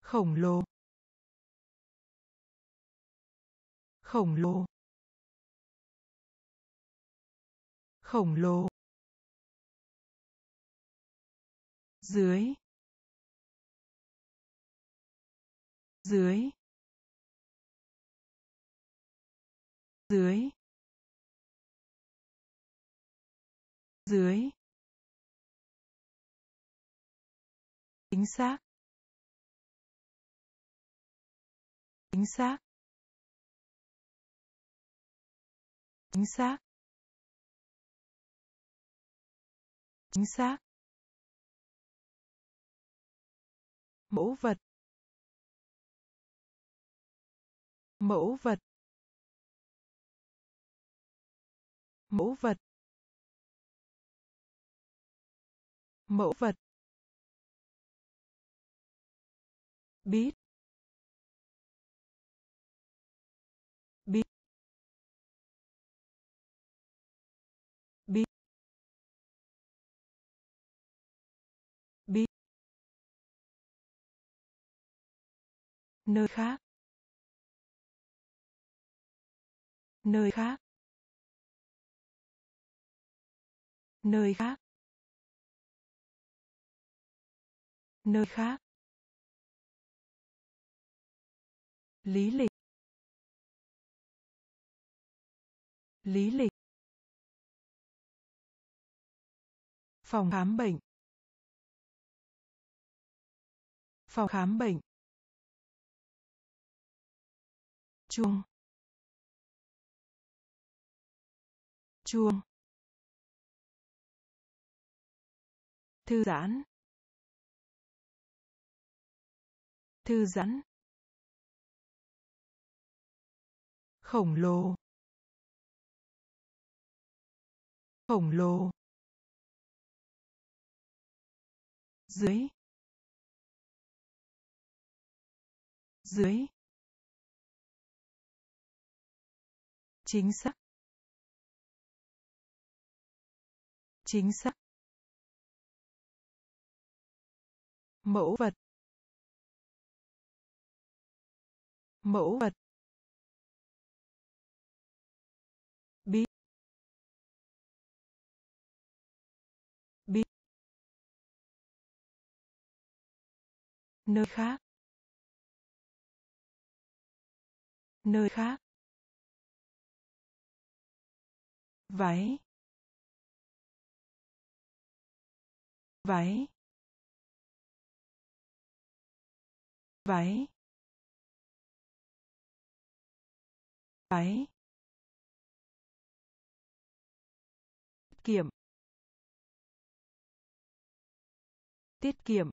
Khổng lồ. Khổng lồ. Khổng lồ. Dưới dưới dưới dưới. Chính xác. Chính xác. Chính xác. Chính xác. Mẫu vật. Mẫu vật. Mẫu vật. Mẫu vật. Biết. Nơi khác. Nơi khác. Nơi khác. Nơi khác. Lý lịch. Lý lịch. Phòng khám bệnh. Phòng khám bệnh. Chuông. Chuông. Thư giãn. Thư giãn. Khổng lồ. Khổng lồ. Dưới. Dưới. Chính xác. Chính xác. Mẫu vật. Mẫu vật. Bí bí nơi khác. Nơi khác. Váy váy váy váy. Kiệm. Tiết kiệm.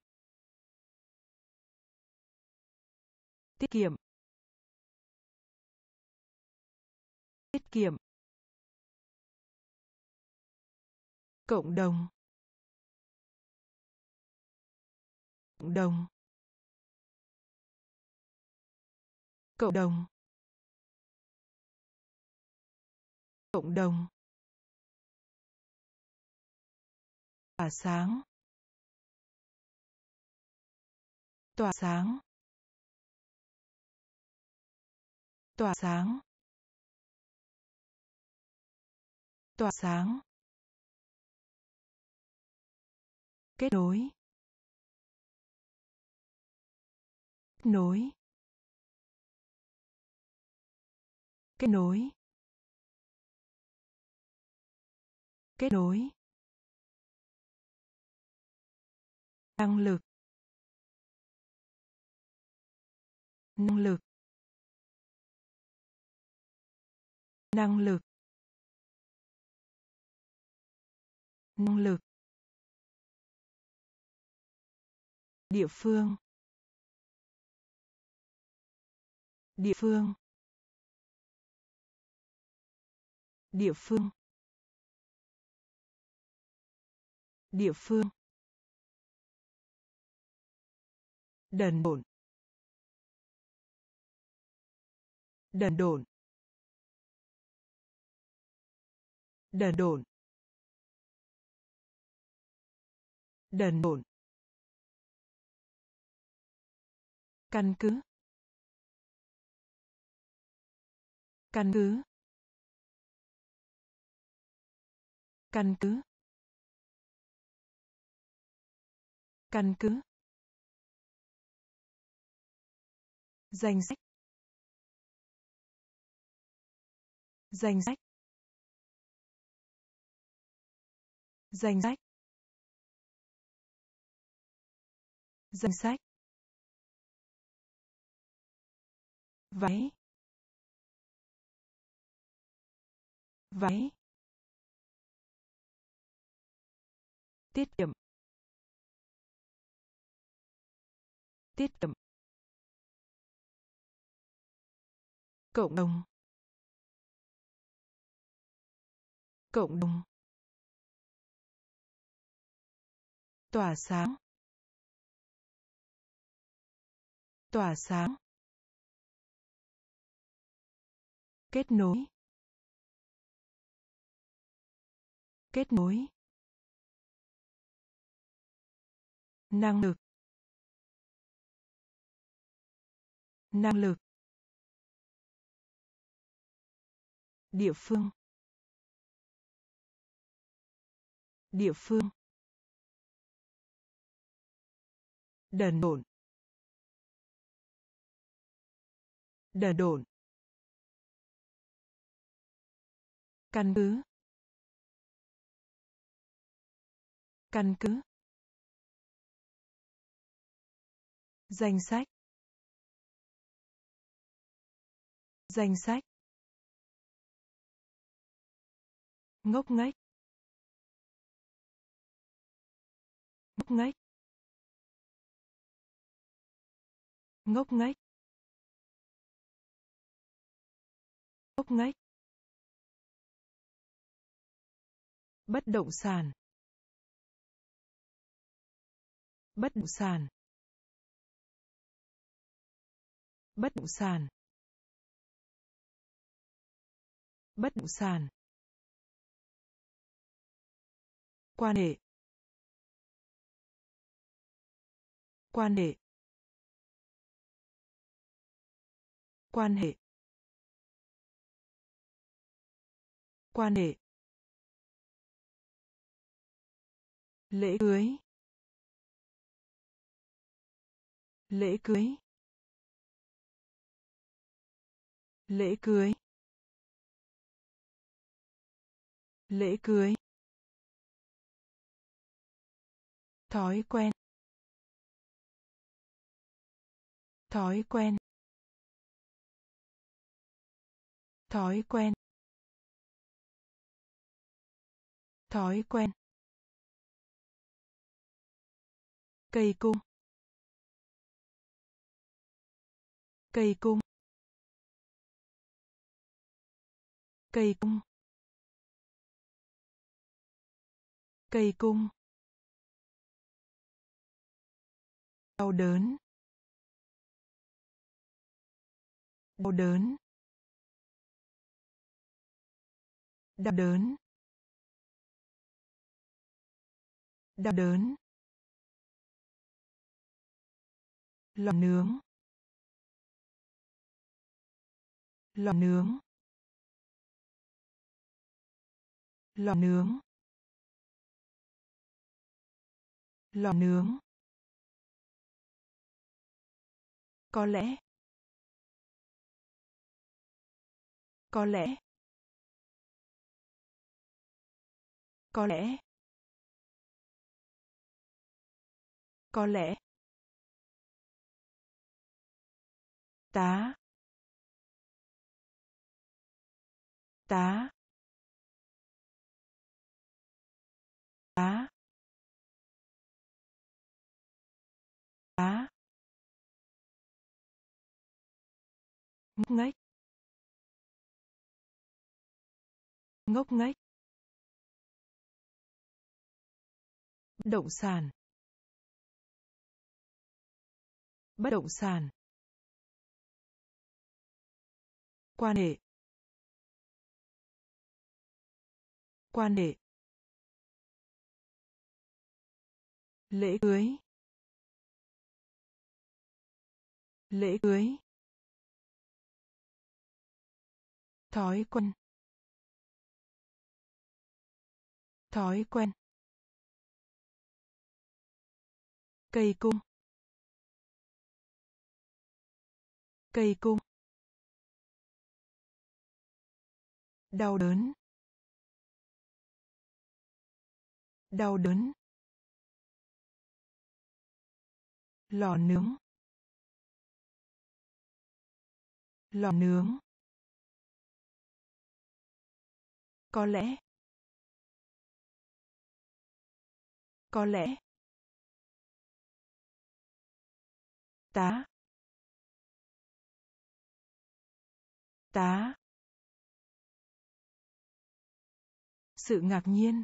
Tiết kiệm. Tiết kiệm. Cộng đồng. Cộng đồng. Cộng đồng. Cộng đồng. Tỏa sáng. Tỏa sáng. Tỏa sáng. Tỏa sáng. Kết nối. Nối. Kết nối. Kết nối. Năng lực. Năng lực. Năng lực. Năng lực. Địa phương. Địa phương. Địa phương. Địa phương. Đần độn. Đần độn. Đần độn. Đần độn. Căn cứ. Căn cứ. Căn cứ. Căn cứ. Danh sách. Danh sách. Danh sách. Danh sách. Váy. Váy. Tiết kiệm. Tiết kiệm. Cộng đồng. Cộng đồng. Tỏa sáng. Tỏa sáng. Kết nối. Kết nối. Năng lực. Năng lực. Địa phương. Địa phương. Đần độn. Đần độn. Căn cứ. Căn cứ. Danh sách. Danh sách. Ngốc nghếch. Ngốc nghếch. Ngốc nghếch. Ngốc nghếch. Bất động sản. Bất động sản. Bất động sản. Bất động sản. Quan hệ. Quan hệ. Quan hệ. Quan hệ. Lễ cưới. Lễ cưới. Lễ cưới. Lễ cưới. Thói quen. Thói quen. Thói quen. Thói quen. Cây cung. Cây cung. Cây cung. Cây cung. Đau đớn. Đau đớn. Đau đớn. Đau đớn. Lò nướng. Lò nướng. Lò nướng. Lò nướng. Có lẽ. Có lẽ. Có lẽ. Có lẽ. Tá. Tá. Tá. Tá. Ngốc nghếch. Ngốc nghếch. Bất động sản. Bất động sản. Quan hệ. Quan hệ. Lễ cưới. Lễ cưới. Thói quen. Thói quen. Cây cung. Cây cung. Đau đớn đau đớn lò nướng lò nướng. Có lẽ có lẽ tá tá sự ngạc nhiên.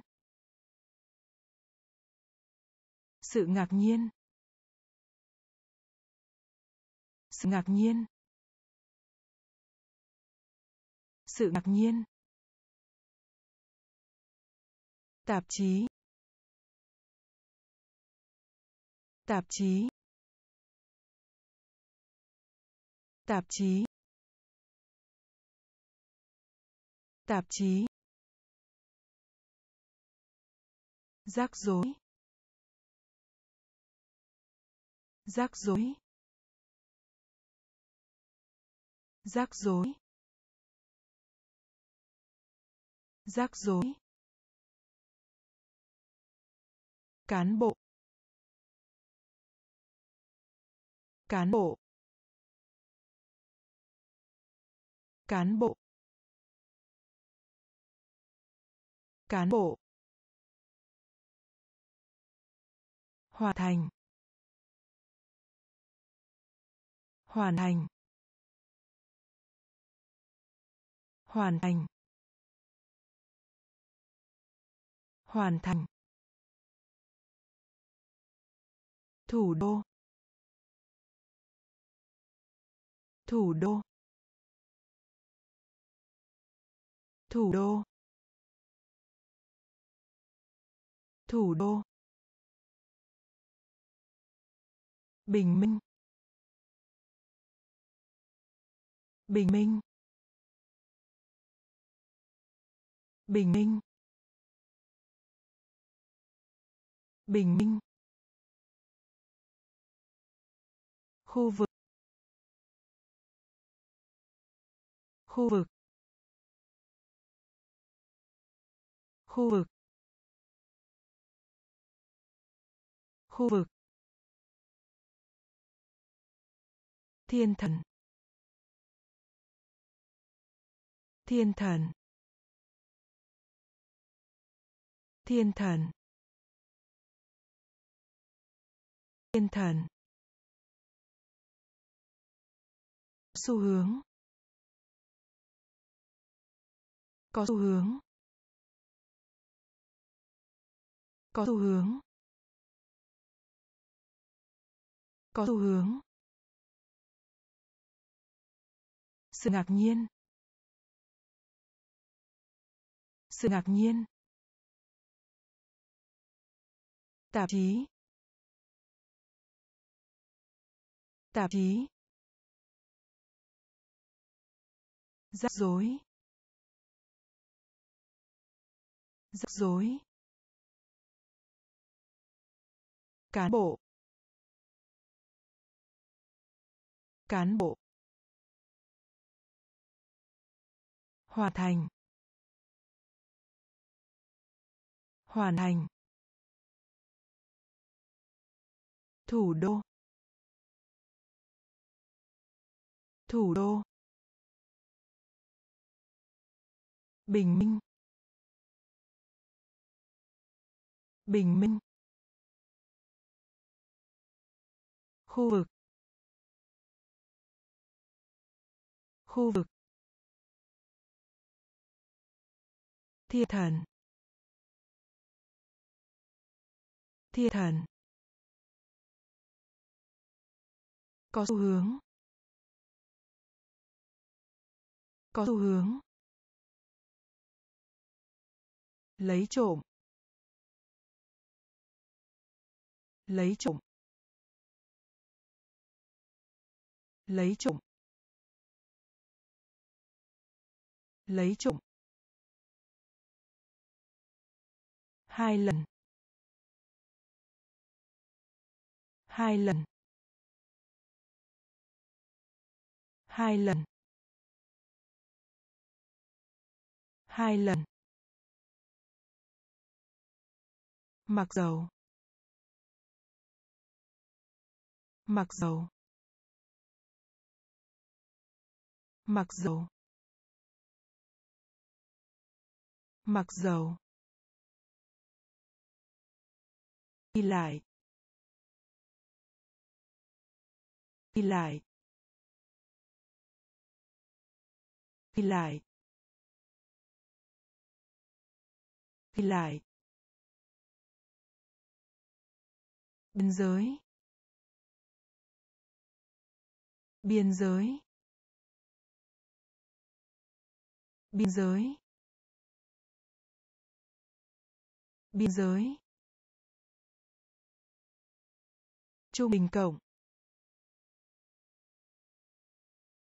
Sự ngạc nhiên. Sự ngạc nhiên. Sự ngạc nhiên. Tạp chí. Tạp chí. Tạp chí. Tạp chí. Rắc rối. Rắc rối. Rắc rối. Rắc rối. Cán bộ. Cán bộ. Cán bộ. Cán bộ. Hoàn thành. Hoàn thành. Hoàn thành. Hoàn thành. Thủ đô. Thủ đô. Thủ đô. Thủ đô. Bình minh. Bình minh. Bình minh. Bình minh. Khu vực. Khu vực. Khu vực. Khu vực. Thiên thần. Thiên thần. Thiên thần. Thiên thần. Xu hướng. Có xu hướng. Có xu hướng. Có xu hướng. Sự ngạc nhiên. Sự ngạc nhiên. Tạp chí. Tạp chí. Rắc rối. Rắc rối. Cán bộ. Cán bộ. Hoàn thành. Hoàn thành. Thủ đô. Thủ đô. Bình minh. Bình minh. Khu vực. Khu vực. Thiên thần. Thiên thần. Có xu hướng. Có xu hướng. Lấy trộm. Lấy trộm. Lấy trộm. Lấy trộm. Hai lần. Hai lần. Hai lần. Hai lần. Mặc dầu. Mặc dầu. Mặc dầu. Mặc dầu. Đi lại. Đi lại. Đi lại. Đi lại. Biên giới. Biên giới. Biên giới. Biên giới. Trung bình cộng.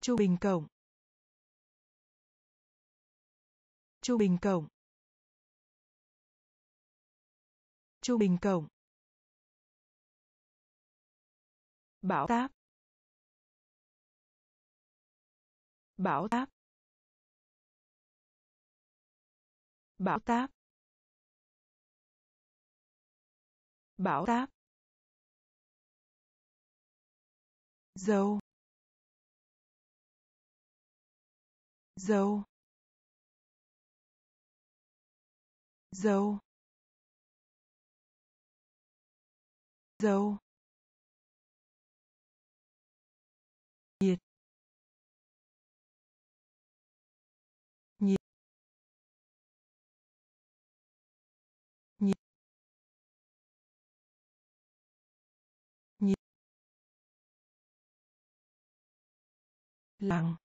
Trung bình cộng. Trung bình cộng. Trung bình cộng. Bảo táp. Bảo táp. Bảo táp. Bảo táp. Dâu dâu dâu dâu lặng.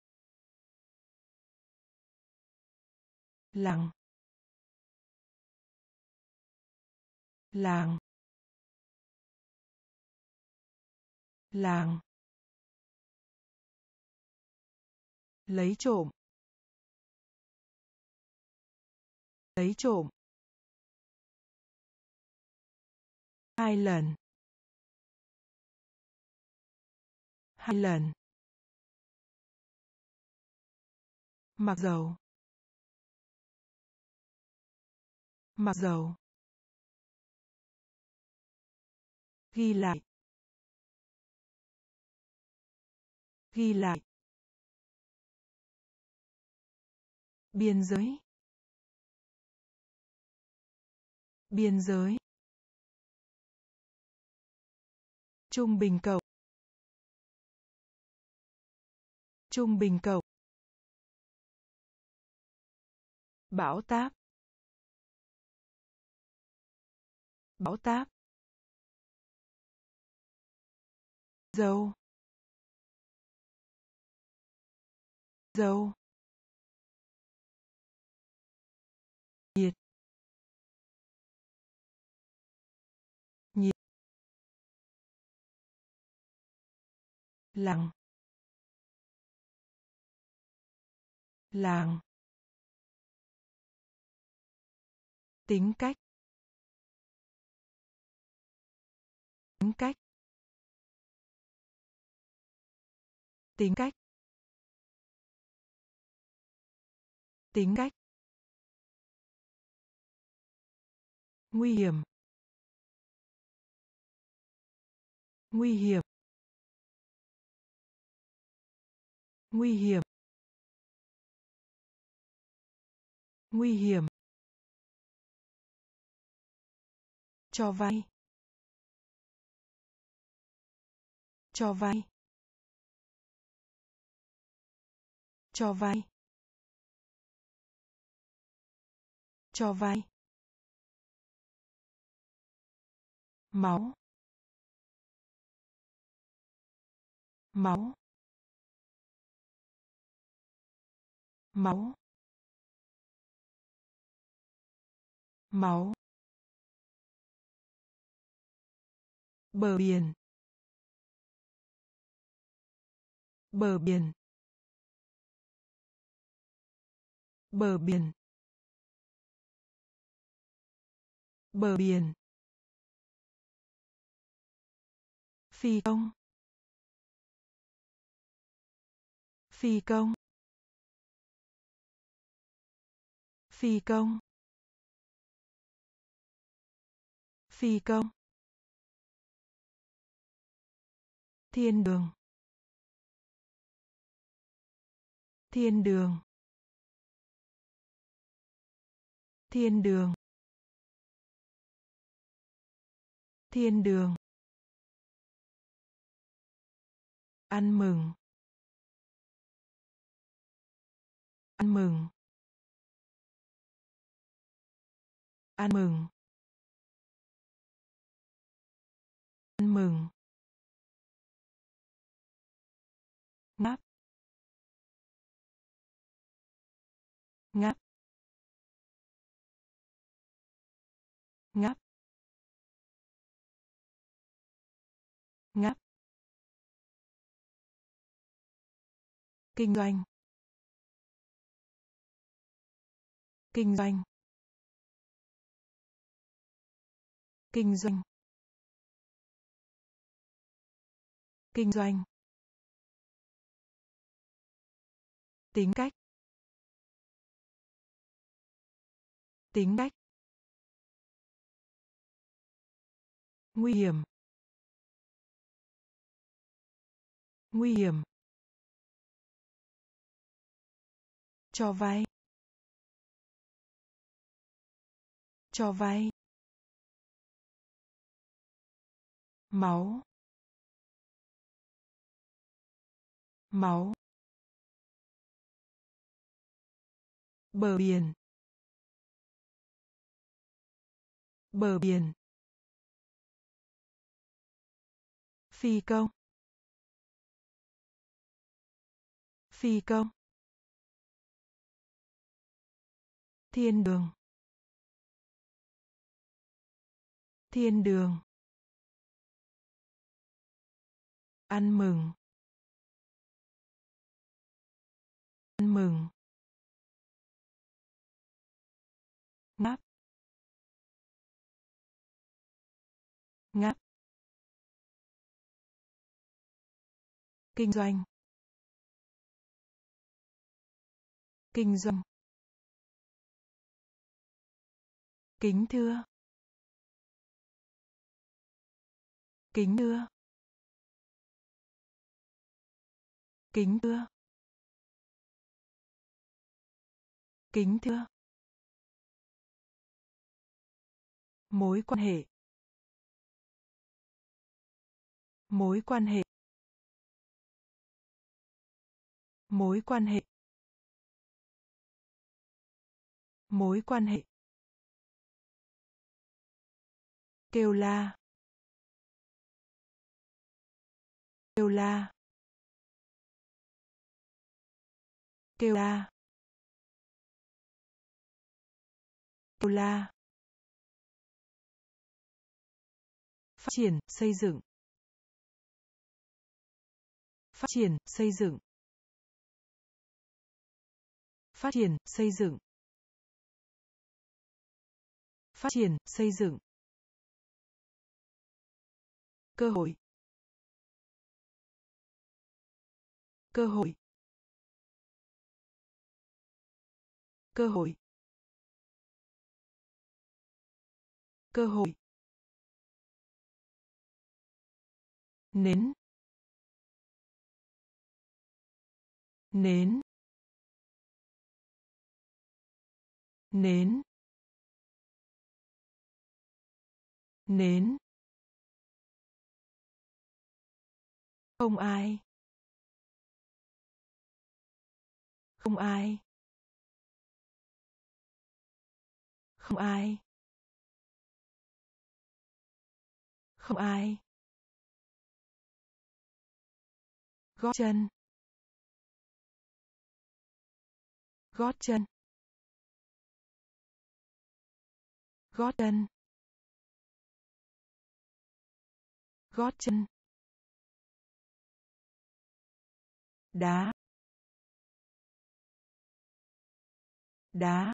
Lặng. Làng. Làng. Lấy trộm. Lấy trộm. Hai lần. Hai lần. Mặc dầu. Mặc dầu. Ghi lại. Ghi lại. Biên giới. Biên giới. Trung bình cầu. Trung bình cầu. Bão táp. Bão táp. Dầu, dầu, nhiệt. Nhiệt. Lặng. Làng. Tính cách. Tính cách. Tính cách. Tính cách. Nguy hiểm. Nguy hiểm. Nguy hiểm. Nguy hiểm. Cho vay cho vay cho vay cho vay máu. Máu. Máu. Máu. Bờ biển. Bờ biển. Bờ biển. Bờ biển. Phi công. Phi công. Phi công. Phi công. Thiên đường. Thiên đường. Thiên đường. Thiên đường. Ăn mừng. Ăn mừng. Ăn mừng. Ăn mừng. Ngáp. Ngáp. Ngáp. Kinh doanh. Kinh doanh. Kinh doanh. Kinh doanh. Tính cách. Tính cách. Nguy hiểm. Nguy hiểm. Cho vay. Cho vay. Máu. Máu. Bờ biển. Bờ biển. Phi công. Phi công. Thiên đường. Thiên đường. Ăn mừng. Ăn mừng. Ngáp kinh doanh. Kinh doanh. Kính thưa. Kính thưa. Kính thưa. Kính thưa. Mối quan hệ. Mối quan hệ. Mối quan hệ. Mối quan hệ. Kêu la. Kêu la. Kêu la. Kêu la. Phát triển, xây dựng phát triển, xây dựng. Phát triển, xây dựng. Phát triển, xây dựng. Cơ hội. Cơ hội. Cơ hội. Cơ hội. Nến. Nến. Nến. Nến. Không ai. Không ai. Không ai. Không ai. Gót chân. Gót chân. Gót chân. Gót chân. Đá. Đá.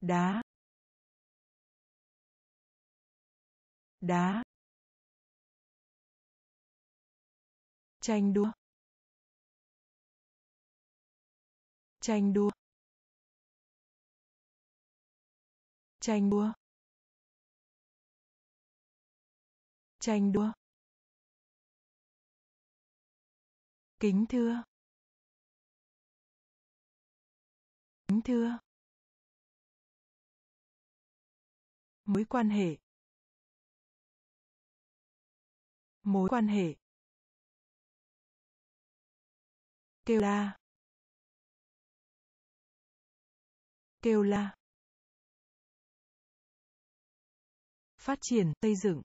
Đá. Đá. Tranh đua. Tranh đua. Tranh đua. Tranh đua. Kính thưa. Kính thưa. Mối quan hệ. Mối quan hệ. Kêu la. Kêu la. Phát triển, xây dựng.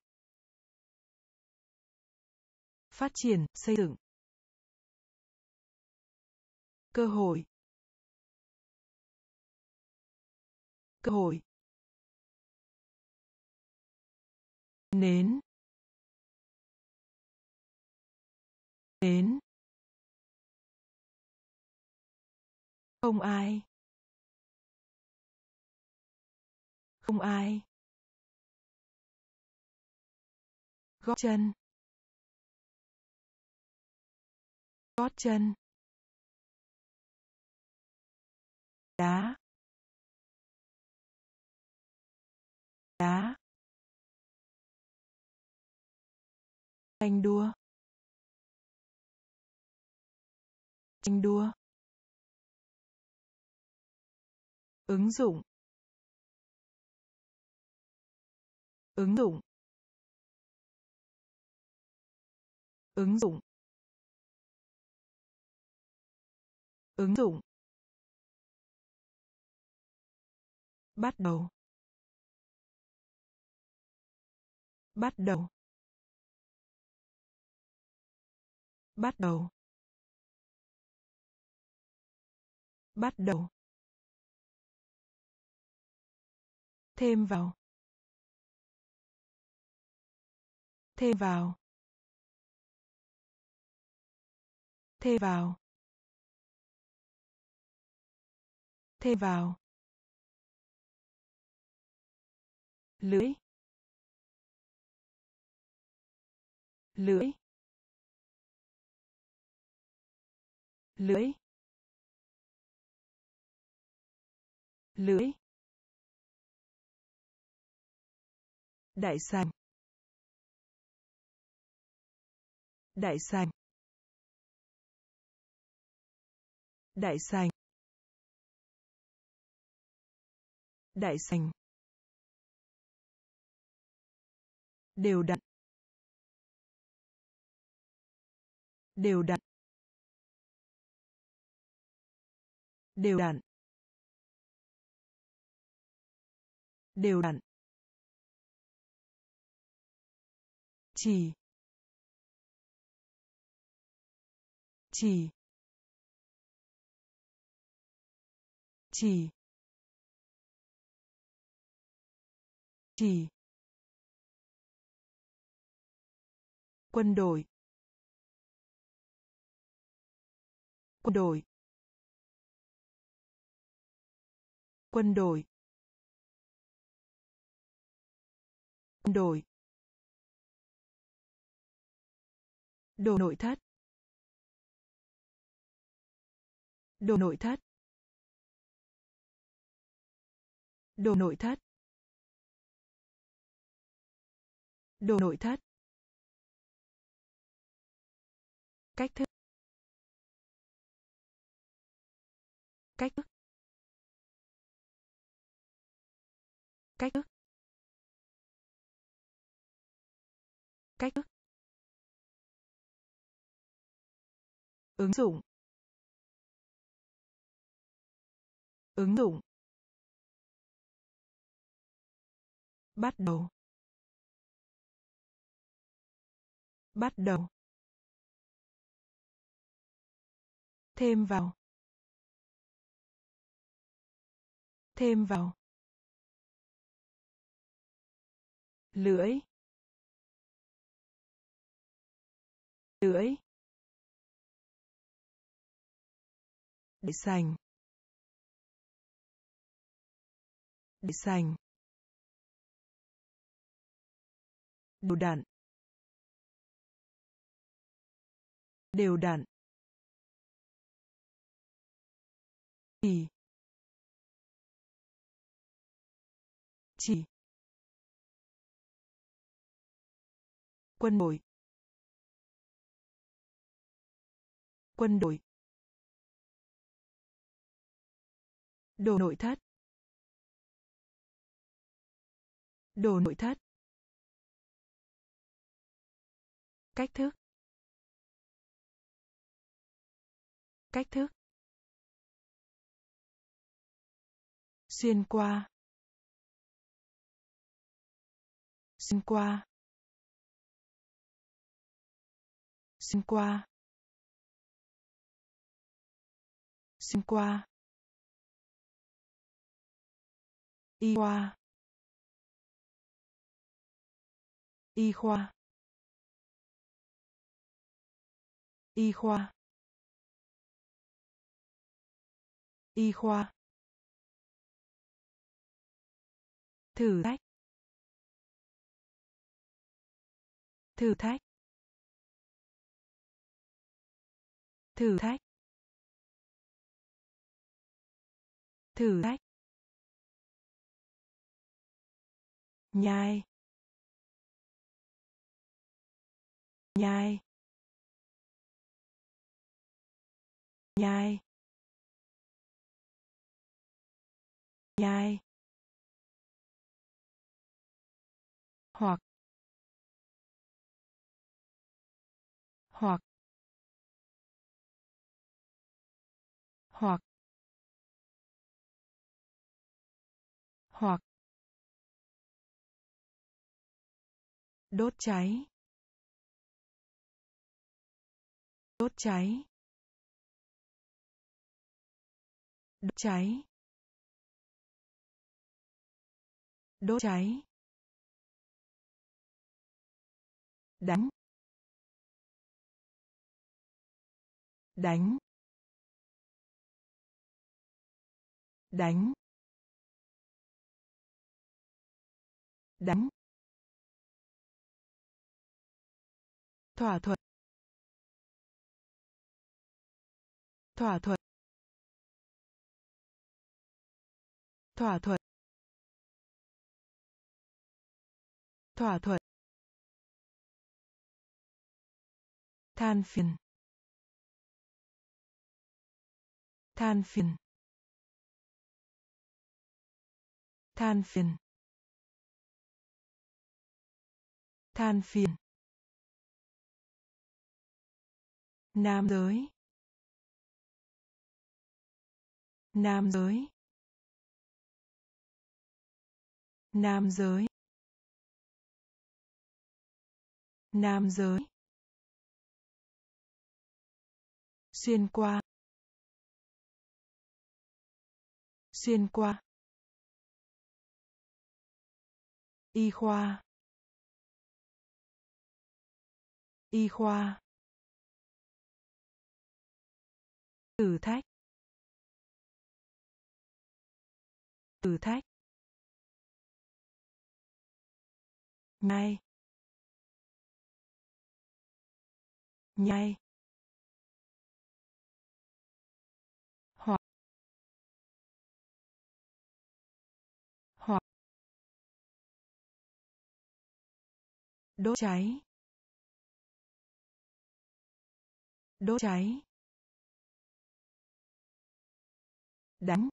Phát triển, xây dựng. Cơ hội. Cơ hội. Nến. Nến. Không ai. Không ai. Gót chân. Gót chân. Đá. Đá. Tranh đua. Tranh đua. Ứng dụng. Ứng dụng. Ứng dụng. Ứng dụng. Bắt đầu. Bắt đầu. Bắt đầu. Bắt đầu. Thêm vào. Thêm vào. Thêm vào. Thêm vào. Lưỡi. Lưỡi. Lưỡi. Lưỡi. Đại sành. Đại sành. Đại sành. Đại sành. Đều đặn. Đều đặn. Đều đặn. Đều đặn. Chỉ. Chỉ. Chỉ. Chỉ. Quân đội. Quân đội. Quân đội. Quân đội. Đồ nội thất. Đồ nội thất. Đồ nội thất. Đồ nội thất. Cách thức. Cách thức. Cách thức. Cách thức. Ứng dụng. Ứng dụng. Bắt đầu. Bắt đầu. Thêm vào. Thêm vào. Lưỡi. Lưỡi. Để sành. Để sành. Đều đặn. Đều đặn. Chỉ. Chỉ. Quân đội. Quân đội. Đồ nội thất. Đồ nội thất. Cách thức. Cách thức. Xuyên qua. Xuyên qua. Xuyên qua. Xuyên qua. Y khoa y khoa. Y khoa. Y khoa. Thử thách. Thử thách. Thử thách. Thử thách. Nhai. Nhai. Nhai. Nhai. Hoặc. Hoặc. Hoặc. Hoặc. Đốt cháy. Đốt cháy. Đốt cháy. Đốt cháy. Đánh. Đánh. Đánh. Đánh. Thỏa thuận. Thỏa thuận. Thỏa thuận. Thỏa thuận. Than phiền. Than phiền. Than phiền. Than phiền. Nam giới. Nam giới. Nam giới. Nam giới. Xuyên qua. Xuyên qua. Y khoa. Y khoa. Thử thách. Thử thách. Ngay, nhay, hoặc. Hoặc. Đốt cháy. Đốt cháy. Đánh.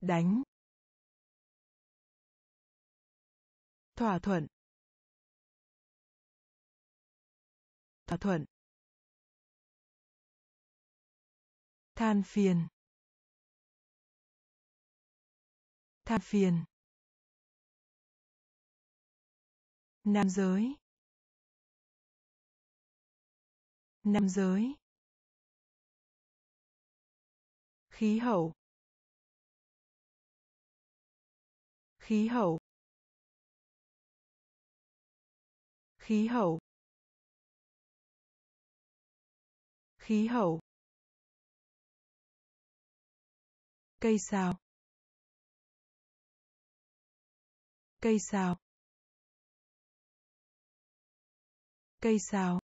Đánh, thỏa thuận thỏa thuận, than phiền than phiền, nam giới nam giới, khí hậu khí hậu. Khí hậu. Khí hậu. Cây sao cây sao cây sao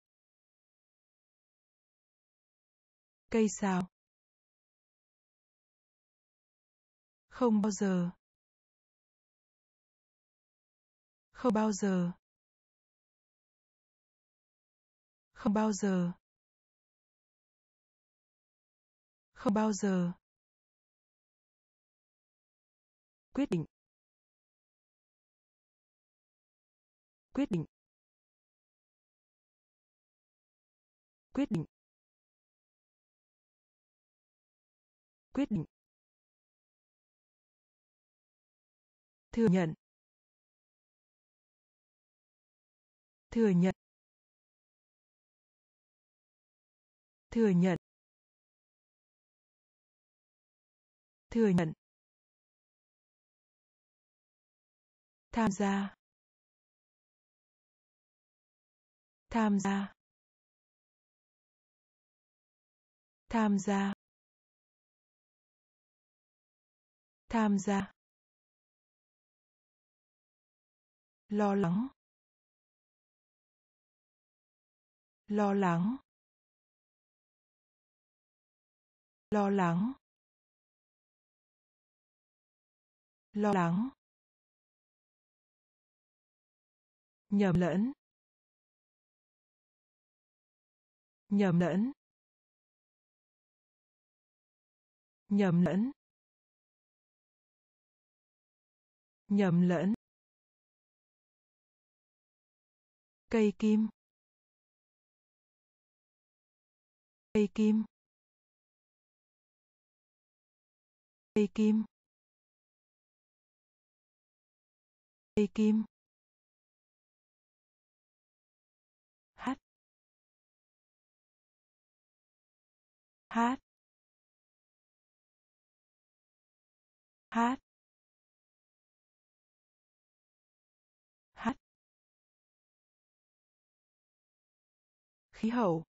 cây sao không bao giờ. Không bao giờ. Không bao giờ. Không bao giờ. Quyết định. Quyết định. Quyết định. Quyết định. Thừa nhận. Thừa nhận. Thừa nhận. Thừa nhận. Tham gia. Tham gia. Tham gia. Tham gia. Lo lắng. Lo lắng. Lo lắng. Lo lắng. Nhầm lẫn. Nhầm lẫn. Nhầm lẫn. Nhầm lẫn. Cây kim. Cây kim. Cây kim. Cây kim. Hát. Hát. Hát. Hát. Khí hậu.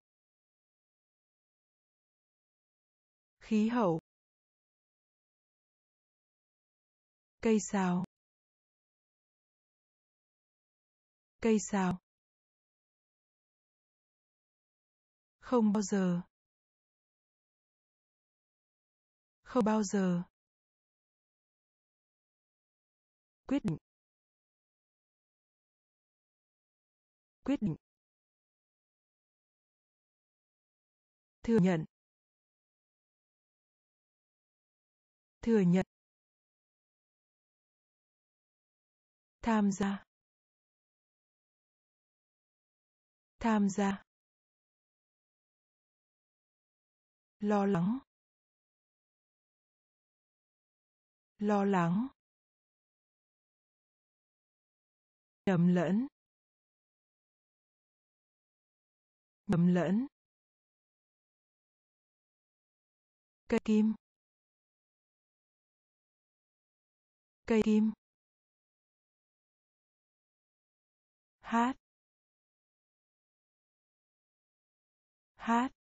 Khí hậu. Cây sào cây sào không bao giờ. Không bao giờ. Quyết định. Quyết định. Thừa nhận. Thừa nhận. Tham gia. Tham gia. Lo lắng. Lo lắng. Nhầm lẫn. Nhầm lẫn. Cây kim. Cây kim. Hát. Hát.